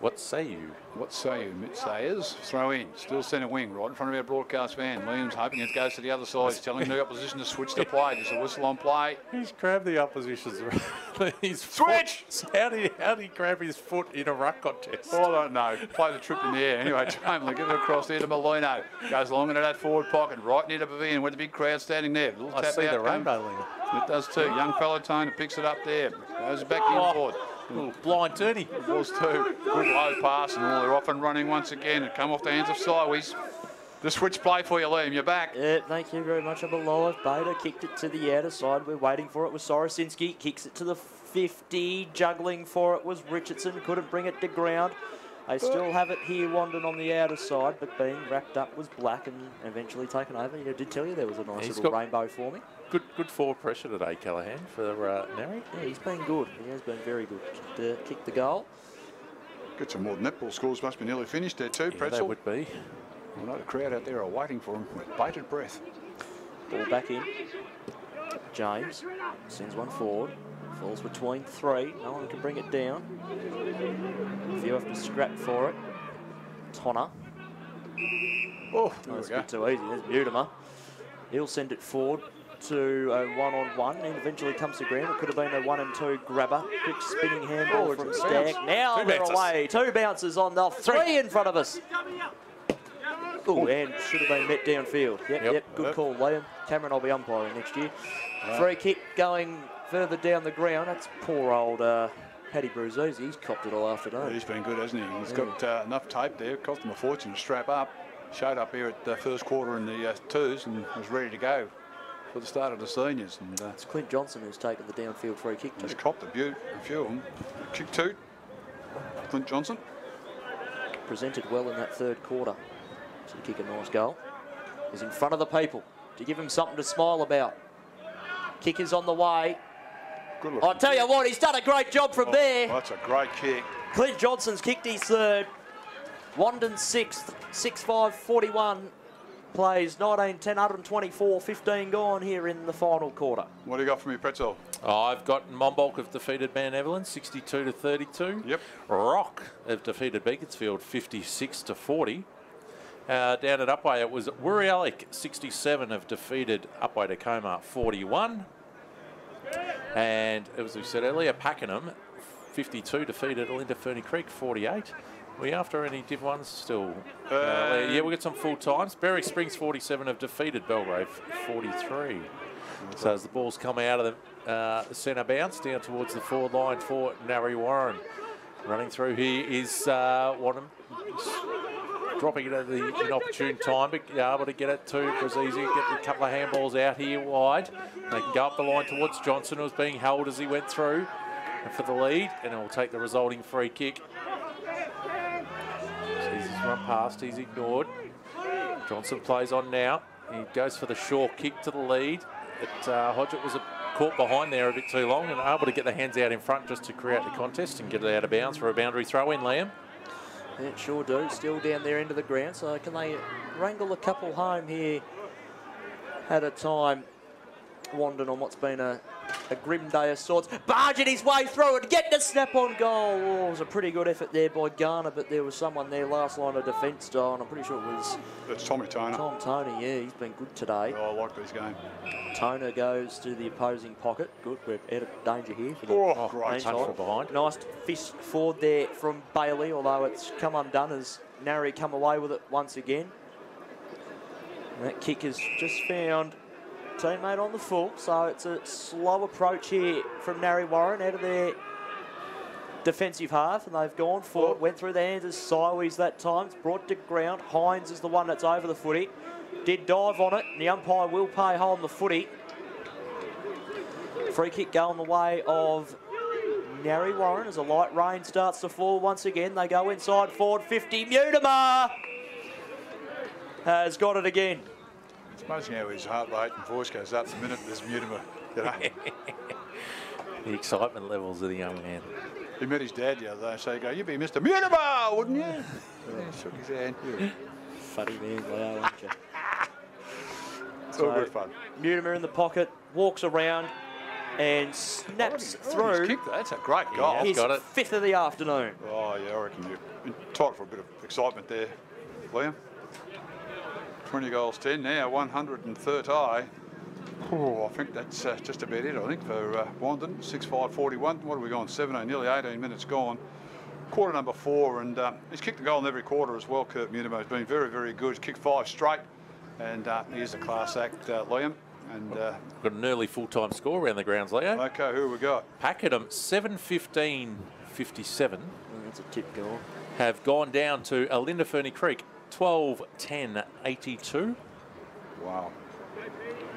What say you? What say you, Mutzes? Throw in. Still centre wing, right in front of our broadcast van. Williams hoping it goes to the other side. He's telling the opposition to switch the play. There's a whistle on play. He's grabbed the opposition's *laughs* his Switch! Foot. How did he, how did he grab his foot in a ruck contest? Oh, I don't know. Play the trip in the air. Anyway, *laughs* Chamberlain give it across there to Molino. Goes along into that forward pocket, right near the pavilion with the big crowd standing there. Little I see out the rainbow Linger. It does too. Young fellow Toner picks it up there. Goes back Oh. inboard. Little blind turny. Was too. Good low pass and all. They're off and running once again. It come off the hands of Sideways. The switch play for you, Liam. You're back. Yeah, thank you very much. I'm alive. Beta kicked it to the outer side. We're waiting for it with Sorosinski. Kicks it to the 50. Juggling for it was Richardson. Couldn't bring it to ground. They still have it here, Wandin on the outer side, but being wrapped up was Black and eventually taken over. I did tell you there was a nice He's little rainbow forming. Good good forward pressure today, Callahan, for uh, Narre. Yeah, he's been good. He has been very good. Kicked the, kicked the goal. Get some more netball scores. Must be nearly finished there too. Yeah, that Pretzel. would be. I know the crowd out there are waiting for him with bated breath. Ball back in. James sends one forward. Falls between three. No one can bring it down. A few have to scrap for it. Tonner. Oh, That's we a bit too easy. There's Butema. He'll send it forward to a one-on-one and eventually comes to ground. It could have been a one and two grabber. Quick spinning handball Oh, from it's a Stagg. bounce. Now Two we're bounces. away. Two bounces on the three in front of us. Oh, and should have been met downfield. Yep, Yep. yep. Good Yep. call, Liam. Cameron will be umpiring next year. Free kick going further down the ground. That's poor old uh, Paddy Bruzzese. He's copped it all afternoon. He's been good, hasn't he? He's got uh, enough tape there. Cost him a fortune to strap up. Showed up here at the first quarter in the uh, twos and was ready to go for the start of the seniors. And uh, It's Clint Johnson who's taken the downfield free kick. he's copped a, beaut, a few of them. Kick two. Clint Johnson. Presented well in that third quarter. So to kick a nice goal. He's in front of the people to give him something to smile about. Kick is on the way. Good I looking. tell you what, he's done a great job from Oh, there. That's a great kick. Clint Johnson's kicked his third. Wandin sixth, 6-5, 41. Plays 19, 10, 124, 15 gone here in the final quarter. What do you got for me, Pretzel? Oh, I've got Monbulk have defeated Mount Evelyn 62 to 32. Yep. Rock have defeated Beaconsfield 56 to 40. Uh, down at Upwey, it was Woori Yallock 67 have defeated Upwey Tecoma 41. And as we said earlier, Pakenham 52 defeated Linda Ferny Creek 48. We after any Div 1s still? Uh, yeah, we got some full times. Berwick Springs 47 have defeated Belgrave 43. So as the ball's come out of the uh, centre bounce down towards the forward line for Narre Warren. Running through here is uh, Wadham. Dropping it at the inopportune time, but able to get it to Brazzi, get a couple of handballs out here wide. They can go up the line towards Johnson, who was being held as he went through for the lead, and he'll take the resulting free kick. He's run past, he's ignored. Johnson plays on now. He goes for the short kick to the lead. But uh, Hodgett was a, caught behind there a bit too long and able to get the hands out in front just to create the contest and get it out of bounds for a boundary throw in, Liam. Yeah, sure do. Still down there into the ground. So can they wrangle a couple home here at a time? Wandering on what's been a, a grim day of sorts. Barging his way through and getting a snap on goal. Oh, it was a pretty good effort there by Garner, but there was someone there last line of defence, Don. I'm pretty sure it was That's Tommy Toner. Tom Tony. Yeah, he's been good today. Oh, I like this game. Toner goes to the opposing pocket. Good, we're out of danger here. For Oh, great touch from behind. Nice fist forward there from Bailey, although it's come undone as Narre come away with it once again. And that kick has just found teammate on the full, so it's a slow approach here from Narre Warren out of their defensive half, and they've gone for it. Went through the hands of Sideways that time. It's brought to ground. Hines is the one that's over the footy. Did dive on it, and the umpire will pay on the footy. Free kick going the way of Narre Warren as a light rain starts to fall once again. They go inside forward 50. Mutimer has got it again. It's amazing how his heart rate and voice goes up the minute there's Mutimer. You know? *laughs* The excitement levels of the young man. he met his dad the other day, so he go, you'd be Mr. Mutimer, wouldn't you? Yeah, shook his hand. Funny man, Leo, aren't you? It's all good fun. Mutimer in the pocket, walks around and snaps Oh, through kicked that. That's a great goal. has got it. fifth of the afternoon. Oh, yeah, I reckon you've been tight for a bit of excitement there, Liam. 20 goals, 10 now, 130. Oh, I think that's uh, just about it, I think, for uh, Wandin. 6-5, 41. What are we going? 17, nearly 18 minutes gone. Quarter number four, and uh, he's kicked a goal in every quarter as well, Kurt Mutimer. He's been very, very good. He's kicked five straight, and uh, he's a class act, uh, Liam. And, uh, Got an early full-time score around the grounds, Leo. okay, who we got? Pakenham, 7.15.57, Mm, That's a tip goal. Have gone down to Olinda Ferny Creek, 12.10.82. Wow.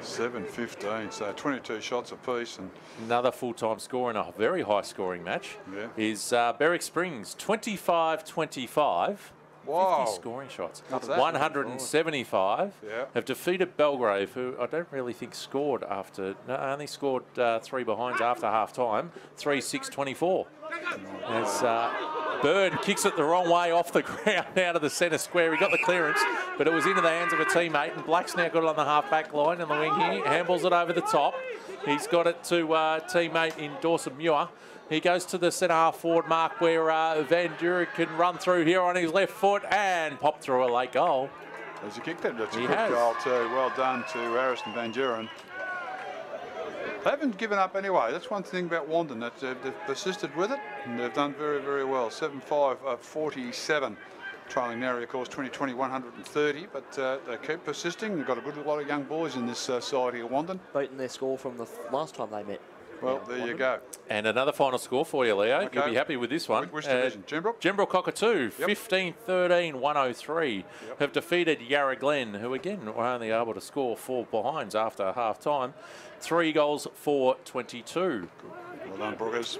7-15, so 22 shots apiece, and Another full-time score in a very high-scoring match Yeah. is uh, Berwick Springs, 25-25. Wow. 50 scoring shots. What's that? 175 Yeah. have defeated Belgrave, who I don't really think scored after, no, only scored uh, three behinds after half time, 3 6 24. As uh, Bird kicks it the wrong way off the *laughs* ground out of the centre square. He got the clearance, but it was into the hands of a teammate, and Black's now got it on the half back line in the wing here. Handballs it over the top. He's got it to uh, teammate in Dawson Muir. He goes to the centre half forward mark where uh, Van Duren can run through here on his left foot and pop through a late goal. Has he kicked it? That's a He good has. goal too. Well done to Harrison Van Duren. They haven't given up anyway. That's one thing about Wandin. That they've, they've persisted with it and they've done very, very well. 7-5, uh, 47. Trailing Narre, of course, 2020, 130. But uh, they keep persisting. They've got a good lot of young boys in this uh, side here, Wandin. Beaten their score from the last time they met. Well, there you go. And another final score for you, Leo. You'll be happy with this one. Which, which Uh, division? Gembrook? Gembrook Cockatoo, Yep. 15 13 103, have defeated Yarra Glen, who again were only able to score four behinds after half time. Three goals for 22. Well done, Brookers.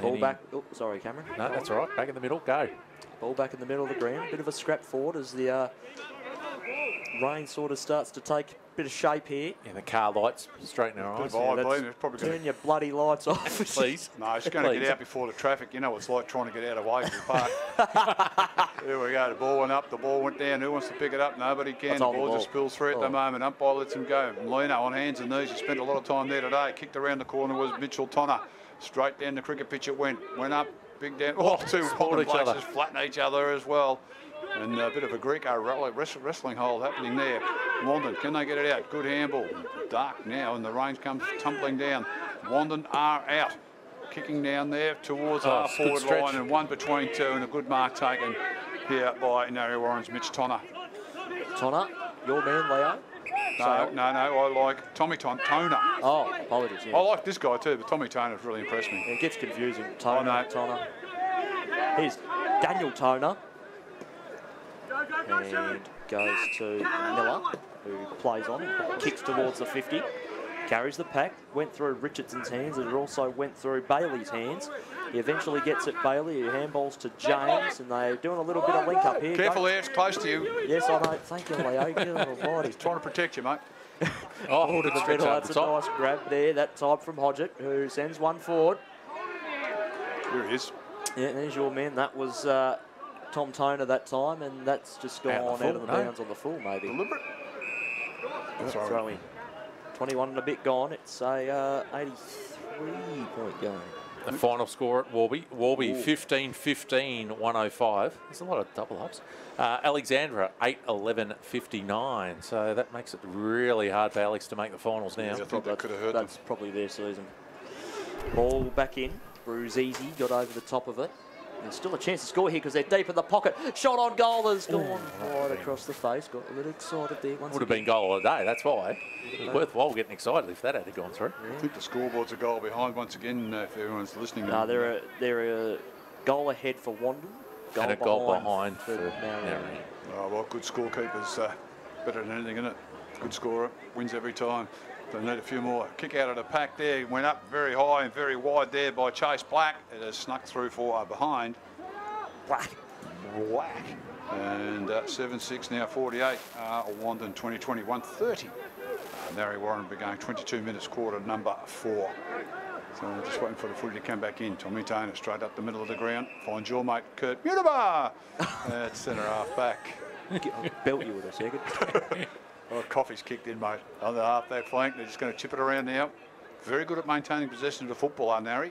Ball back. Oh, sorry, Cameron. No, that's all right. Back in the middle. Go. Ball back in the middle of the ground. Bit of a scrap forward as the uh, rain sort of starts to take a bit of shape here. Yeah, the car lights straighten our Bit eyes. of eye that's- It's probably going Turn your bloody lights off. *laughs* Please. No, it's going to get out before the traffic. You know what it's like trying to get out of Waverley *laughs* Park. Here we go. The ball went up. The ball went down. Who wants to pick it up? Nobody can. Let's The ball ball. just spills through at the Oh. moment. Umpire lets him go. Lena on hands and knees. He spent a lot of time there today. Kicked around the corner was Mitchell Tonner. Straight down the cricket pitch it went. Went up. Big down. Oh, two Sport popping each other. places flatten each other as well. And a bit of a Greco uh, rally- wrestling hold happening there. Wandin, can they get it out? Good handball. Dark now, and the rain comes tumbling down. Wandin are out. Kicking down there towards Oh, our forward line, and one between two, and a good mark taken here by Narre Warren's Mitch Tonner. Tonner, your man, Leo. No, no, no, I like Tommy Ton- Toner. Oh, apologies. I like this guy too, but Tommy Toner's really impressed me. It gets confusing. Toner, know. Toner. Here's Daniel Toner. And goes to Miller, who plays on, kicks towards the 50, carries the pack, went through Richardson's hands, and it also went through Bailey's hands. He eventually gets it Bailey, who handballs to James, and they're doing a little bit of link up here. Careful there, it's close to you. Yes, I know. Thank you, Leo. Get on the. Trying to protect you, mate. *laughs* Oh, hold it The middle, that's a top. nice grab there. That time from Hodgett, who sends one forward. Here he is. Yeah, there's your man. That was uh, Tom Toner that time, and that's just gone Out out, the of full, the no? bounds on the full, maybe. Deliberate. Sorry. Throw in. 21 and a bit gone. It's a uh, 83 point game. The final score at Warby. Warby 15 15 105. There's a lot of double ups. Uh, Alexandra 8 11 59. So that makes it really hard for Alex to make the finals now. Yeah, I thought that That's- could have hurt them. That's probably their season. Ball back in. Bruzzese, got over the top of it. There's still a chance to score here because they're deep in the pocket. Shot on goal has gone right across the face. Got a little excited there. Once Would have been goal of the day, that's why. It was worthwhile getting excited if that had gone through. I think the scoreboard's a goal behind once again, uh, if everyone's listening. No, they're a, they're a goal ahead for Wandin. Goal and a goal behind, behind for for Narre Warren. Narrowing. Oh, well, good scorekeeper's uh, better than anything, isn't it? Good scorer, wins every time. They need a few more. Kick out of the pack there, went up very high and very wide there by Chase Black. It has snuck through for uh, behind. Black. Whack. And uh, 7-6 now, 48. Uh, Wandin 2021 30. Uh, Narre Warren will be going 22 minutes, quarter number four. So we're just waiting for the footy to come back in. Tommy Taylor straight up the middle of the ground. Finds your mate, Kurt Mutimer. *laughs* At centre half back. I'll belt you with a second. *laughs* Oh, Coffee's kicked in, mate. On the half back flank, they're just going to chip it around now. Very good at maintaining possession of the football, are Narre.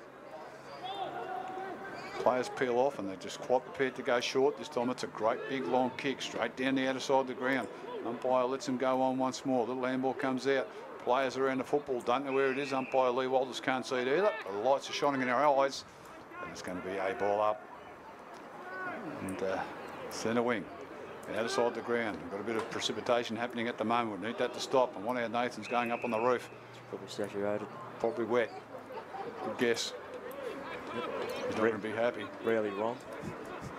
Players peel off and they're just quite prepared to go short. This time it's a great big long kick straight down the outer side of the ground. Umpire lets him go on once more. Little handball comes out. Players around the football don't know where it is. Umpire Lee Walters can't see it either. The lights are shining in our eyes. And it's going to be a ball up. And uh, centre wing. Outer side of the ground. We've got a bit of precipitation happening at the moment. We need that to stop. And one of our Nathan's going up on the roof. Probably saturated. Probably wet. Good guess. He's not going to be happy. Rarely wrong.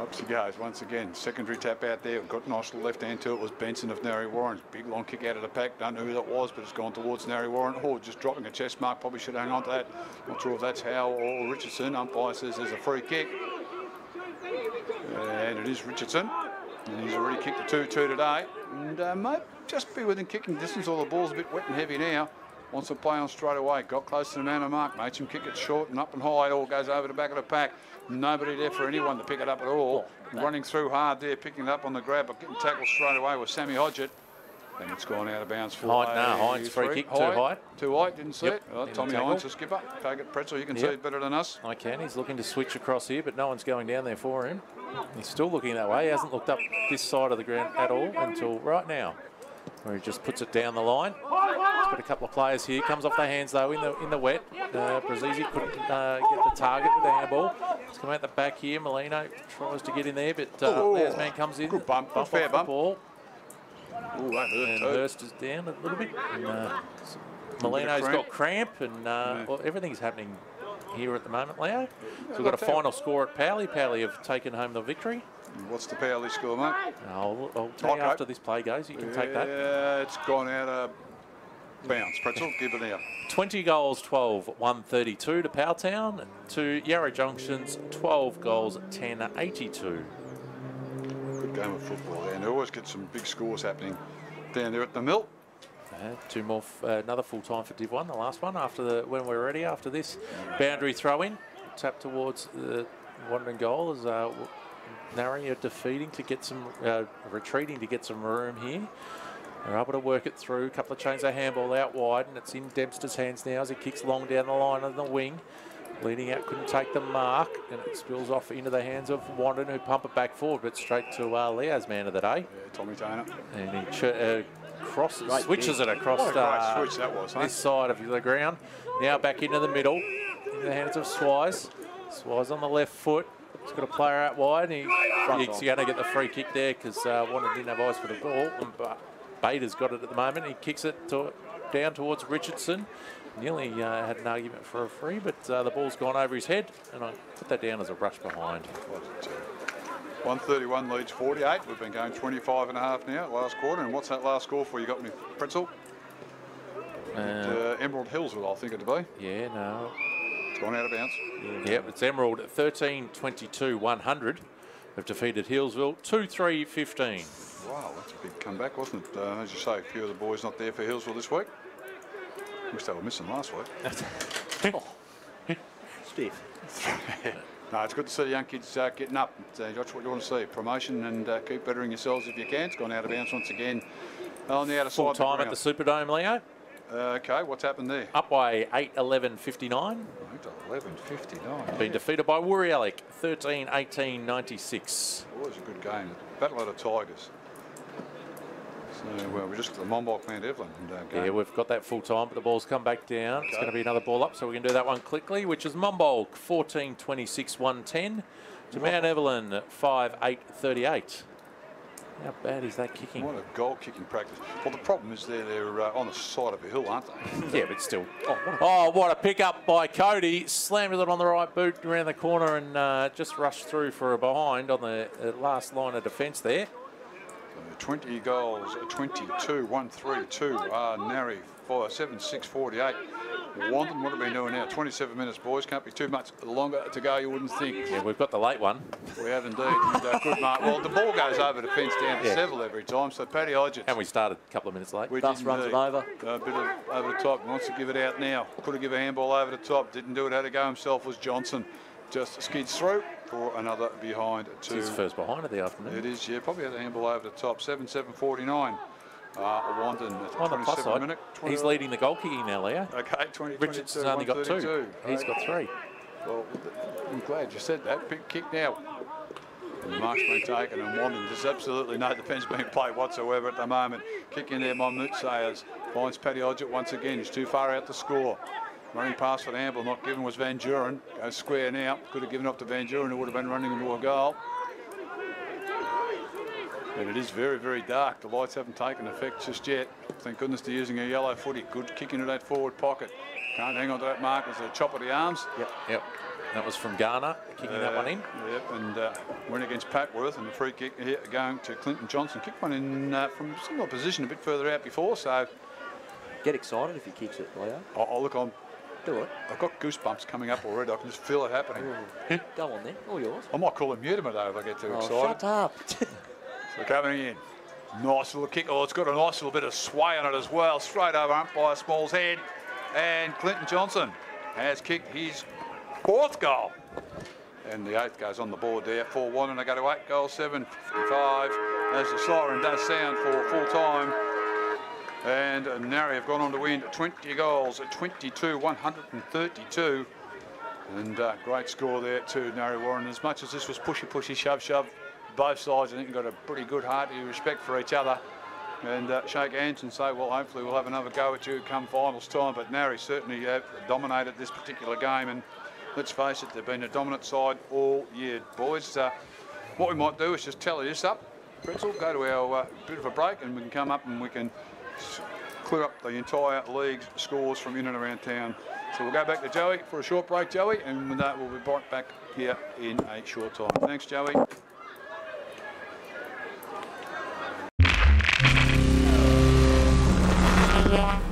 Up she goes once again. Secondary tap out there. Got nice little left hand to it. Was Benson of Narre Warren. Big long kick out of the pack. Don't know who that was, but it's gone towards Narre Warren. Oh, just dropping a chest mark. Probably should hang on to that. Not sure if that's Howe or Richardson. Umpire says there's a free kick. And it is Richardson. And he's already kicked the 2-2 today. And uh, might just be within kicking distance, or the ball's a bit wet and heavy now. Wants to play on straight away. Got close to the man of mark. Makes him kick it short and up and high. It all goes over the back of the pack. Nobody there for anyone to pick it up at all. Running through hard there, picking it up on the grab, but getting tackled straight away with Sammy Hodgett. And it's gone out of bounds for Hine- no, Hines free kick, too high. Too high, didn't see Yep, it. Oh, Tommy. Hines, the skipper. Take it, Pretzel, you can see it better than us. I can. He's looking to switch across here, but no one's going down there for him. He's still looking that way. He hasn't looked up this side of the ground at all until right now, where he just puts it down the line. He's got a couple of players here. Comes off the hands though in the in the wet. Uh, Brazzi couldn't uh, get the target with the handball. It's come out the back here. Molino tries to get in there, but uh, Oh, man comes in. good bump, off fair the bump. ball. Ooh, that hurt And too. Hurst is down a little bit. And, uh, Molino's cramp. got cramp, and uh, Yeah. well, everything's happening here at the moment, Leo. So we've got a final score at Powley. Powley have taken home the victory. What's the Powley score, mate? I'll, I'll tell you after this play goes. You can take that. Yeah, it's gone out of bounds. Pretzel, *laughs* give it now. 20 goals, 12, 132 to Powtown. To Yarra Junction's 12 goals, 10, 82. Game of football there. And they always get some big scores happening down there at the mill. Two more, uh, another full time for Div 1, the last one after the when we're ready after this. Boundary throw in, tap towards the Wandin goal as uh, Narre are defeating to get some, uh, retreating to get some room here. They're able to work it through. A couple of chains of handball out wide, and it's in Dempster's hands now as he kicks long down the line on the wing. Leading out, couldn't take the mark, and it spills off into the hands of Wandin, who pump it back forward, but straight to uh, Leo's man of the day. Yeah, Tommy Taylor. And he uh, crosses, switches kick. it across What uh, switch that was, this side of the ground. Now back into the middle, in the hands of Swise. Swise on the left foot. He's got a player out wide, and he, he's going to get the free kick there because uh, Wanda didn't have eyes for the ball. But Ba- Bader's got it at the moment. He kicks it to, down towards Richardson. Nearly uh, had an argument for a free, but uh, the ball's gone over his head, and I put that down as a rush behind. 131 leads 48. We've been going 25 and a half now, last quarter. And what's that last score for? You got me, Pretzel? Uh, Uh, Emerald Healesville, I think it'd be. yeah, no, It's gone out of bounds. Yep, it's Emerald at 13 22 100. They've defeated Healesville 2 3 15. Wow, that's a big comeback, wasn't it? Uh, as you say, a few of the boys not there for Healesville this week. Wish they were missing last week. Stiff. No, it's good to see the young kids uh, getting up. Uh, that's what you want to see. Promotion and uh, keep bettering yourselves if you can. It's gone out of bounds once again on the outer Full side. of time at the. Superdome, Leo. Uh, okay, what's happened there? Up by 8 11 59. 11.59. Been defeated by Woori Yallock 13 18 96. Always a good game. Battle of the Tigers. So, well, we just got the Monbulk Mount Evelyn uh. Yeah, we've got that full time, but the ball's come back down. It's going to be another ball up, so we can do that one quickly, which is Monbulk 14 26 110. to Mount Evelyn 5 8 38. How bad is that kicking? What a goal kicking practice. Well, the problem is they're, they're uh, on the side of a hill, aren't they? *laughs* Yeah, but still. Oh, what a pick up by Cody. Slammed it on the right boot around the corner and uh, just rushed through for a behind on the uh, last line of defence there. Uh, 20 goals, uh, 22, 1 3 2. Uh, Narre, 4, 7 6 48. Wandin, what have we been doing now? 27 minutes, boys. Can't be too much longer to go, you wouldn't think. Yeah, we've got the late one. We have indeed. And, uh, good mark. Well, the ball goes over the fence down to Yeah. Seville every time, so Paddy Hodgins. And we started a couple of minutes late. We Thus runs it over. A bit of over the top. Wants to give it out now. Could have given a handball over the top. Didn't do it. Had to go himself. Was Johnson. Just skids through for another behind It's two. his first behind of the afternoon. It is. Yeah, probably had a handball over the top. Seven seven forty nine. Uh, Wandin at On the plus 27 side, minute. he's leading the goal kicking now, Leo. Okay, 20, Richardson's only got two. 132. He's got three. Well, I'm glad you said that. Big kick now. And the mark's been taken and Wandin. There's absolutely no defence being played whatsoever at the moment. Kick in there by Mootsayers. Finds Paddy Odgett once again. He's too far out to score. Running past for the handball, not given was Van Duren. Goes square now. Could have given up to Van Duren, who would have been running into a goal. But it is very, very dark. The lights haven't taken effect just yet. Thank goodness they're using a yellow footy. Good kick into that forward pocket. Can't hang on to that mark as a chop of the arms. Yep. Yep. That was from Garner, kicking that one in. Uh, Yep, and uh, went against Papworth, and the free kick here going to Clinton Johnson. Kicked one in uh, from similar position a bit further out before, so Get excited if he kicks it, Leo. I'll, I'll look on. Do it. I've got goosebumps coming up already. I can just feel it happening. Go on then. All yours. I might call him Mutimer though if I get too Oh, excited. shut up. *laughs* *laughs* So coming in. Nice little kick. Oh, it's got a nice little bit of sway on it as well. Straight over umpire Small's head. And Clinton Johnson has kicked his fourth goal. And the eighth goes on the board there. 4 1 and they go to eight goals, 7 5. As the siren does sound for full time. And Narre have gone on to win 20 goals at 22 132. And uh, great score there too, Narre Warren. As much as this was pushy, pushy, shove, shove, both sides I think got a pretty good heart hearty respect for each other. And uh, shake hands and say, well, hopefully we'll have another go at you come finals time. But Narre certainly uh, dominated this particular game. And let's face it, they've been a dominant side all year. Boys, uh, what we might do is just tally this up. Pretzel, go to our uh, bit of a break and we can come up and we can clear up the entire league's scores from in and around town. So we'll go back to Joey for a short break, Joey, and we'll be right back here in a short time. Thanks, Joey. Yeah.